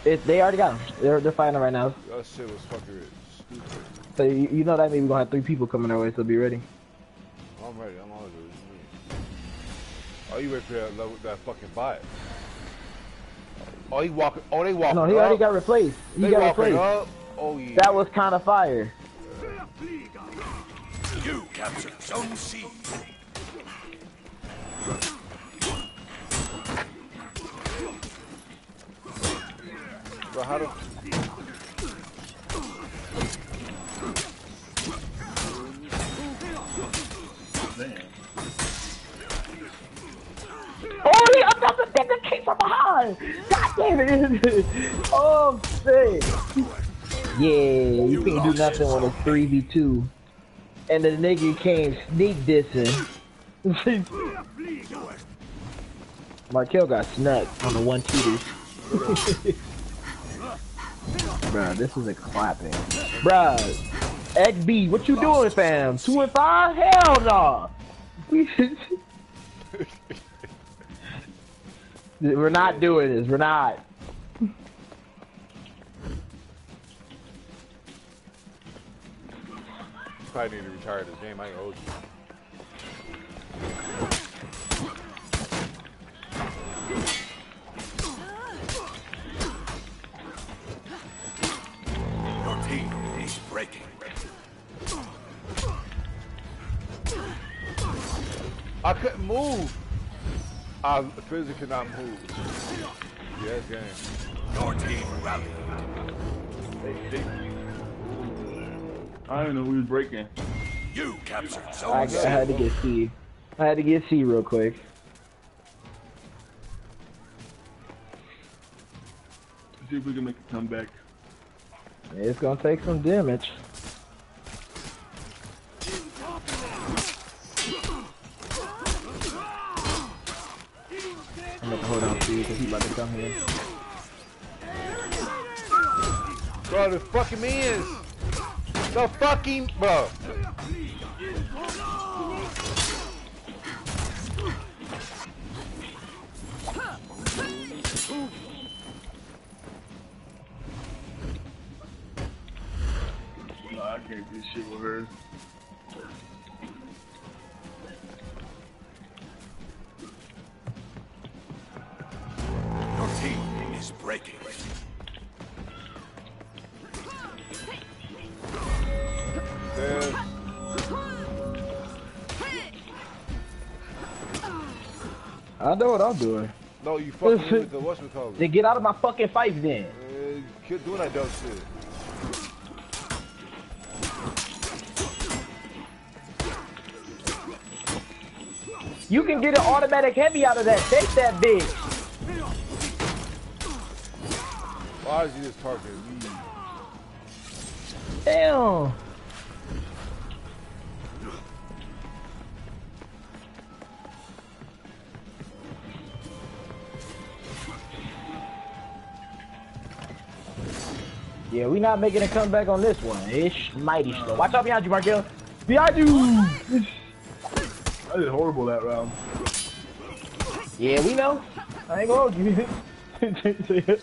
It, they already got him. They're they're fighting right now. That shit was fucking stupid. So you, you know that means we're gonna have three people coming our way. So be ready. I'm ready. I'm on it. Are you ready for that, that fucking bot? Oh, he walking. Oh, they walking. No, he already got replaced. He They got replaced. up. Oh yeah. That was kind of fire. You captured Zone C. Bro, how do? Up the came from behind. God damn it. oh, shit. Yeah, you can't do nothing when it's 3v2. And the nigga came sneak dissing. Markel got snuck on the one cheaters. Bruh, this is a clapping. Bruh, XB, what you doing, fam? Two and five? Hell no! We're not doing this. We're not. Probably need to retire this game. I ain't old you. Your team is breaking. I couldn't move. Ah, I physically cannot move. Yeah, it's game. Your team rallied. I didn't know we was breaking. You captured I, Zone I C. had to get C. I had to get C real quick. Let's see if we can make a comeback. It's gonna take some damage. I'm gonna hold on C because he about to come here. Bro, the fucking mans. The fucking bro. No, I can't do shit with her. Is breaking. There's I know what I'm doing. no, you fucking me with the what's it called? Then get out of my fucking fight then. Uh, Quit doing that dumb shit. You can get an automatic heavy out of that. Take that bitch. Why is he just targeting me? Damn. Yeah, we not making a comeback on this one. It's mighty slow. Watch out behind you, Markel. Behind you. I did horrible that round. Yeah, we know. I ain't gonna hold you.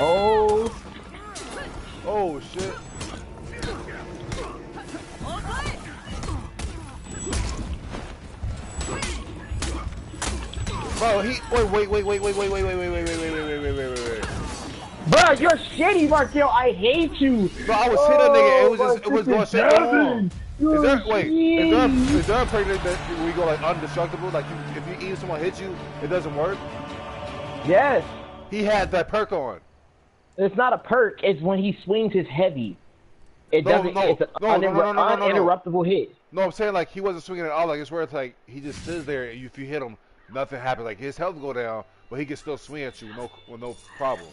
oh, Oh shit. Bro, he wait, wait, wait, wait, wait, wait, wait, wait, wait, wait, wait, wait, wait, wait, wait, wait, wait, wait. bruh, you're shitty, Markel. I hate you. Bro, I was hitting a nigga. It was Oh, just, it was going freaking. Is there wait? Is there shitty. there a pregnant that you go like undestructible? Like you, if you even someone hits you, it doesn't work. Yes. He had that perk on. It's not a perk. It's when he swings his heavy. It No, doesn't. no, it's an no, uninterruptible hit. No, I'm saying like he wasn't swinging at all. Like it's where it's like he just sits there. And if you hit him, nothing happens. Like his health go down, but he can still swing at you with no with no problem.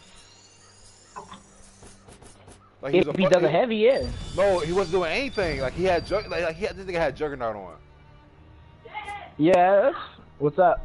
Like If he does a heavy, yeah. No, he wasn't doing anything. Like he had jug- like, like he had this nigga had Juggernaut on. Yes. What's up?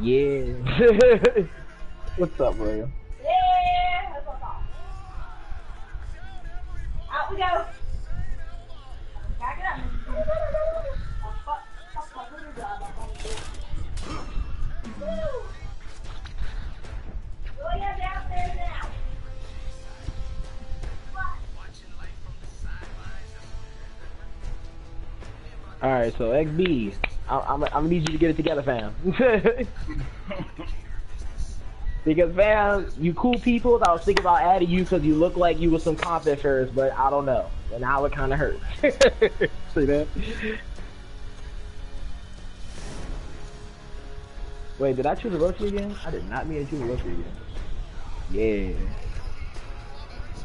Yeah. What's up, bro? yeah, that's what's. Out we go. Back it up. Oh, fuck, fuck, fuck, what is that? Woo! Julia downstairs now. All right, so XB, I, I'm, I'm gonna need you to get it together, fam. because fam, you cool people. I was thinking about adding you because you look like you was some first, but I don't know. And now it kind of hurts. See that? Wait, did I choose Orochi again? I did not mean to choose Orochi again. Yeah.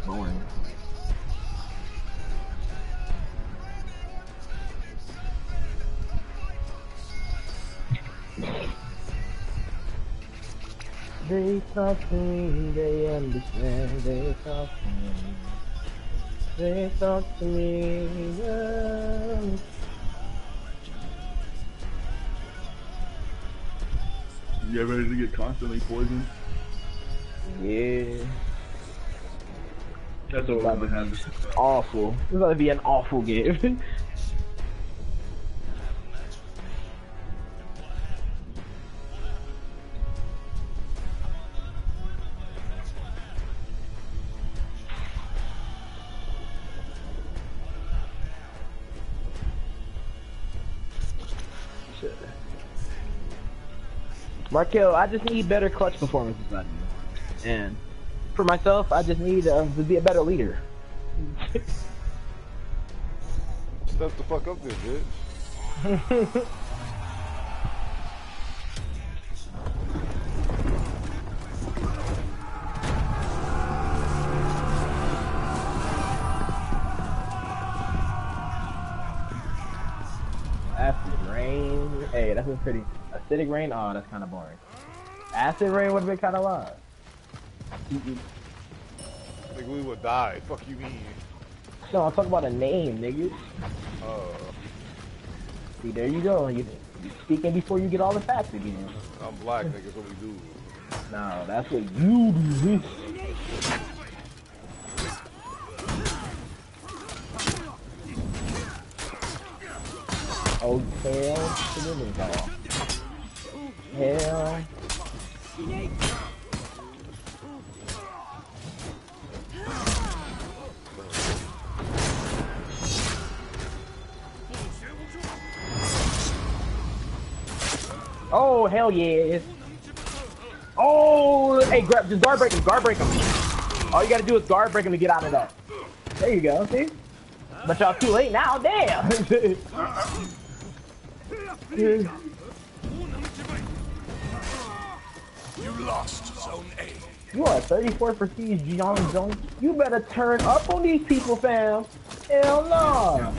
Boring. They talk to me, they understand, they talk to me. They talk to me, yeah. You ready to get constantly poisoned? Yeah. That's what we're gonna have. awful. This is about to be an awful game. Markel, I just need better clutch performances out of you. And for myself, I just need uh, to be a better leader. Step the fuck up there, bitch. Hey, that's a pretty acidic rain. Oh, that's kind of boring. Acid rain would have been kind of live. Nigga, we would die. Fuck you mean? No, I'm talking about a name, nigga. Uh, See, there you go. You, you speaking before you get all the facts again. I'm black, nigga. That's what we do. No, that's what you do. Oh, hell to the nigga. Hell. Oh, hell yeah. Oh, hey, grab, just guard break him, guard break him. All you gotta do is guard break him to get out of that. There you go, see? But y'all too late now, damn. You lost Zone A. you are 34 prestige, John Jones. You better turn up on these people, fam. Hell no.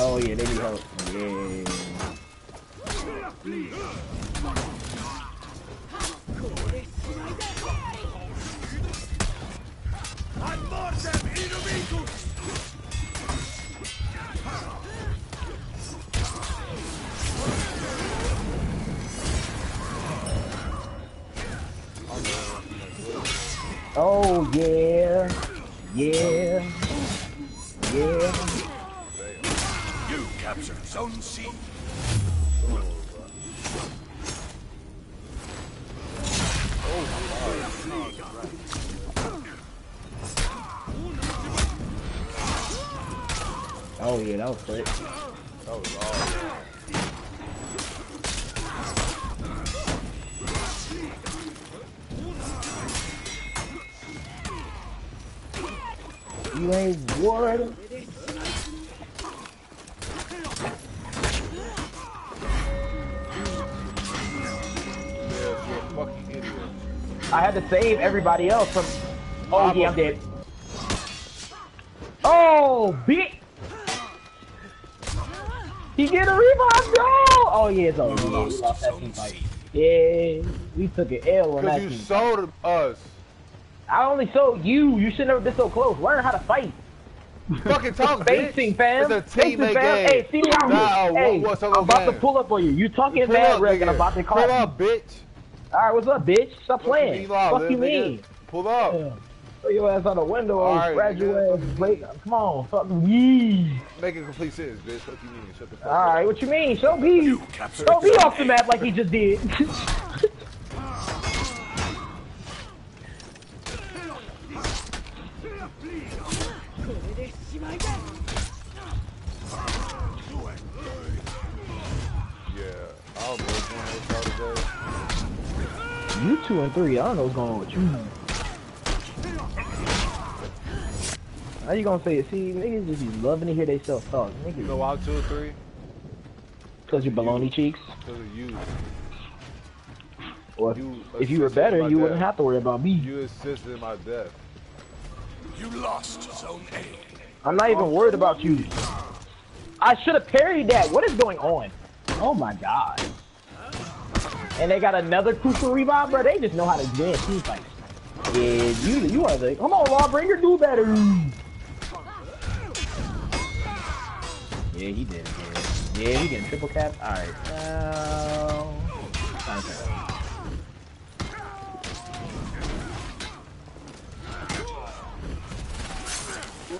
Oh yeah, they need help. Yeah. Oh yeah, yeah, yeah. You captured Zone C. Oh yeah, that was quick. That was all. You ain't idiot. I had to save everybody else from. Oh yeah, I'm dead. Oh, bitch! He get a revive, go! Oh yeah, it's over. You Yeah, we lost lost that team fight. Yeah, we took an L on that Because you team. sold us. I only sold you. You should never been so close. Learn how to fight. Fucking talk, bitch. Spacing, fam. It's a Spacing, teammate fam. game. Hey, see me out Nah, here. what- Hey, what's up, I'm about game? to pull up on you. You talking Pull bad, up, Rick, and I'm about to call Pull you. up, bitch. All right, what's up, bitch? Stop Fuck playing. you, live, Fuck you nigga. mean? Pull up. Throw your ass out the window All or scratch your ass. Break. Come on, fuck me. Make it complete sense, bitch. Fuck you mean? Shut the fuck All up. right, what you mean? Show me. captured Show me off the A. map like he just did. Yeah. I don't know what's going on with y'all today. you two and three. I don't know what's going on with you. How you gonna say it? See, niggas just be loving to hear they self talk. You know Niggas, why two or three? cause you're baloney cheeks. Because of you. Or if, You if you were assisted better, my you wouldn't death. have to worry about me. You assisted in my death. You lost Zone A. I'm not even worried about you. I should have parried that. What is going on? Oh my god. And they got another crucial revive, bro. They just know how to win team fights. Yeah, you you are the come on, Lawbringer, do better. Yeah, he did. Yeah, yeah he getting triple cap. All right. Now, time to-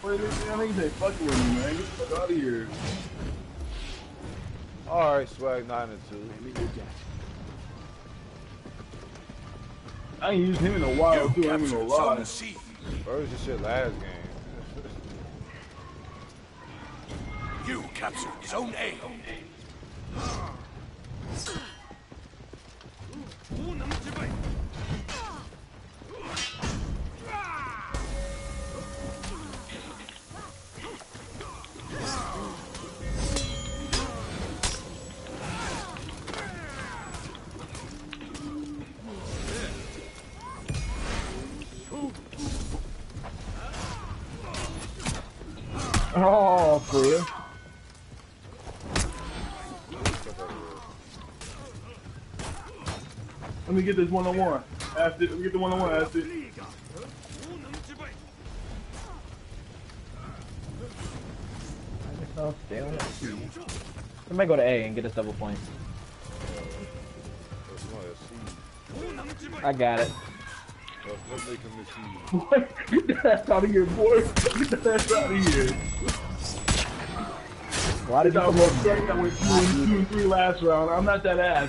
Wait, I think they fucking with me, man. Get the fuck out of here. Alright, swag 9 and 2. I ain't used him in a while, too. I ain't captured gonna lie. Zone Where was this shit last game? You captured Zone A. Oh, for? Let me get this one on one. Let me get the one on one. It. Oh, it. I might go to A and get us double points. I got it. Let's make him receive. Get the ass out of here, boy. Get the ass out of here. Of It's people not. I went two and two and three last round. I'm not that ass.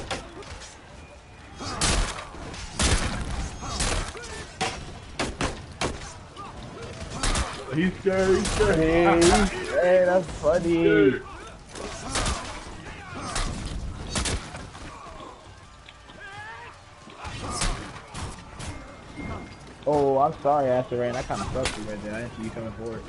He's scared. He's scared. Hey, hey, that's funny. Scared. Oh, I'm sorry, After Rain. I kind of fucked you right there. I didn't see you coming forward.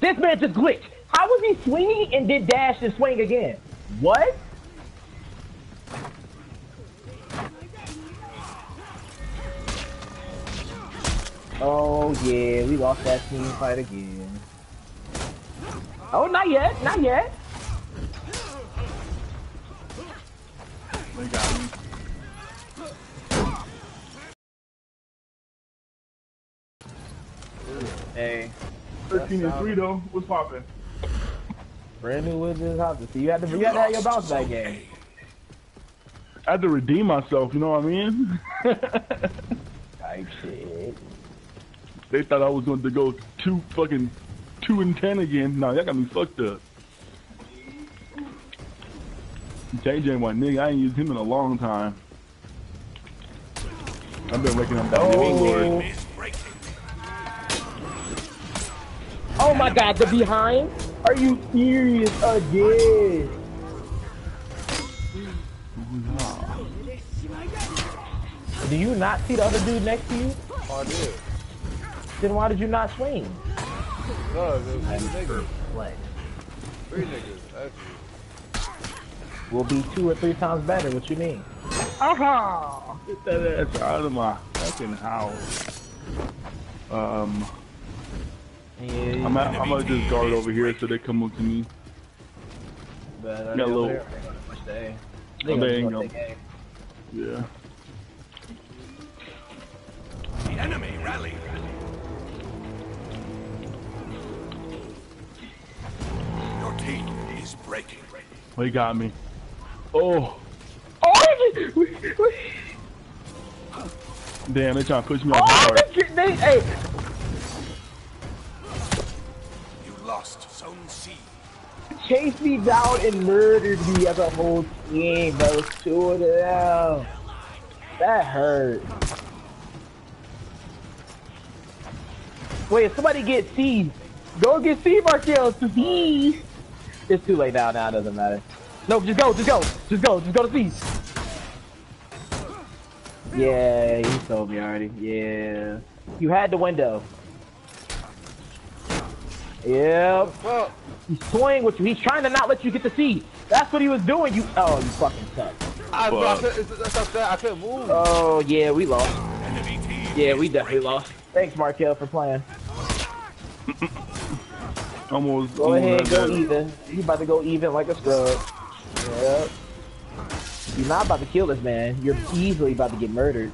This man just glitched. How was he swinging and did dash and swing again? What? Oh yeah, we lost that team fight again. Oh, not yet, not yet. They got me. Hey, 13 and 3 uh, though. What's poppin'? Brand new this house. So you had to, you had to have your bounce back game. I had to redeem myself, you know what I mean? Type shit. they thought I was going to go two fucking two and ten again. Nah, y'all got me fucked up. JJ, my nigga, I ain't used him in a long time. I've been raking up that Oh. Oh my god, the behind. Are you serious again? Do you not see the other dude next to you? Oh, I did. Then why did you not swing? No, there's three niggas. What? Three niggas, actually. Will be two or three times better. What you mean? Aha! Get that ass out of my fucking house. Um, Yeah, I'm at, I'm gonna just guard over here so they come up to me. but got a little- They Oh, they ain't gonna gonna- Yeah. The enemy rally. Your team is breaking. They got me. Oh. Oh! Damn, they trying to push me off Oh, the they, they, hey, You lost Zone C. chased me down and murdered me as a whole team. That was two of them. That hurt. Wait, somebody get C. Go get C, Markel. C. It's too late now. Now it doesn't matter. No, just go. Just go. Just go. Just go to C. Yeah, he told me already. Yeah. You had the window. Yep. Fuck. He's toying with you. He's trying to not let you get the seat. That's what he was doing. You. Oh, you fucking suck. I, bro, I, could, it's, that's what I'm. I couldn't move. Oh yeah, we lost. Yeah, we definitely lost. Thanks, Markel, for playing. Almost. Go almost ahead, had go that. even. You about to go even like a scrub. Yep. You're not about to kill this man. You're easily about to get murdered.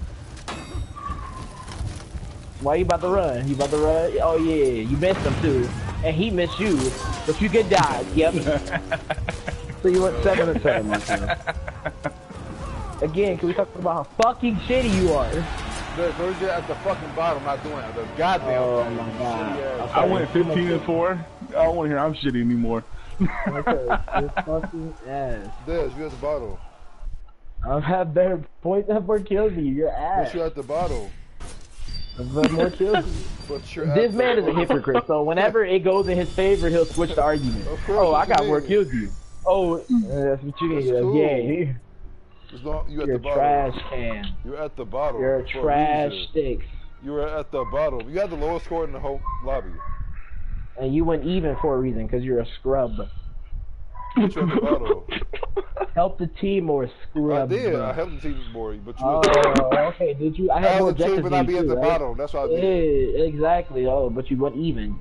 Why you about to run? You about to run? Oh yeah, you missed him too, and he missed you, but you could die. Yep. so you went seven and seven, Markel. Again, can we talk about how fucking shitty you are? Look, so you're at the fucking bottom, not doing it. The goddamn Oh thing. my god. Shitty ass. I went 15 and 4. I don't want to hear I'm shitty anymore. Okay, you're fucking ass. Des, you at the bottom. I've had better points and more kills than you. You're ass. But you're at the bottom. I've more kills. than you. But you're at This man is a hypocrite, so whenever it goes in his favor, he'll switch the argument. Course, Oh, I got more kills than you. Oh, that's what you That's need. cool. Yeah, As long- you at you're the a trash can. You're at the bottom. You're a trash reason. sticks. You were at the bottom. You had the lowest score in the whole lobby. And you went even for a reason, because you're a scrub. But you're at the bottom. Help the team or I scrub. did. I helped the team more, but you Oh, okay. Did you? I had I more the team, but than be at the right? bottom. That's what I did. Yeah, exactly. Oh, but you went even.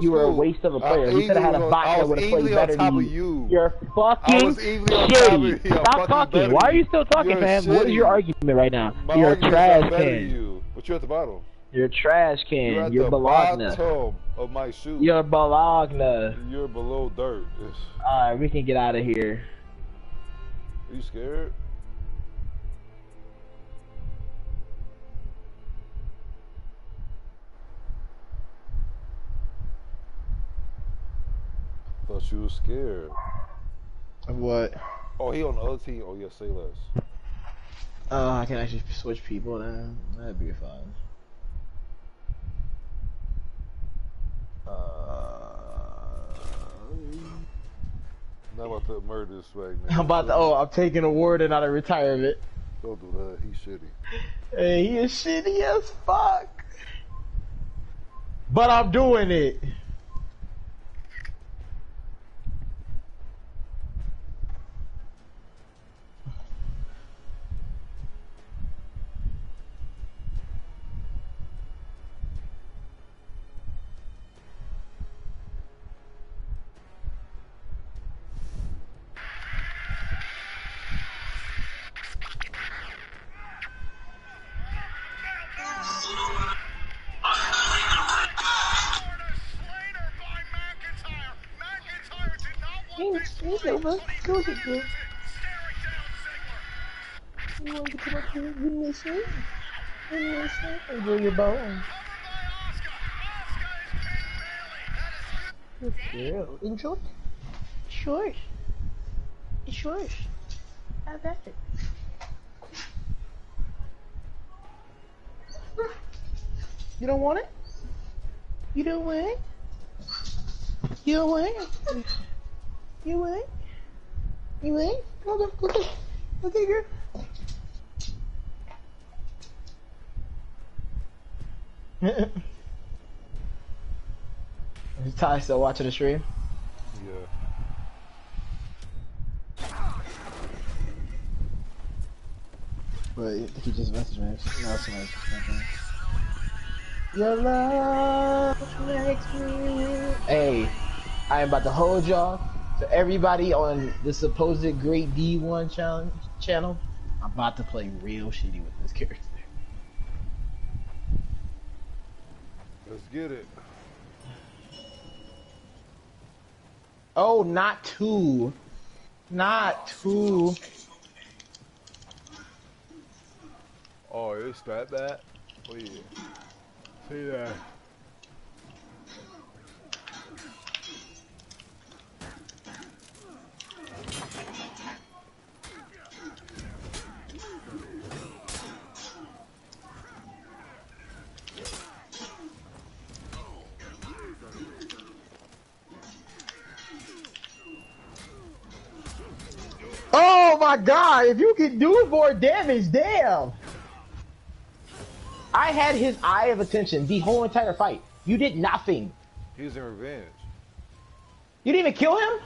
You were a waste of a player. You could have had a bot I that would have played better than you. you. You're fucking I was easily on top of you. shitty. Stop talking. Why are you still talking, You're fam? What is your argument right now? My You're a trash I'm better than can. you, but you're at the bottom. You're a trash You're can. You're the Bologna. Bottom of my shoe. You're Bologna. You're below dirt. It's- Alright, we can get out of here. Are you scared? Thought you were scared. What? Oh, he on the other team. Oh, yeah, say less. Oh, I can actually switch people then. That'd be fine. Uh, Not about to murder this swag, man. I'm about to. Oh, I'm taking a warden out of retirement. Don't do that. He's shitty. Hey, he is shitty as fuck. But I'm doing it. You want to come up here and give me a shake? Give me a shake. Enjoy your bone. Good girl. Enjoy. Sure. Sure. Have at it. You don't want it? You don't want it? You what? You what? You what? Okay, okay, okay, girl. Is Ty still watching the stream? Yeah. But he just messaged me. No, somebody just messaged me. Your love makes me. Hey, I am about to hold y'all. Everybody on the supposed great D1 challenge channel, I'm about to play real shitty with this character. Let's get it. Oh, not two. Not two. Oh, it's that that? Oh yeah. See that. Oh my god, if you can do more damage, damn! I had his eye of attention the whole entire fight. You did nothing. He was in revenge. You didn't even kill him?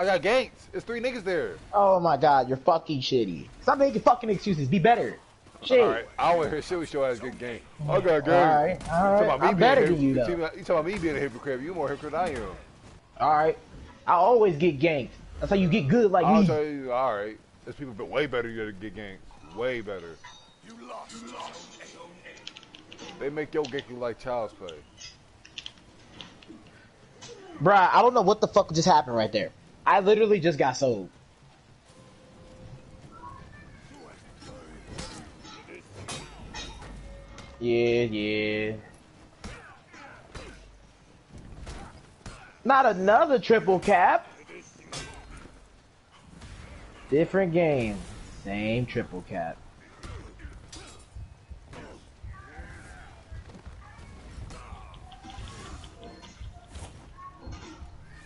I got ganked. It's three niggas there. Oh my god, you're fucking shitty. Stop making fucking excuses. Be better. Shit. Alright, I want to hear shit with your ass get ganked. Oh, I got ganked. Alright, You alright. talking about me I'm better than you, though. You talking about me being a hypocrite. You more hypocrite than I am. Alright. I always get ganked. That's how you get good like I'll me. tell you, alright. There's people but way better than you that get ganked. Way better. You lost zone A. They make your gank look like child's play. Bruh, I don't know what the fuck just happened right there. I literally just got sold. Yeah, yeah. Not another triple cap. Different game. Same triple cap.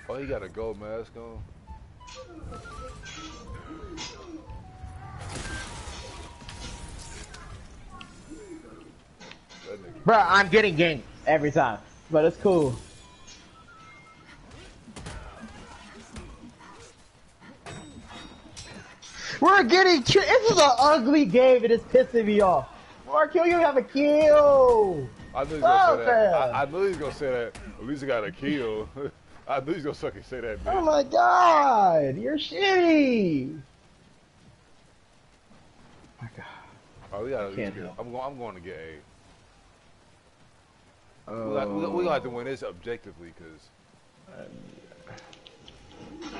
Oh, he got a gold mask on. Bruh, I'm getting ganked every time. But it's cool. We're getting ki- This is an ugly game and it's pissing me off. Mark, you have a kill. I knew he was gonna say that. I, I knew he was gonna say that. At least he got a kill. I knew he was gonna fucking say that. Oh my god, you're shitty. Oh, my god. Oh, we gotta. at least Can't get- I'm going. I'm going to get A. Oh. We got, we, we oh. gonna have win this objectively, cause You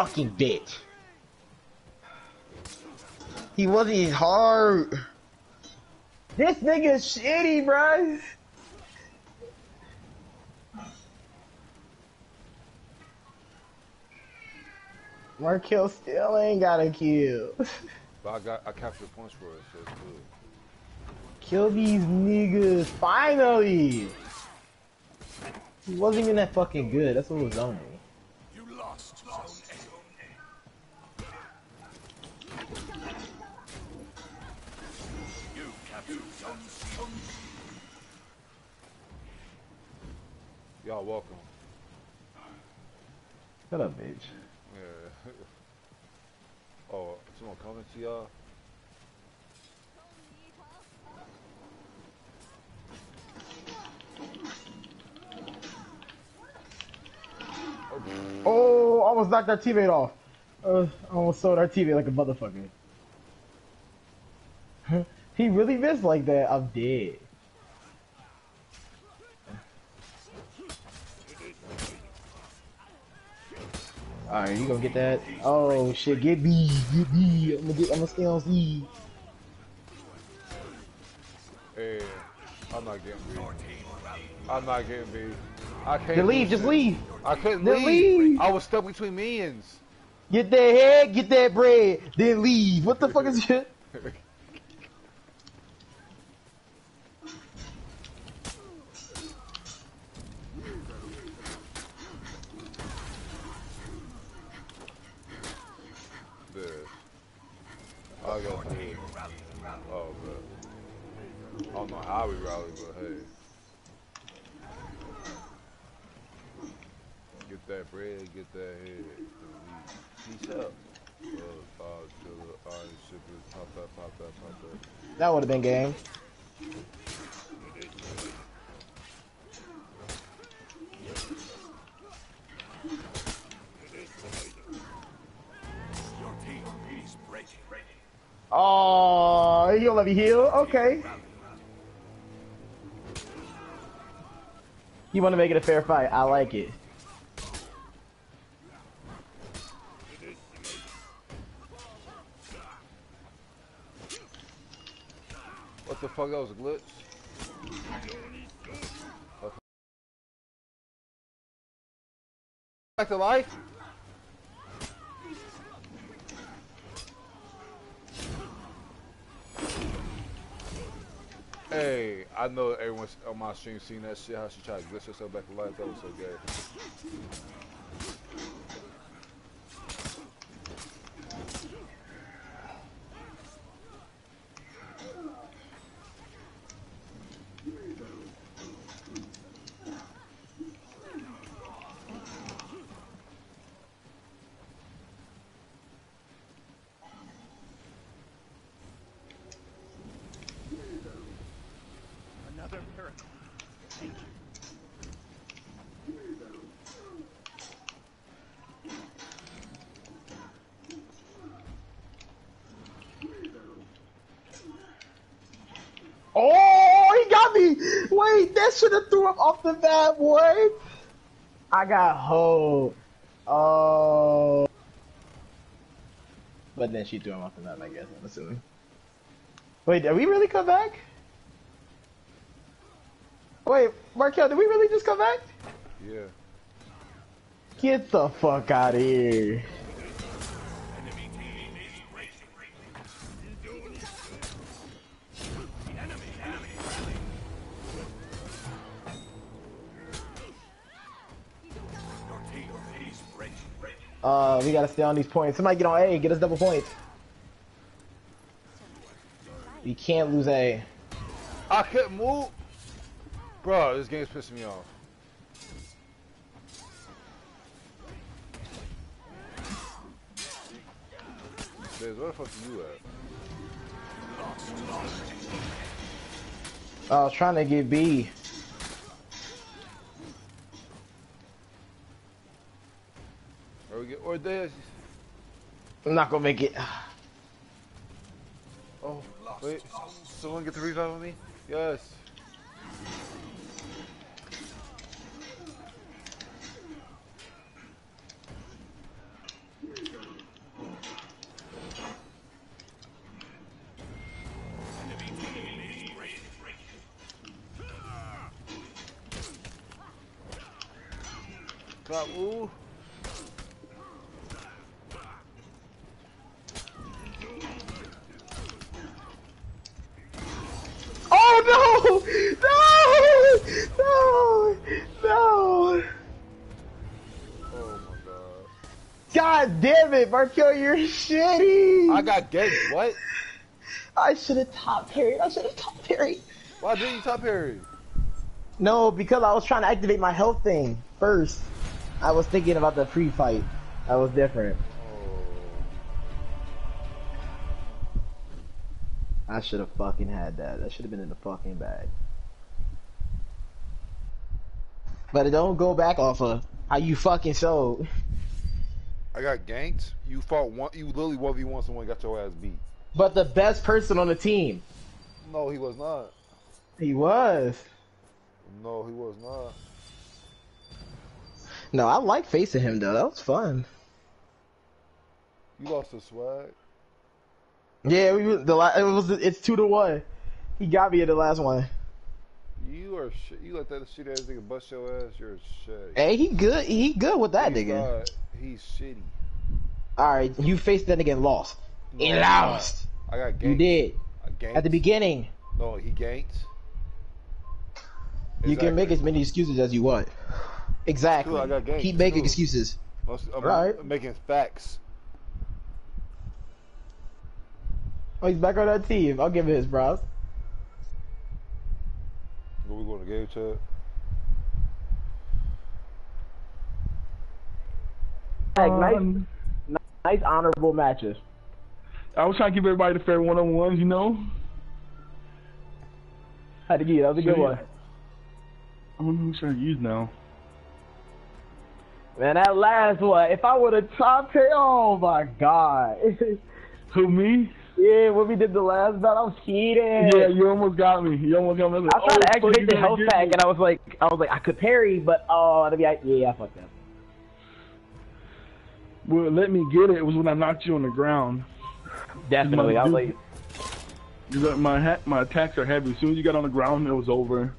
Fucking bitch. He wasn't his heart. This nigga's shitty, bro. Markel still ain't got a kill. but I got I captured points for us, so it's good. Kill these niggas, finally! He wasn't even that fucking good, that's what was on me. Y'all welcome. Shut up, bitch. Yeah. oh, someone coming to y'all? Oh, almost knocked our teammate off. Uh, almost sold our teammate like a motherfucker. he really missed like that. I'm dead. Alright, you gonna get that? Oh shit, get B, get B. I'm gonna get, I'm gonna stay on C. Hey, I'm not getting B. I'm not getting B. I can't. Just leave, just leave. I couldn't leave. leave. I was stuck between minions. Get that head, get that bread, then leave. What the fuck is shit? This. I got this. Oh, but I don't know how we rally, but hey. Get that get that head. Peace out. To the iron shippers, pop that, pop that, pop that. That would have been game. Your team is breaking. Oh, he'll let me heal. Okay. You want to make it a fair fight. I like it. Fuck? That was a glitch? Back to life? Hey, I know everyone's on my stream seen that shit, how she tried to glitch herself back to life. That was so gay. Another miracle. Thank you. Oh, he got me. Wait, that should have threw him off the bat, boy. I got hold. Oh. But then she threw him off the bat, I guess, I'm assuming. Wait, did we really come back? Wait, Markel, did we really just come back? Yeah. Get the fuck out of here. We gotta stay on these points. Somebody get on A, get us double points. We can't lose A. I couldn't move. Bro, this game's pissing me off. Biz, where the fuck are you at? I was trying to get B. we get or this. I'm not gonna make it. Oh, wait. Someone get the revive on me? Yes. Markel, you're shitty! I got get what? I should have top parried. I should have top parried. Why didn't you top parry? No, because I was trying to activate my health thing first. I was thinking about the pre-fight. That was different. I should have fucking had that. That should have been in the fucking bag. But it don't go back off of How you fucking sold? I got ganked. You fought one. You literally one v one someone got your ass beat. But the best person on the team. No, he was not. He was. No, he was not. No, I like facing him though. That was fun. You lost the swag. Yeah, we, the la- it was it's two to one. He got me in the last one. You are shit. You let that shit ass nigga bust your ass. You're a shit. Hey, he good. He good with that nigga. not. He's shitty. All right, you faced that nigga and lost. he No, I'm lost. I got ganked. You did at the beginning. No, he ganked. You can make as many excuses as you want. Exactly. I got ganked. Keep making excuses. I'm, I'm Right. making facts. Oh, he's back on that team. I'll give it his props. What we going to game chat? Like, nice, Um, nice honorable matches. I was trying to give everybody the fair one on ones, you know. Had to give you. That was a good So, one. I don't know who's trying to use now. Man, that last one. If I would have top ten, oh my god. Who me? yeah, when we did the last battle, I was cheating. Yeah, you almost got me. You almost got me. I was like, I was trying to oh, activate the health pack, me. and I was like, I was like, I could parry, but oh, be like, yeah, I fucked up. Well, let me get it. It was when I knocked you on the ground. Definitely, I was like, You got- my ha- my attacks are heavy. As soon as you got on the ground, it was over.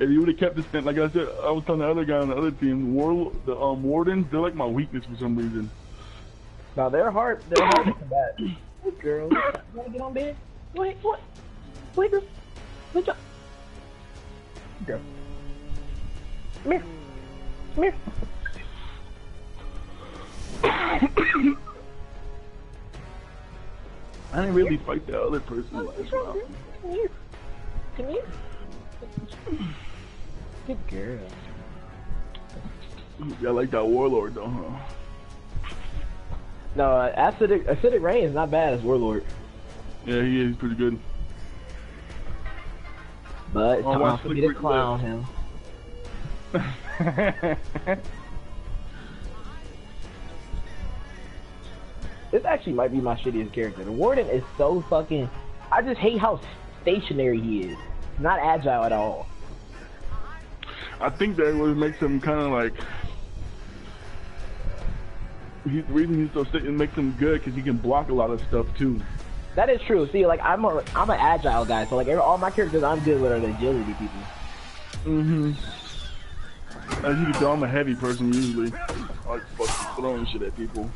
If you would have kept this thing, like I said, I was telling the other guy on the other team, War, the um, Wardens, they're like my weakness for some reason. Now they're hard. They're hard to combat. Hey, girl, you wanna get on bed? Wait, what? Wait, girl. Good job. Girl. Come here. Come here. I didn't really fight the other person last round. Come here. Come here. Good girl. Yeah, I like that Warlord though, huh? No, uh, acidic acidic rain is not bad as warlord, Yeah, he is pretty good. but it's Oh, time wow, for me to Flick clown him. This actually might be my shittiest character. The warden is so fucking. I just hate how stationary he is. Not agile at all. I think that what makes him kind of like. He's, the reason he's so sick it makes him good because he can block a lot of stuff too. That is true. See, like I'm a I'm an agile guy, so like all my characters I'm good with are the agility people. Mm-hmm. As you can tell, I'm a heavy person usually. I like fucking throwing shit at people.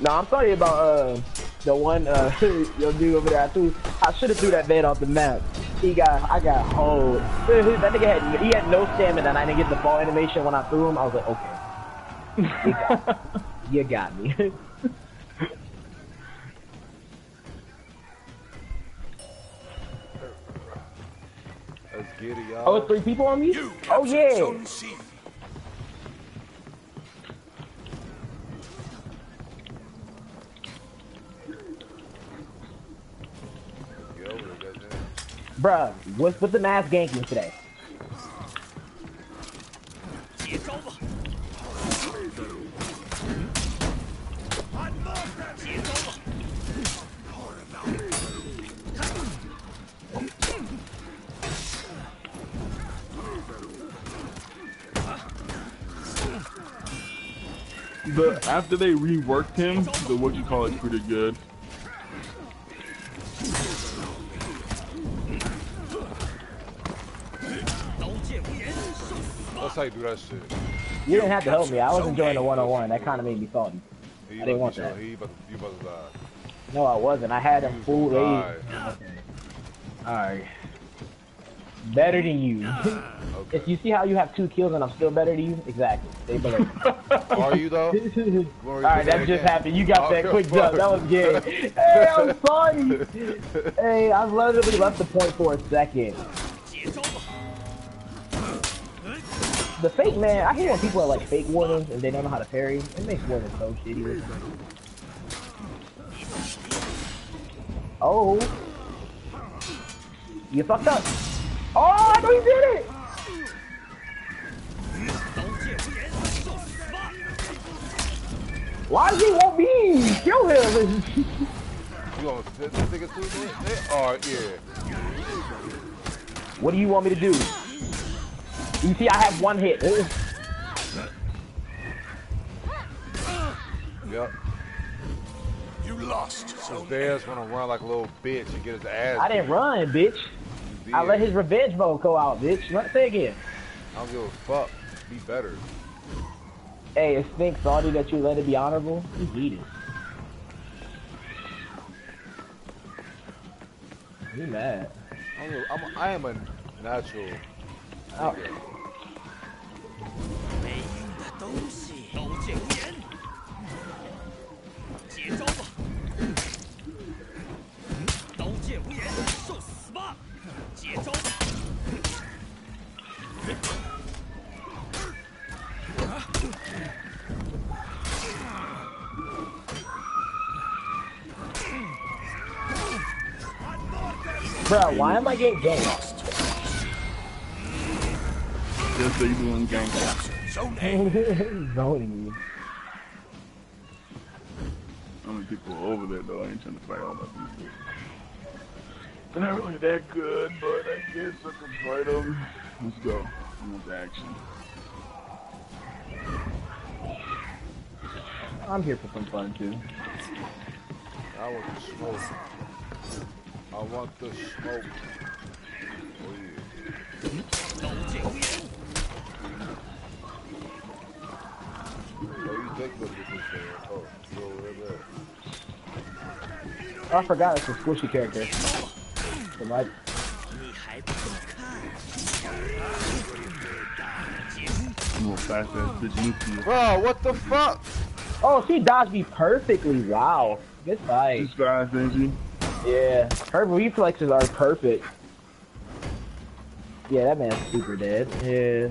No, I'm sorry about uh the one uh your dude over there. I threw I should have threw that man off the map. He got I got hold. that nigga had he had no stamina and I didn't get the fall animation when I threw him. I was like, okay, you got, you got me. Oh, it's three people on me. You Oh yeah. Zone C. Get over it, goddamn. Bruh, what's with the mass ganking today? The after they reworked him, the what you call it pretty good. That's how you do that shit. You didn't have to help me. I was enjoying the one on one. That kind of made me salty. I didn't want that. He about to, you about to die. No, I wasn't. I had him full Die. raised. Alright. Better than you. Ah, okay. if you see how you have two kills and I'm still better than you, exactly. Stay below. Are you though? Alright, that just happened. You got oh, that quick jump. That was good. Hey, I'm sorry. hey, I literally left the point for a second. The fake man, I hate when people are like fake wardens and they don't know how to parry. It makes wardens so shitty. Oh. You fucked up. Oh, I know he did it! Why does he want me? Kill him! You gonna hit this nigga too, man? Alright, yeah. what do you want me to do? You see, I have one hit. Yep. You lost. So Bear's gonna run like a little bitch and get his ass. I didn't run, bitch. Beat. I let his revenge mode go out, bitch. Let's say again. I don't give a fuck. Be better. Hey, it stinks salty that you let it be honorable. You beat it. You mad? I, don't give- I'm, I am a natural. Oh. nigga. Bro, why am I getting ganked? Just so you doing A. Zoning me. How many people are over there though? I ain't trying to fight all that people. They're not really that good, but I guess I can fight them. Let's go. Almost action. I'm here for some fun too. I want the smoke. I want the smoke. Oh yeah. Oh, I forgot it's a squishy character. So my 你还不够看？ I'm a fast ass bitch nuclear. Bro, what the fuck? Oh, she dodged me perfectly. Wow. Good fight. This fast, ain't she? Yeah. Her reflexes are perfect. Yeah, that man's super dead. Yeah.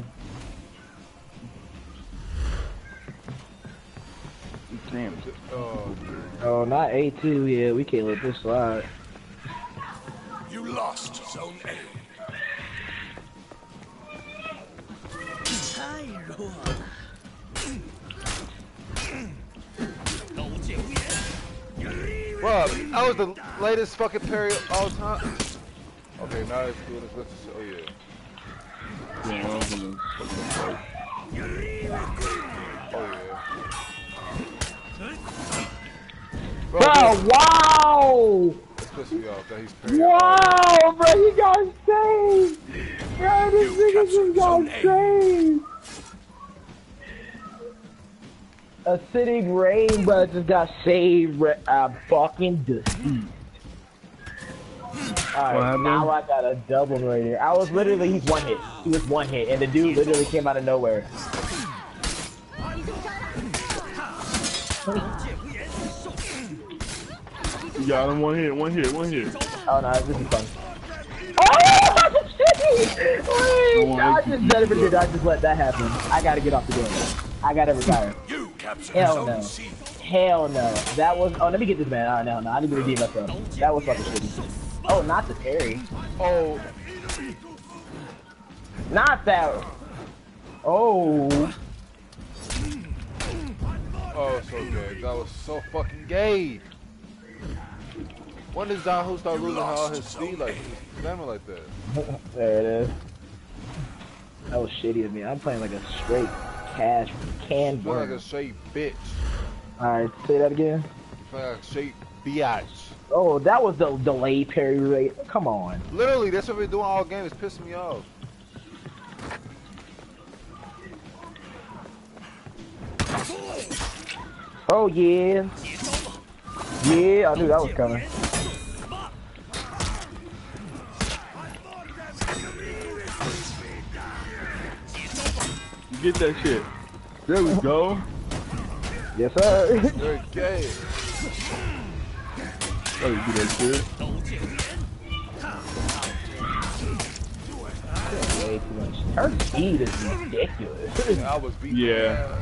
Damn. Oh, Oh, not A2. Yeah, we can't let this slide. You lost Zone A. I was the latest fucking parry all time. Okay, now it's doing as much as oh yeah. I was gonna fucking Oh yeah. Bro, wow! Pissed me off that he's parrying. all- Wow, bro, he got saved! Bro, this You nigga just got Zone A. saved! Acidic Rain, bro, just got saved. bro. I'm fucking deceased. Alright, happened? now I got a double right here. I was literally, he's one hit. He was one hit, and the dude literally came out of nowhere. Got him one hit, one hit, one hit. Oh no, this is fun. Oh, shit! Wait, wanna I just you- never did. I just let that happen. I gotta get off the game. I gotta retire. You captured Hell no. C. Hell no. That was. Oh, let me get this man. Oh no, no, I need to redeem myself. That was fucking shitty. Oh, not the parry. Oh, Not that. Oh. oh, so gay. That was so fucking gay. When does Don Who start losing all his speed like his stamina like that? There it is. That was shitty of me. I'm playing like a straight cash can Feel like a straight bitch. Alright, say that again. Feel like a straight biatch. Oh, that was the delay parry rate. Come on. Literally, that's what we're doing all game. It's pissing me off. Oh yeah. Yeah, I knew that was coming. get that shit. There we go. Yes, sir. You're gay. Oh, me do that shit. Way too much. Her speed is ridiculous. Yeah, I was beating Yeah.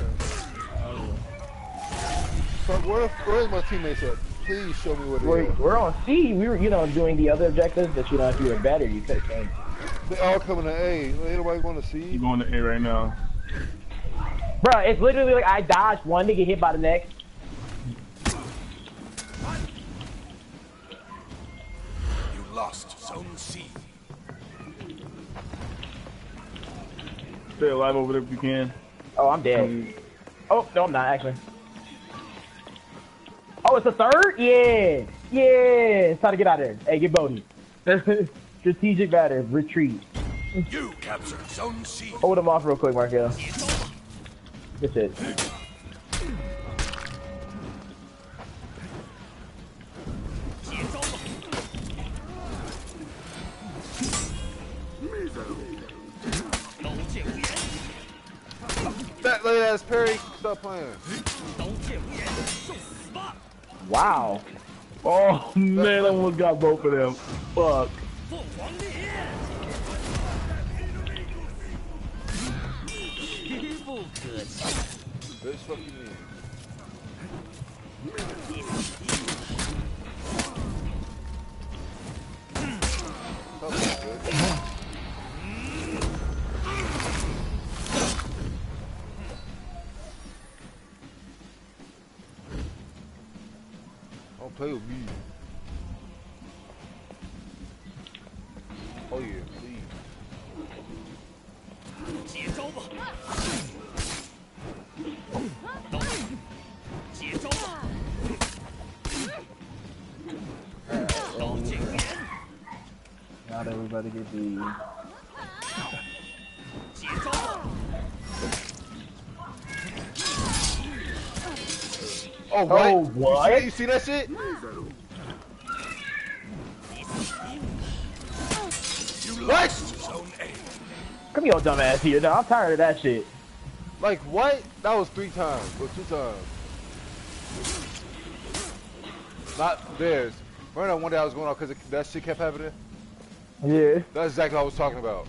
So where, where is my teammates at? Please show me where they we're, is. We're on C. We were, you know, doing the other objectives that, you know, if you were better, you could have changed. They all coming to A. Anybody going to C? You going to A right now. Bruh, it's literally like I dodged one to get hit by the next. You lost Zone C. Stay alive over there if you can. Oh, I'm dead. Um, Oh, no, I'm not actually. Oh, it's a third? Yeah. Yeah. It's time to get out of there. Hey, get Bodie. Strategic matter. Retreat. You captured Zone C. Hold him off real quick, Markel. Good shit. That late ass parry, stop playing. Wow. Oh man, I almost got both of them. Fuck. Bitch, fuck you mean. Stop playing, bitch. Don't play with me. Oh yeah, please. Not everybody get the. Oh what? Oh, what? You see, you see that shit? You lost Zone A. Come your dumb ass here. No, I'm tired of that shit. Like what? That was three times, or two times. Not theirs. Remember that one day I was going off because that shit kept happening? Yeah. That's exactly what I was talking about.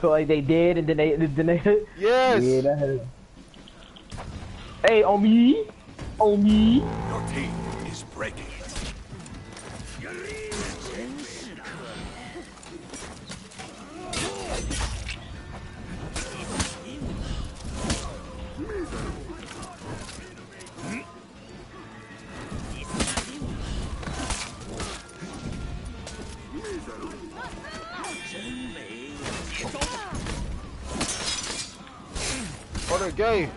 So like they did, and then they, then they. Yes. Yeah, that has. Hey, on me, on me. Your team is breaking. Oh, gay.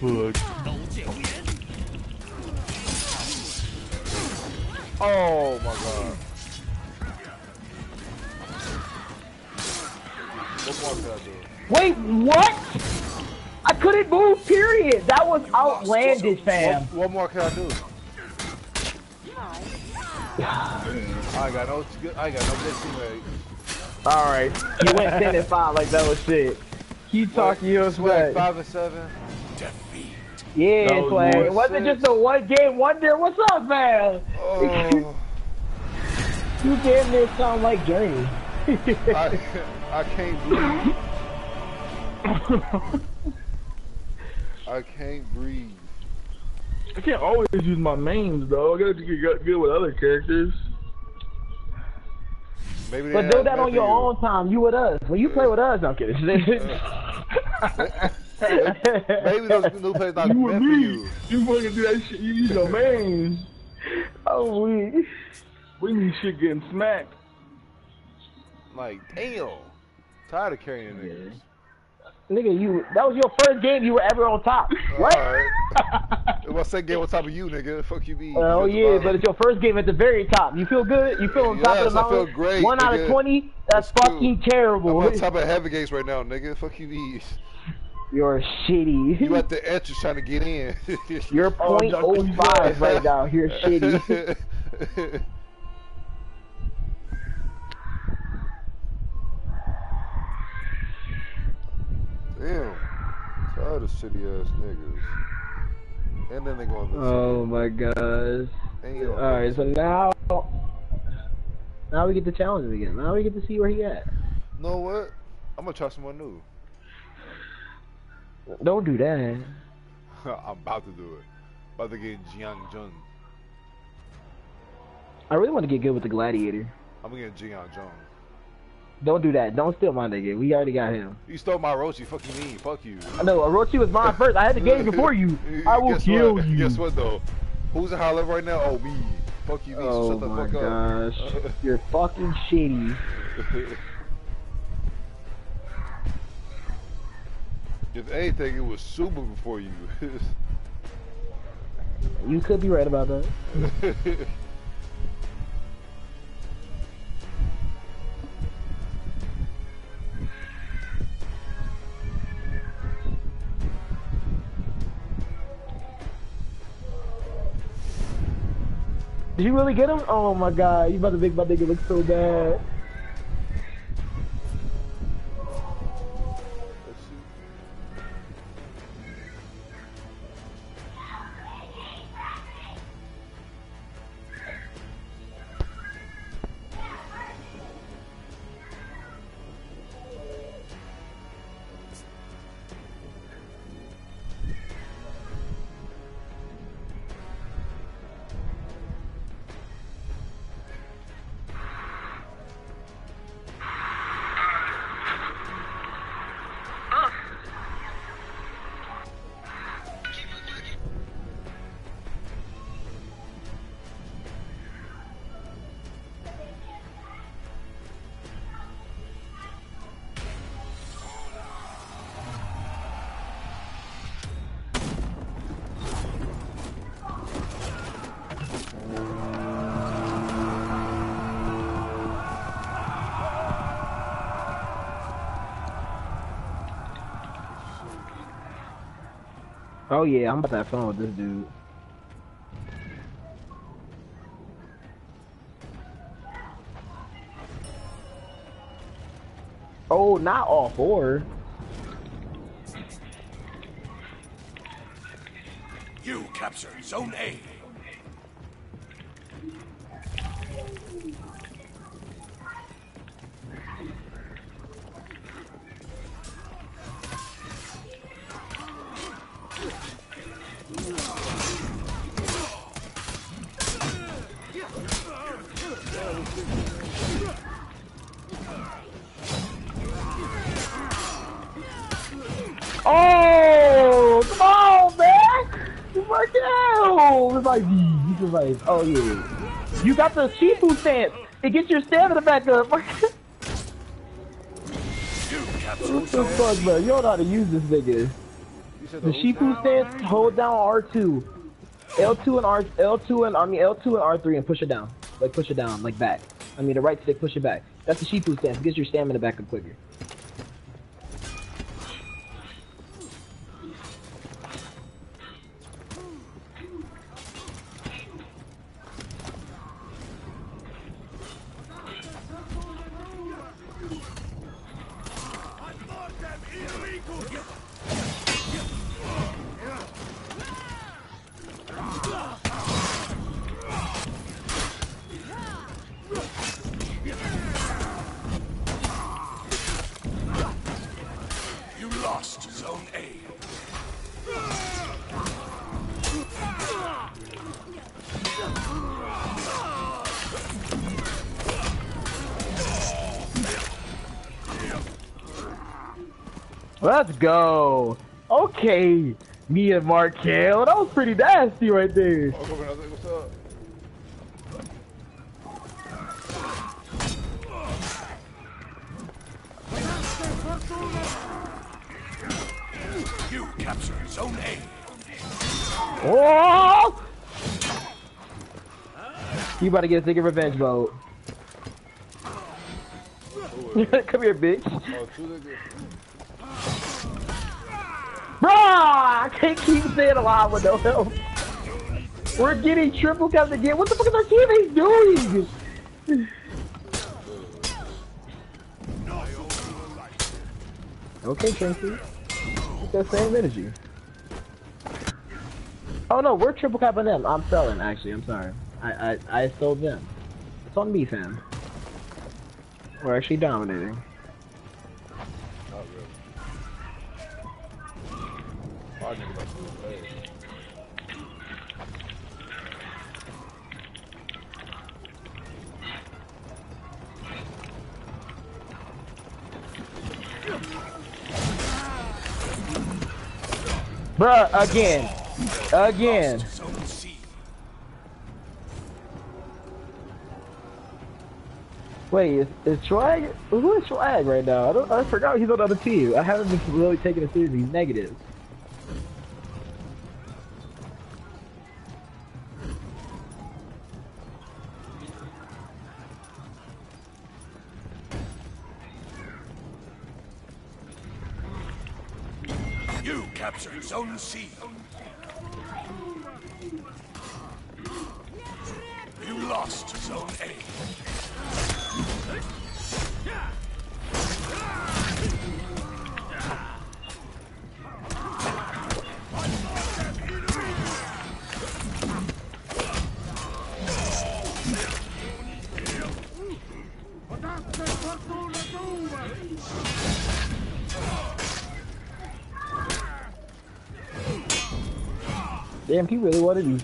Fuck. Oh my god. What more can I do? Wait, what? I couldn't move. Period. That was outlandish, fam. What, what more can I do? I got no. I got no good teammate. All right, you went ten and five like that was shit. Keep talking your Swag smack. five and seven. Defeat. Yeah, That was Swag. It wasn't six. just a one game wonder. What's up, man? Oh, You damn near sound like Journey. I I can't breathe. I can't breathe. I can't always use my mains though. I gotta get good with other characters. Maybe But do that on your you. own time. You with us. When you play with us, I'm kidding. Maybe those new players not You with me. you. You fucking do that shit. You use your mains. oh, we. We need shit getting smacked. Like, damn. Tired of carrying niggas. Nigga, you. That was your first game you were ever on top. What? Alright. It was second game on top of you, nigga. Fuck you, be. Oh yeah, but it's your first game at the very top. You feel good? You feel on top of Yes, the I mountain? feel great, One out of twenty? That's, That's fucking cool. terrible. I'm on top of heavy gates right now, nigga. Fuck you, be. You're shitty. You at the entrance trying to get in. You're Oh, point oh you right now. You're shitty. Damn. Tired of shitty ass niggas. And then they go on the Oh my gosh. Alright, so now now we get to challenge him again. Now we get to see where he at. know what? I'm gonna try someone new. Don't do that. I'm about to do it. About to get Jiang Jun. I really want to get good with the gladiator. I'm gonna get Jiang Jun. Don't do that. Don't steal my nigga. We already got him. You stole my Rochi. Fuck you mean? Fuck you. I know Orochi was mine first. I had the game before you. I will Guess kill what? you. Guess what though? Who's at high level right now? Oh me. Fuck you, me. So Oh shut the my fuck gosh, up. you're fucking shitty. if anything, it was Suba before you. You could be right about that. Did you really get him? Oh my god, you about to make my nigga look so bad. Oh yeah, I'm about to have fun with this dude. Oh, not all four. You capture Zone A. Oh yeah. You got the Shifu stance. It gets your stamina back up. what the fuck, bro? You don't know how to use this nigga. The who? Shifu stance, hold down R2. L2 and R L2 and I mean L2 and R3 and push it down. Like push it down, like back. I mean the right stick, push it back. That's the Shifu stance. It gets your stamina back up quicker. Let's go. Okay, Mia Markel. That was pretty nasty right there. Oh, come on, I was like, what's up? You capture Zone A. Oh! You about to get a second revenge mode. Come here, bitch. Bruh! I can't keep staying alive with no help. We're getting triple kills again. What the fuck is our teammates doing? Okay, Tracy. With that same energy. Oh no, we're triple capping them. I'm selling, actually. I'm sorry. I, I, I sold them. It's on me, fam. We're actually dominating. Bruh, again. Again. Wait, is, is Swag? Who is Swag right now? I don't. I forgot he's on the other team. I haven't been really taking it seriously. He's negative. Captured Zone C. You lost Zone A. Damn, he really wanted me.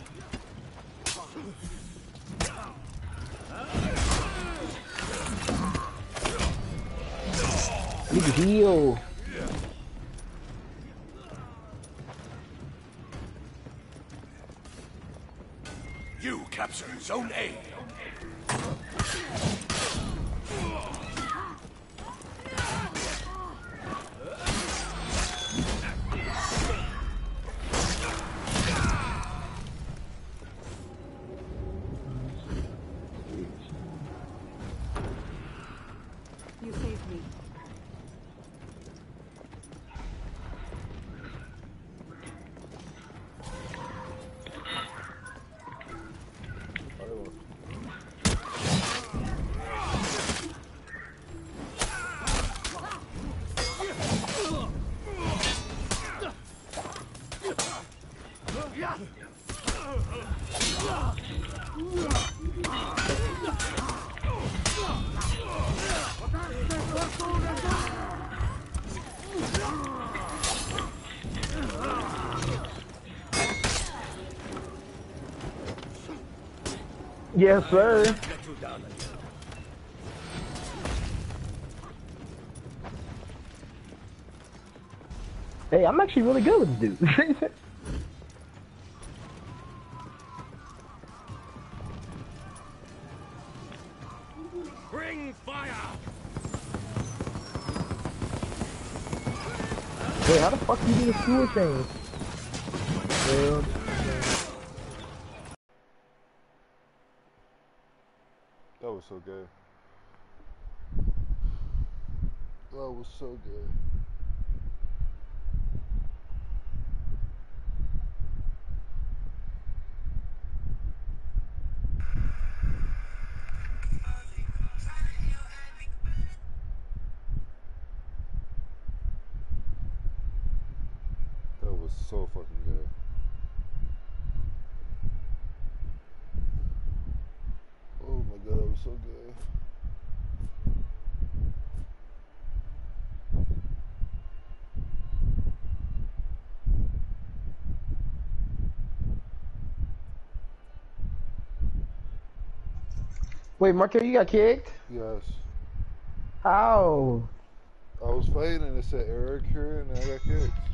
To heal. You captured Zone A. Yes, sir. Get you down again. Hey, I'm actually really good with this dude. Bring fire! Wait, how the fuck do you do the school change? Well, That was so good. That was so good. That was so fucking good. Oh my god, that was so good. Wait, Marco, you got kicked? Yes. How? I was fighting and it said Eric here and I got kicked.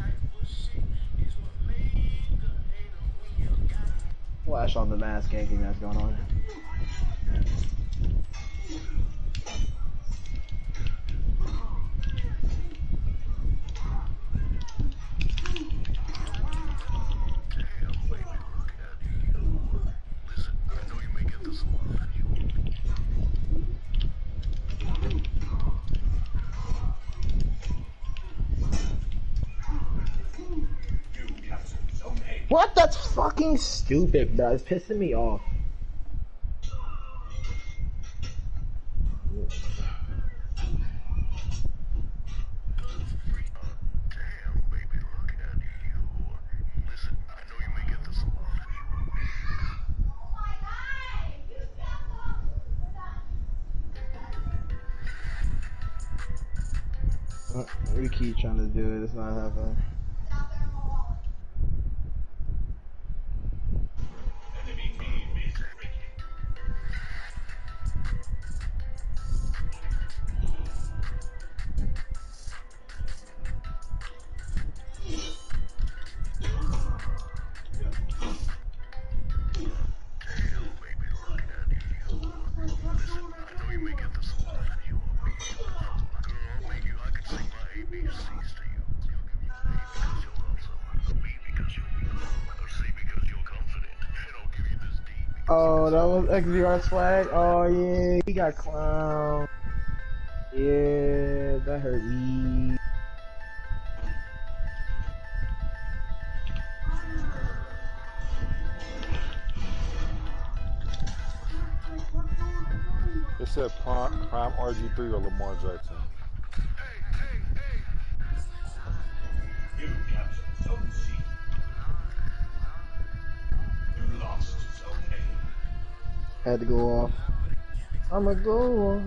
Flash on the mass ganking that's going on. What? That's fucking stupid, bro. It's pissing me off. Uh, trying to Was flag. Oh yeah, he got clown. Yeah, that hurt me. It said Prime, Prime RG3 or Lamar Jackson. Had to go off. I'ma go off.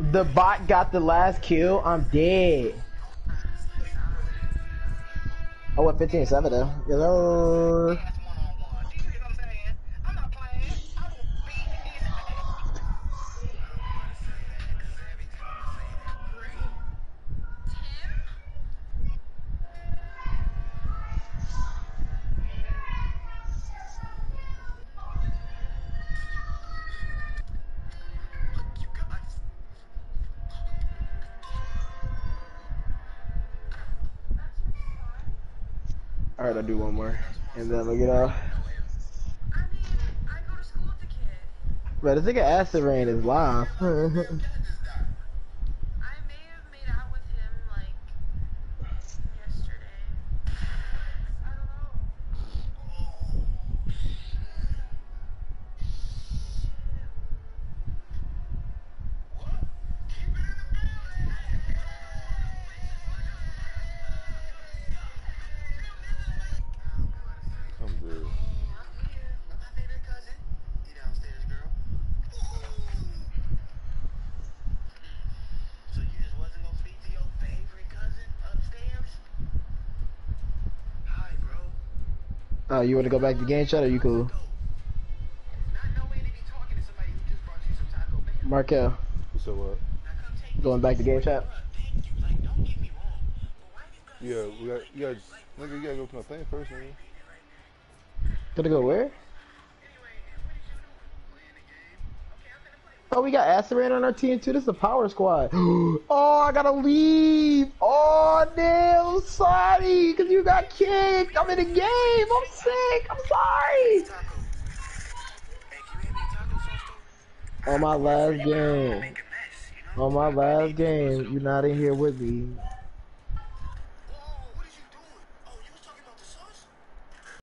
The bot got the last kill. I'm dead. 15 7 though. Hello. Alright, I'll do one more. And then look it up. Uh, Bro, this nigga Acid Rain is live. you want to go back to game chat or you cool? Markel, So what? going back to game chat? Yeah, we got, you got, nigga, you gotta go to my thing first, nigga. Gotta go where? Oh, we got Acid Rain on our team too. This is a power squad. oh, I gotta leave. Oh, damn, sorry, cause you got kicked. I'm in the game. I'm sick. I'm sorry. On my last game. On my last game, you're not in here with me.